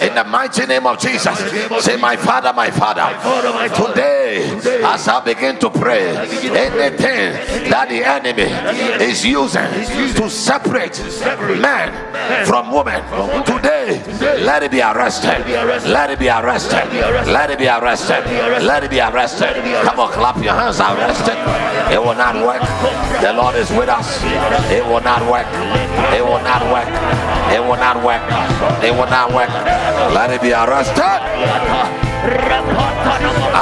In the mighty name of Jesus. Say, My Father, my Father. Today, As I begin to pray, anything that the enemy is using to separate man from woman, today, let it be arrested. Let it be arrested. Let it be arrested. Let it be arrested. Come on, clap your hands. Arrested. It will not work. The Lord is with us. It will not work. It will not work. It will not work. It will not work. Let it be arrested.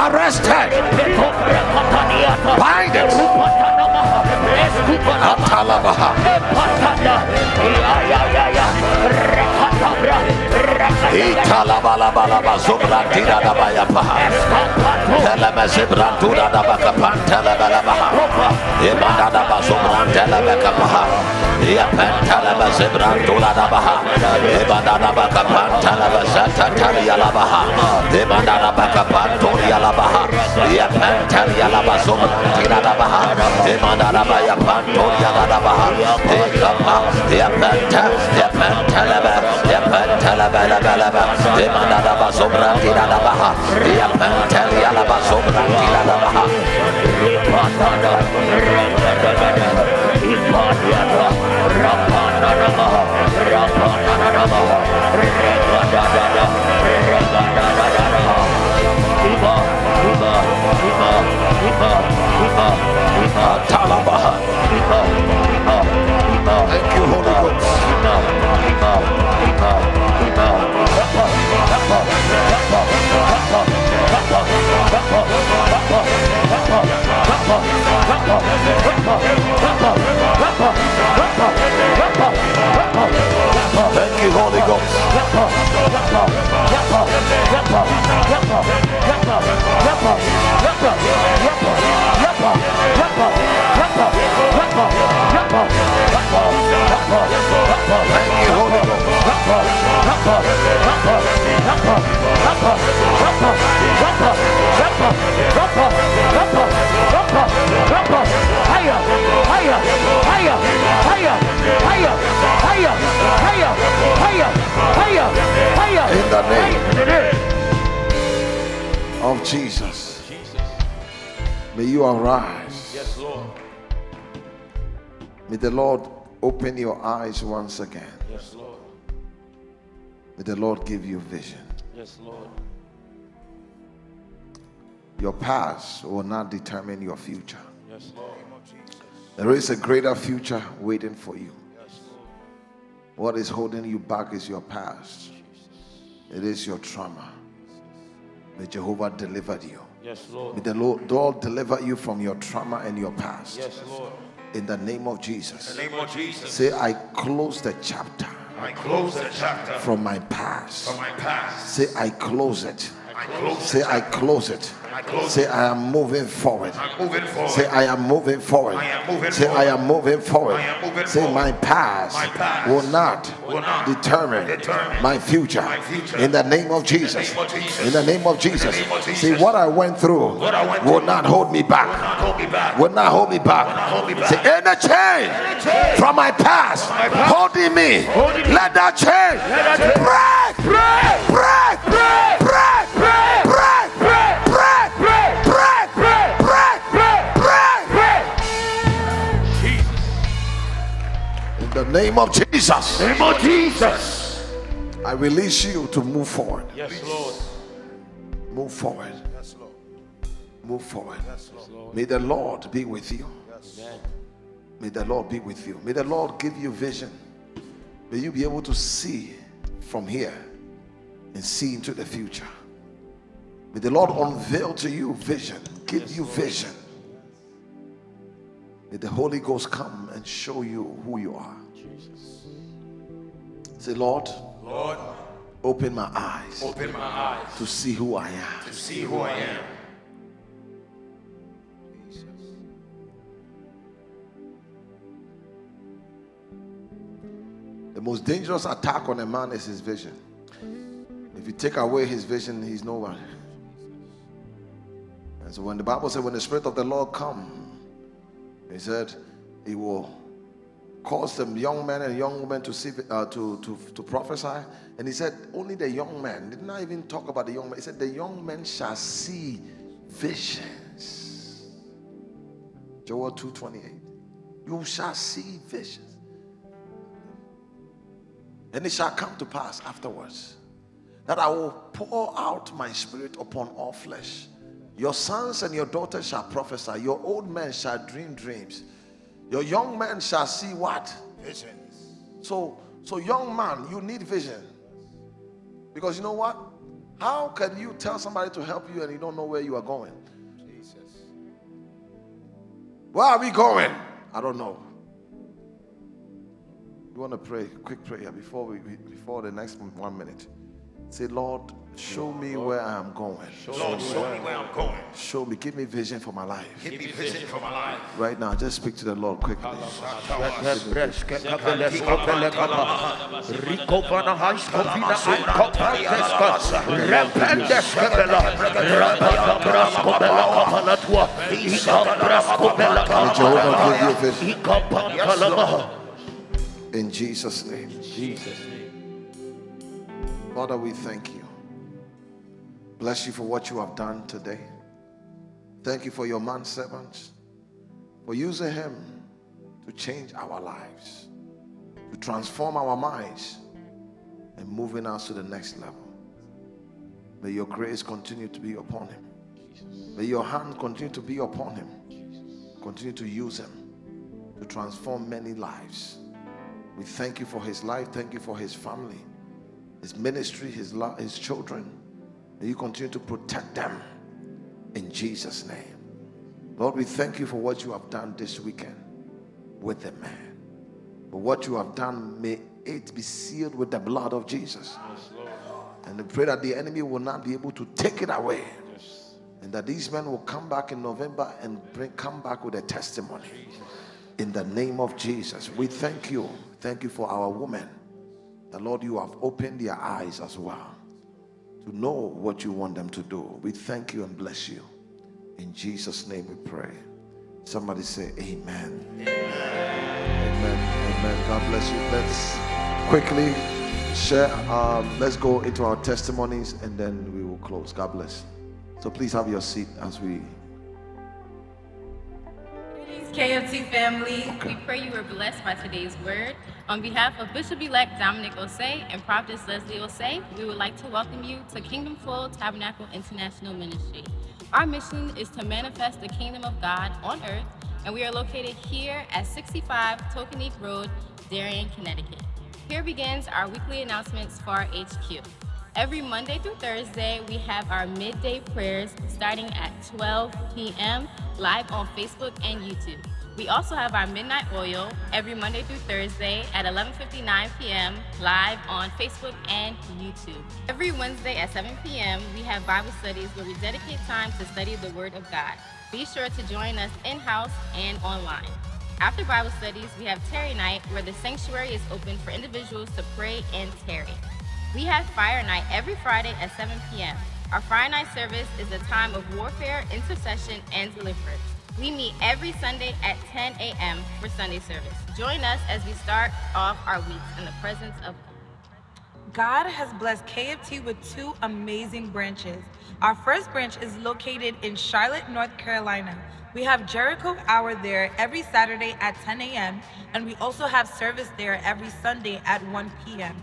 Arrested. Bind it. Atalabaha. Italabalaba Zubra Tira da Bayapaha Teleme Zibra Tura da Bakapan Telebelebaha Imada da Bazubra Telebekapaha Yapen Teleme Zibra Tura da Baha Imada da Bakapan Telebe Santa Taria Labaha Imada da Bakapan Turia Labaha Yapen Taria Laba Zubra Tira da Baha Imada da Bayapan Turia da Baha Ikapa. Yapen Telebe Yapen Telebe Yapen Telebe alaba demanda sobran tidak ada baha yang mencari sobran tidak ada baha Thank you, Holy Ghost. In the name of Jesus. May you arise. Yes, Lord. May the Lord open your eyes once again. Yes, Lord. May the Lord give you vision. Yes, Lord. Your past will not determine your future. Yes, Lord. There is a greater future waiting for you. Yes, Lord. What is holding you back is your past. It is your trauma. May Jehovah deliver you. Yes, Lord. May the Lord, Lord deliver you from your trauma and your past. Yes, Lord. In the name of Jesus. In the name of Jesus. Say, I close the chapter I close the chapter from my past. from my past. Say, I close it. Say, I close it. Say, I am moving forward. I'm moving forward. Say, I am moving forward. I am moving Say, I am moving forward. I am moving Say, my past, will not, determine, my future. In the name of Jesus. name of Jesus. In the name of Jesus. See, what I went through What I went will not hold me back. not hold me back. Will not hold me back. hold me back. Say, any chain from my past holding me, let that chain break, break, break, break, the name of Jesus, Name of Jesus. I release you to move forward. Yes, Lord. Move forward. Yes, Lord. Move forward. Yes, Lord. May the Lord be with you. Amen. May the Lord be with you. May the Lord give you vision. May you be able to see from here and see into the future. May the Lord unveil to you vision, give you vision. May the Holy Ghost come and show you who you are. Say, Lord, Lord, open my eyes open my eyes to see who I am. to see who I am. The most dangerous attack on a man is his vision. If you take away his vision, he's no nowhere. And so when the Bible said, when the Spirit of the Lord come, he said, he will cause the young men and young women to see, uh, to, to, to prophesy. And he said, only the young men, did not even talk about the young men. He said, the young men shall see visions. Joel 2:28. You shall see visions. And it shall come to pass afterwards that I will pour out my spirit upon all flesh. Your sons and your daughters shall prophesy. Your old men shall dream dreams. Your young man shall see what? Visions. So, so young man, you need vision. Because you know what? How can you tell somebody to help you and you don't know where you are going? Jesus. Where are we going? I don't know. You want to pray? Quick prayer before we before the next one minute. Say, Lord, show me where I am going. Lord, show me where I'm going. Show me, give me vision for my life. Give me vision for my life. Right now, just speak to the Lord quickly. May Jehovah give. In Jesus' name. Jesus. Father, we thank you. Bless you for what you have done today. Thank you for your man servants, for using him to change our lives, to transform our minds, and moving us to the next level. May your grace continue to be upon him. May your hand continue to be upon him. Continue to use him to transform many lives. We thank you for his life. Thank you for his family, his ministry, his, lo- his children. May you continue to protect them in Jesus' name. Lord, we thank you for what you have done this weekend with the man. But what you have done, may it be sealed with the blood of Jesus. And we pray that the enemy will not be able to take it away. And that these men will come back in November and bring come back with a testimony. In the name of Jesus. We thank you. Thank you for our women. The Lord, you have opened their eyes as well to know what you want them to do. We thank you and bless you. In Jesus' name we pray. Somebody say amen. Amen. Amen. God bless you. Let's quickly share. Um, let's go into our testimonies and then we will close. God bless. So please have your seat as we. Greetings, KFT family. We pray you were blessed by today's word. On behalf of Bishop-elect Dominic Osei and Prophetess Lesley Osei, we would like to welcome you to Kingdom Full Tabernacle International Ministry. Our mission is to manifest the kingdom of God on earth, and we are located here at 65 Tokeneke Road, Darien, Connecticut. Here begins our weekly announcements for our HQ. Every Monday through Thursday, we have our midday prayers starting at 12 p.m. live on Facebook and YouTube. We also have our midnight oil every Monday through Thursday at 11:59 p.m. live on Facebook and YouTube. Every Wednesday at 7 p.m., we have Bible studies where we dedicate time to study the Word of God. Be sure to join us in-house and online. After Bible studies, we have Tarry Night, where the sanctuary is open for individuals to pray and tarry. We have Fire Night every Friday at 7 p.m. Our Fire Night service is a time of warfare, intercession, and deliverance. We meet every Sunday at 10 a.m. for Sunday service. Join us as we start off our weeks in the presence of God. God has blessed KFT with two amazing branches. Our first branch is located in Charlotte, North Carolina. We have Jericho Hour there every Saturday at 10 a.m., and we also have service there every Sunday at 1 p.m.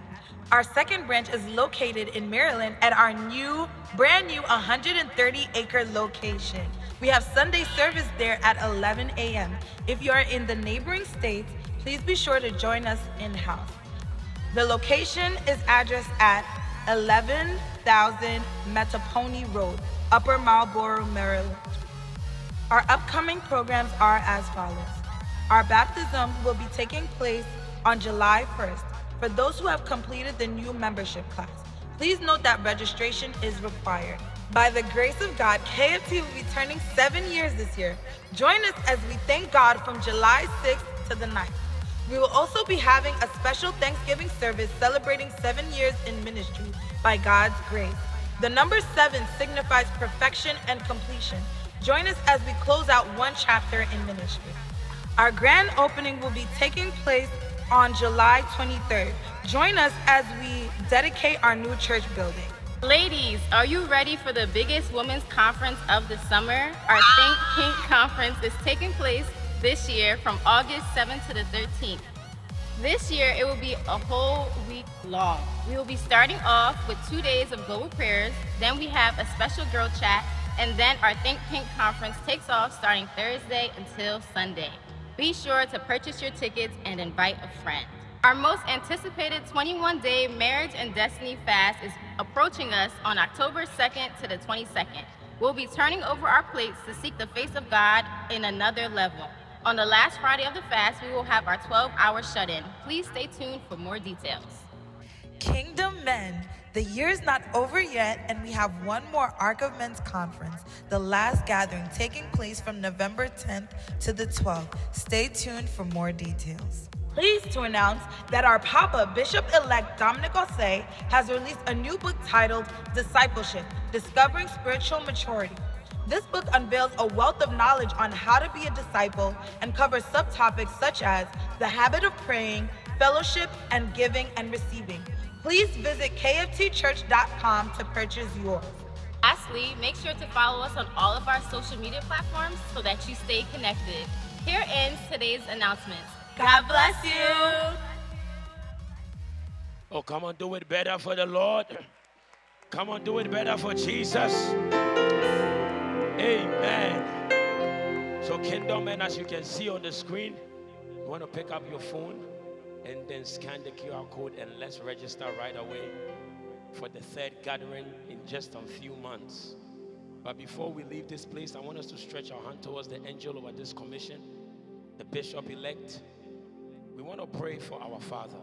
Our second branch is located in Maryland at our new, brand new 130 acre location. We have Sunday service there at 11 a.m. If you are in the neighboring states, please be sure to join us in house. The location is addressed at 11,000 Mattaponi Road, Upper Marlboro, Maryland. Our upcoming programs are as follows. Our baptism will be taking place on July 1st for those who have completed the new membership class. Please note that registration is required. By the grace of God, KFT will be turning seven years this year. Join us as we thank God from July 6th to the 9th. We will also be having a special Thanksgiving service celebrating seven years in ministry by God's grace. The number seven signifies perfection and completion. Join us as we close out one chapter in ministry. Our grand opening will be taking place on July 23rd. Join us as we dedicate our new church building. Ladies, are you ready for the biggest women's conference of the summer? Our Think Pink conference is taking place this year from August 7th to the 13th. This year, it will be a whole week long. We will be starting off with two days of global prayers, then we have a special girl chat, and then our Think Pink conference takes off starting Thursday until Sunday. Be sure to purchase your tickets and invite a friend. Our most anticipated 21 day marriage and destiny fast is approaching us on October 2nd to the 22nd. We'll be turning over our plates to seek the face of God in another level. On the last Friday of the fast, we will have our 12 hour shut in. Please stay tuned for more details. Kingdom Men. The year's not over yet, and we have one more Ark of Men's conference, the last gathering taking place from November 10th to the 12th. Stay tuned for more details. Pleased to announce that our Papa, Bishop elect Dominic Osei, has released a new book titled Discipleship Discovering Spiritual Maturity. This book unveils a wealth of knowledge on how to be a disciple and covers subtopics such as the habit of praying, fellowship, and giving and receiving. Please visit kftchurch.com to purchase yours. Lastly, make sure to follow us on all of our social media platforms so that you stay connected. Here ends today's announcements. God bless you. Oh, come on, do it better for the Lord. Come on, do it better for Jesus. Amen. So, kingdom men, as you can see on the screen, you want to pick up your phone and then scan the QR code and let's register right away for the third gathering in just a few months. But before we leave this place, I want us to stretch our hand towards the angel over this commission, the bishop elect. We want to pray for our father.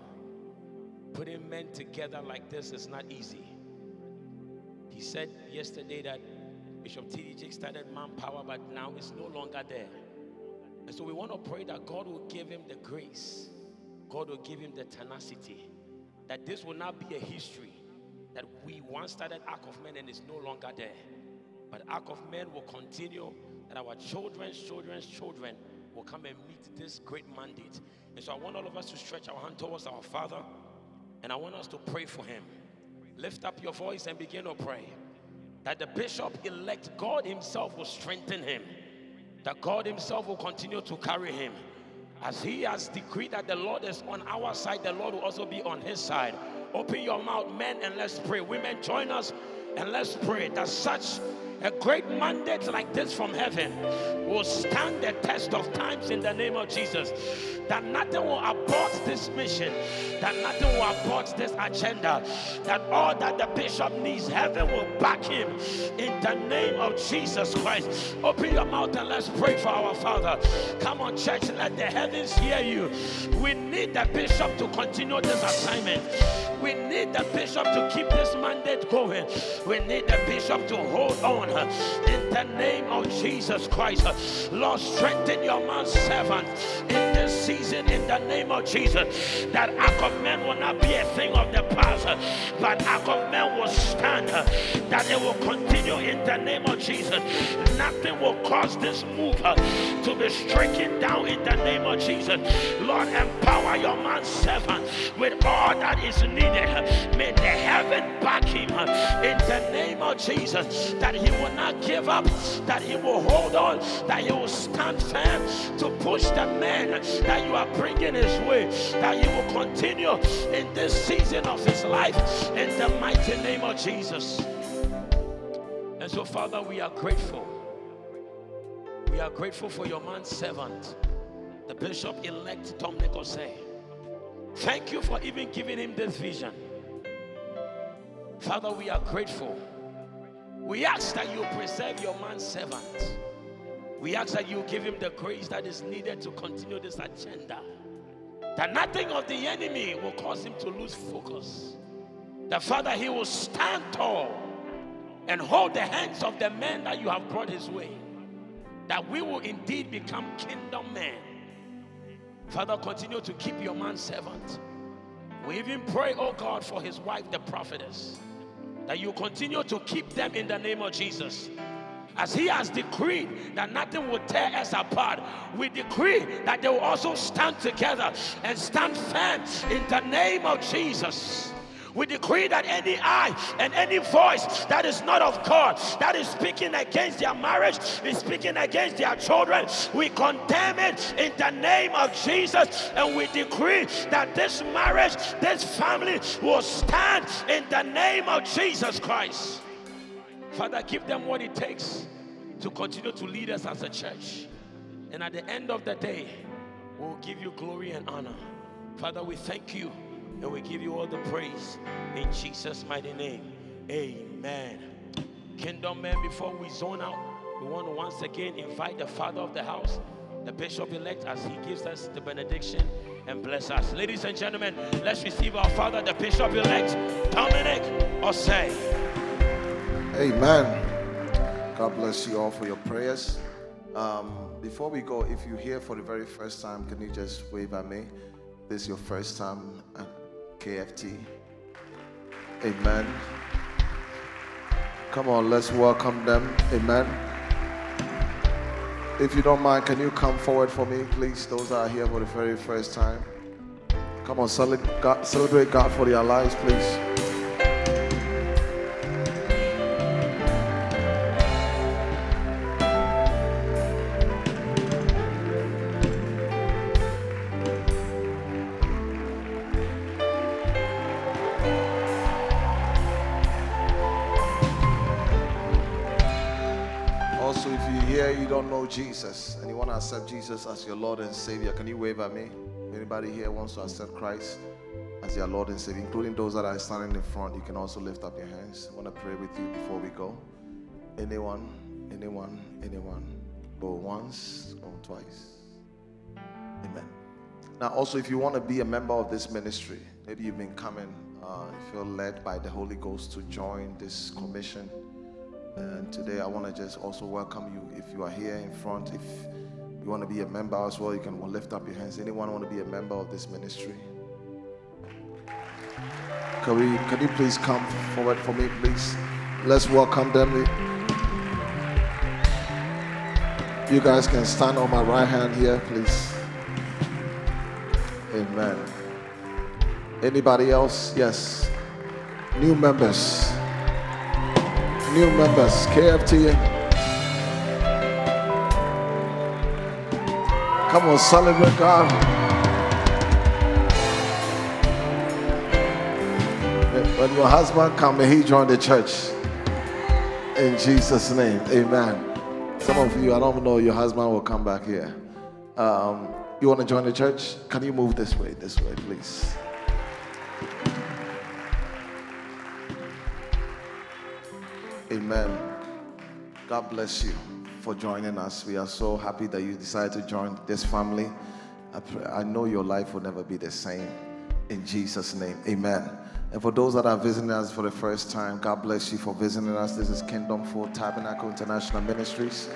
Putting men together like this is not easy. He said yesterday that Bishop T.D. Jakes started manpower, but now it's no longer there. And so we want to pray that God will give him the grace, God will give him the tenacity, that this will not be a history that we once started Ark of Men and is no longer there. But Ark of Men will continue, that our children's children's children will come and meet this great mandate. And so I want all of us to stretch our hand towards our Father, and I want us to pray for him. Lift up your voice and begin to pray that the bishop elect God Himself will strengthen him, that God Himself will continue to carry him. As He has decreed that the Lord is on our side, the Lord will also be on His side. Open your mouth, men, and let's pray. Women, join us and let's pray that such a great mandate like this from heaven will stand the test of times in the name of Jesus. That nothing will abort this mission, that nothing will abort this agenda, that all that the bishop needs, heaven will back him in the name of Jesus Christ. Open your mouth and let's pray for our Father. Come on, church, let the heavens hear you. We need the bishop to continue this assignment. We need the bishop to keep this mandate going. We need the bishop to hold on Uh, in the name of Jesus Christ. Uh, Lord, strengthen your man servant in this season in the name of Jesus. That Men will not be a thing of the past, uh, but Ark of Men will stand. That it will continue in the name of Jesus. Nothing will cause this move to be stricken down in the name of Jesus. Lord, empower your man servant with all that is needed. May the heaven back him in the name of Jesus. That he will not give up, that he will hold on, that he will stand firm to push the man that you are bringing his way, that he will continue in this season of his life in the mighty name of Jesus. And so, Father, we are grateful. We are grateful for your man servant, the bishop elect Dominic Osei. Thank you for even giving him this vision. Father, we are grateful. We ask that you preserve your man servant. We ask that you give him the grace that is needed to continue this agenda. That nothing of the enemy will cause him to lose focus. That Father, he will stand tall and hold the hands of the men that you have brought his way. That we will indeed become kingdom men. Father, continue to keep your man servant. We even pray, oh God, for his wife, the prophetess, that you continue to keep them in the name of Jesus. As he has decreed that nothing will tear us apart, we decree that they will also stand together and stand firm in the name of Jesus. We decree that any eye and any voice that is not of God, that is speaking against their marriage, is speaking against their children, we condemn it in the name of Jesus and we decree that this marriage, this family will stand in the name of Jesus Christ. Father, give them what it takes to continue to lead us as a church. And at the end of the day, we'll give you glory and honor. Father, we thank you and we give you all the praise in Jesus' mighty name. Amen. Kingdom men, before we zone out, we want to once again invite the father of the house, the bishop elect, as he gives us the benediction and bless us. Ladies and gentlemen, let's receive our father, the bishop elect, Dominic Osei. Amen. God bless you all for your prayers. Um, before we go, if you're here for the very first time, can you just wave at me? This is your first time KFT. Amen. Come on, let's welcome them. Amen. If you don't mind, can you come forward for me, please? Those that are here for the very first time. Come on, celebrate God, for their lives, please. You don't know Jesus, and you want to accept Jesus as your Lord and Savior, can you wave at me? Anybody here wants to accept Christ as their Lord and Savior, including those that are standing in front, you can also lift up your hands. I want to pray with you before we go. Anyone, anyone, anyone, go once or twice. Amen. Now, also, if you want to be a member of this ministry, maybe you've been coming, uh, you're led by the Holy Ghost to join this commission. And today I want to just also welcome you. If you are here in front, if you want to be a member as well, you can lift up your hands. Anyone want to be a member of this ministry? Can we? Can you please come forward for me, please? Let's welcome them. You guys can stand on my right hand here, please. Amen. Anybody else? Yes. New members new members, KFT. Come on, celebrate God. When your husband come, may he join the church. In Jesus' name, amen. Some of you, I don't know, your husband will come back here. Um, you want to join the church? Can you move this way, this way, please? Amen. God bless you for joining us. We are so happy that you decided to join this family. I, pray, I know your life will never be the same. In Jesus' name, amen. And for those that are visiting us for the first time, God bless you for visiting us. This is Kingdom Full Tabernacle International Ministries.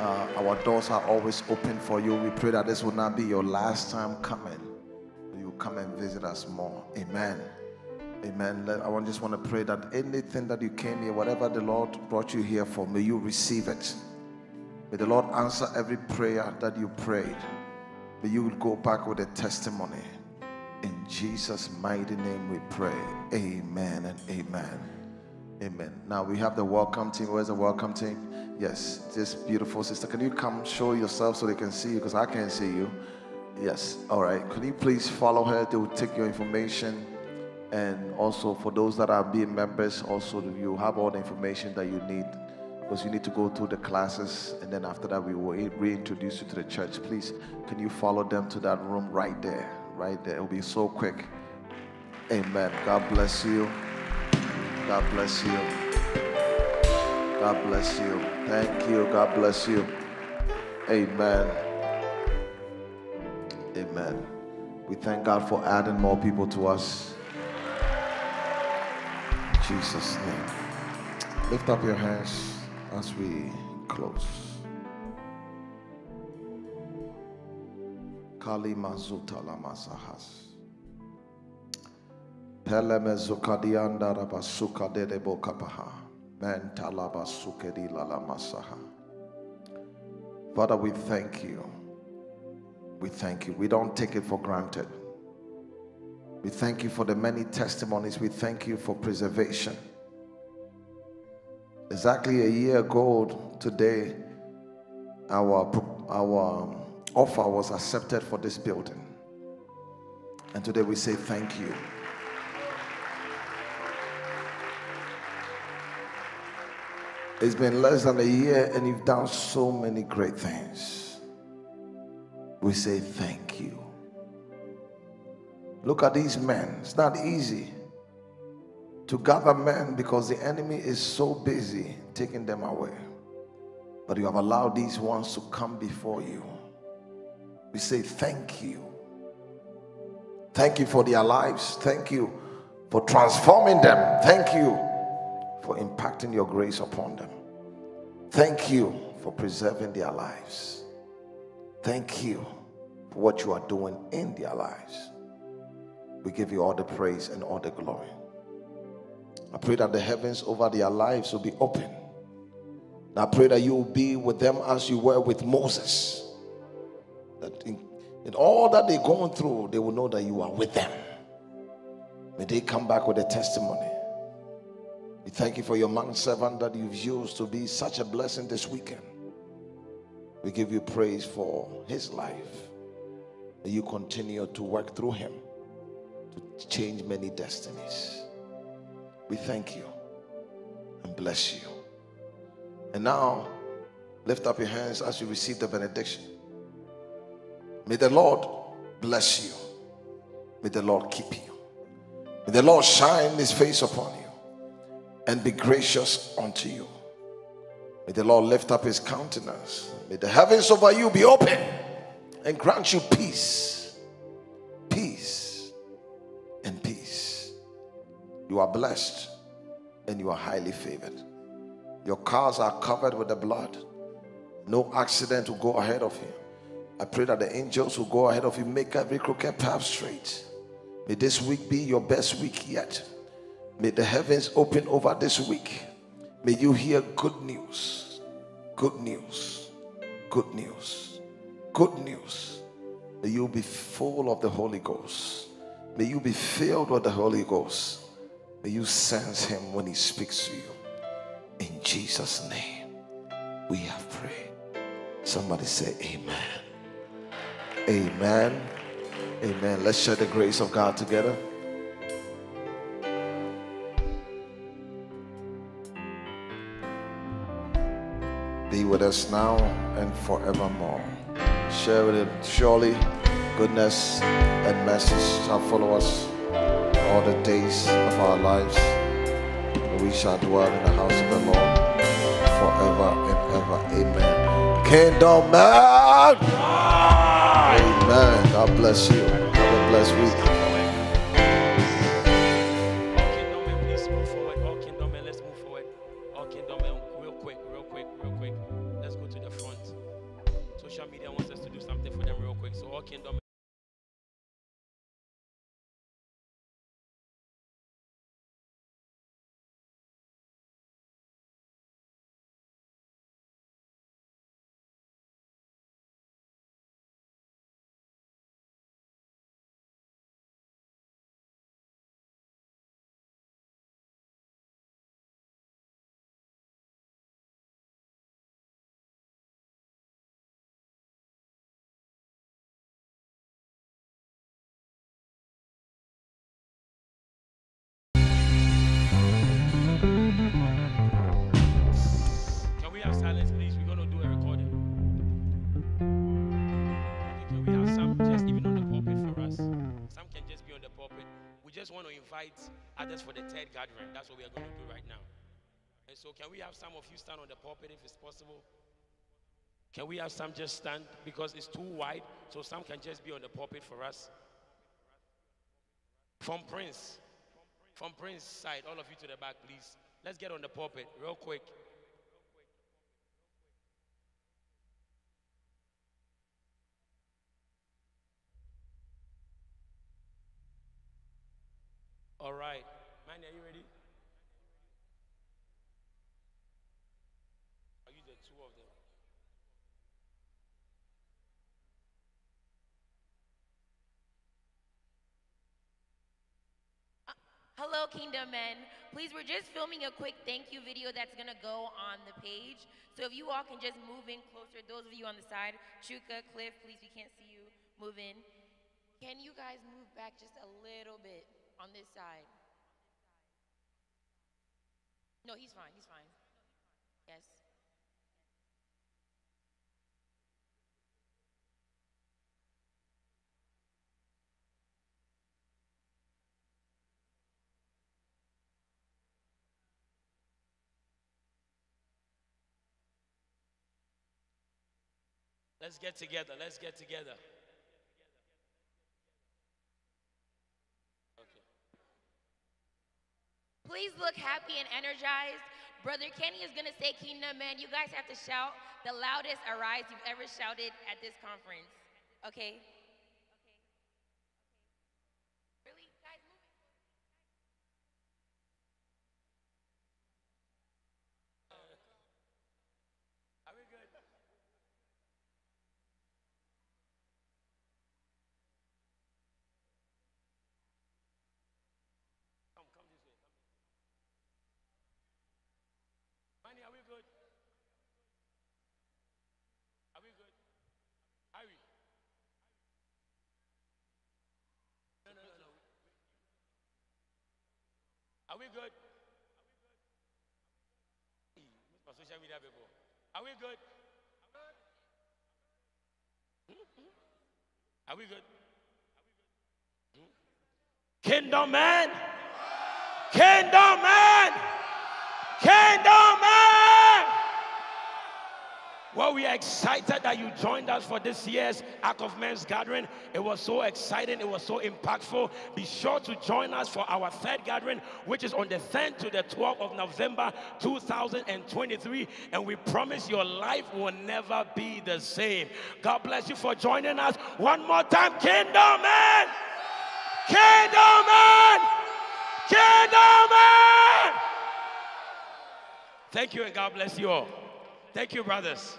Uh, our doors are always open for you. We pray that this will not be your last time coming. You come and visit us more. Amen. Amen. Let- I just want to pray that anything that you came here, whatever the Lord brought you here for, may you receive it. May the Lord answer every prayer that you prayed. May you go back with a testimony. In Jesus' mighty name we pray. Amen and amen. Amen. Now we have the welcome team. Where's the welcome team? Yes, this beautiful sister. Can you come show yourself so they can see you? Because I can't see you. Yes. All right. Can you please follow her? They will take your information. And also for those that are being members, also you have all the information that you need because you need to go through the classes and then after that we will reintroduce you to the church. Please, can you follow them to that room right there? Right there. It will be so quick. Amen. God bless you. God bless you. God bless you. Thank you. God bless you. Amen. Amen. We thank God for adding more people to us. Jesus' name. Lift up your hands as we close. Kali mazuta la masahas. Peleme zukadianda rabasuka de bokapaha. Mentala basukedi la la masaha. Father, we thank you. We thank you. We don't take it for granted. We thank you for the many testimonies. We thank you for preservation. Exactly a year ago today, our, our um, offer was accepted for this building. And today we say thank you. It's been less than a year and you've done so many great things. We say thank you. Look at these men. It's not easy to gather men because the enemy is so busy taking them away. But you have allowed these ones to come before you. We say thank you. Thank you for their lives. Thank you for transforming them. Thank you for impacting your grace upon them. Thank you for preserving their lives. Thank you for what you are doing in their lives. We give you all the praise and all the glory. I pray that the heavens over their lives will be open. And I pray that you will be with them as you were with Moses. That in, in all that they're going through, they will know that you are with them. May they come back with a testimony. We thank you for your man servant that you've used to be such a blessing this weekend. We give you praise for his life. May you continue to work through him to change many destinies. We thank you and bless you. And now, lift up your hands as you receive the benediction. May the Lord bless you. May the Lord keep you. May the Lord shine his face upon you and be gracious unto you. May the Lord lift up his countenance. May the heavens over you be open and grant you peace. Peace and peace. You are blessed and you are highly favored. Your cars are covered with the blood. No accident will go ahead of you. I pray that the angels will go ahead of you, make every crooked path straight. May this week be your best week yet. May the heavens open over this week. May you hear good news, good news, good news, good news. May you be full of the Holy Ghost. May you be filled with the Holy Ghost. May you sense Him when He speaks to you. In Jesus' name, we have prayed. Somebody say, Amen. Amen. Amen. Let's share the grace of God together. Be with us now and forevermore. Share with him. Surely, goodness and mercy shall follow us all the days of our lives. We shall dwell in the house of the Lord forever and ever. Amen. Kingdom man. Amen. God bless you. Have a blessed week. Invite others for the third gathering. That's what we are going to do right now. And so, can we have some of you stand on the pulpit if it's possible? Can we have some just stand because it's too wide? So, some can just be on the pulpit for us. From Prince, from Prince side, all of you to the back, please. Let's get on the pulpit real quick. All right. Manny, are you ready? Are you the two of them? Uh, hello, Kingdom Men. Please, we're just filming a quick thank you video that's gonna go on the page. So if you all can just move in closer, those of you on the side, Chuka, Cliff, please, we can't see you. Move in. Can you guys move back just a little bit on this side? No, he's fine. He's fine. Yes. Let's get together. Let's get together. Please look happy and energized. Brother Kenny is gonna say Kingdom Man. You guys have to shout the loudest arise you've ever shouted at this conference. Okay? Really? Guys, move it. Are we good? Come, come this way. Come. Manny, are we good? Are we good? Harry. No, no, no, no. Are we good? My social media people. Are we good? Are we good? Kingdom man. Kingdom man. Kingdom. Well, we are excited that you joined us for this year's Ark of Men's gathering. It was so exciting, it was so impactful. Be sure to join us for our third gathering, which is on the 10th to the 12th of November 2023. And we promise your life will never be the same. God bless you for joining us. One more time, Kingdom Man! Kingdom Man! Kingdom Man! Thank you and God bless you all. Thank you, brothers.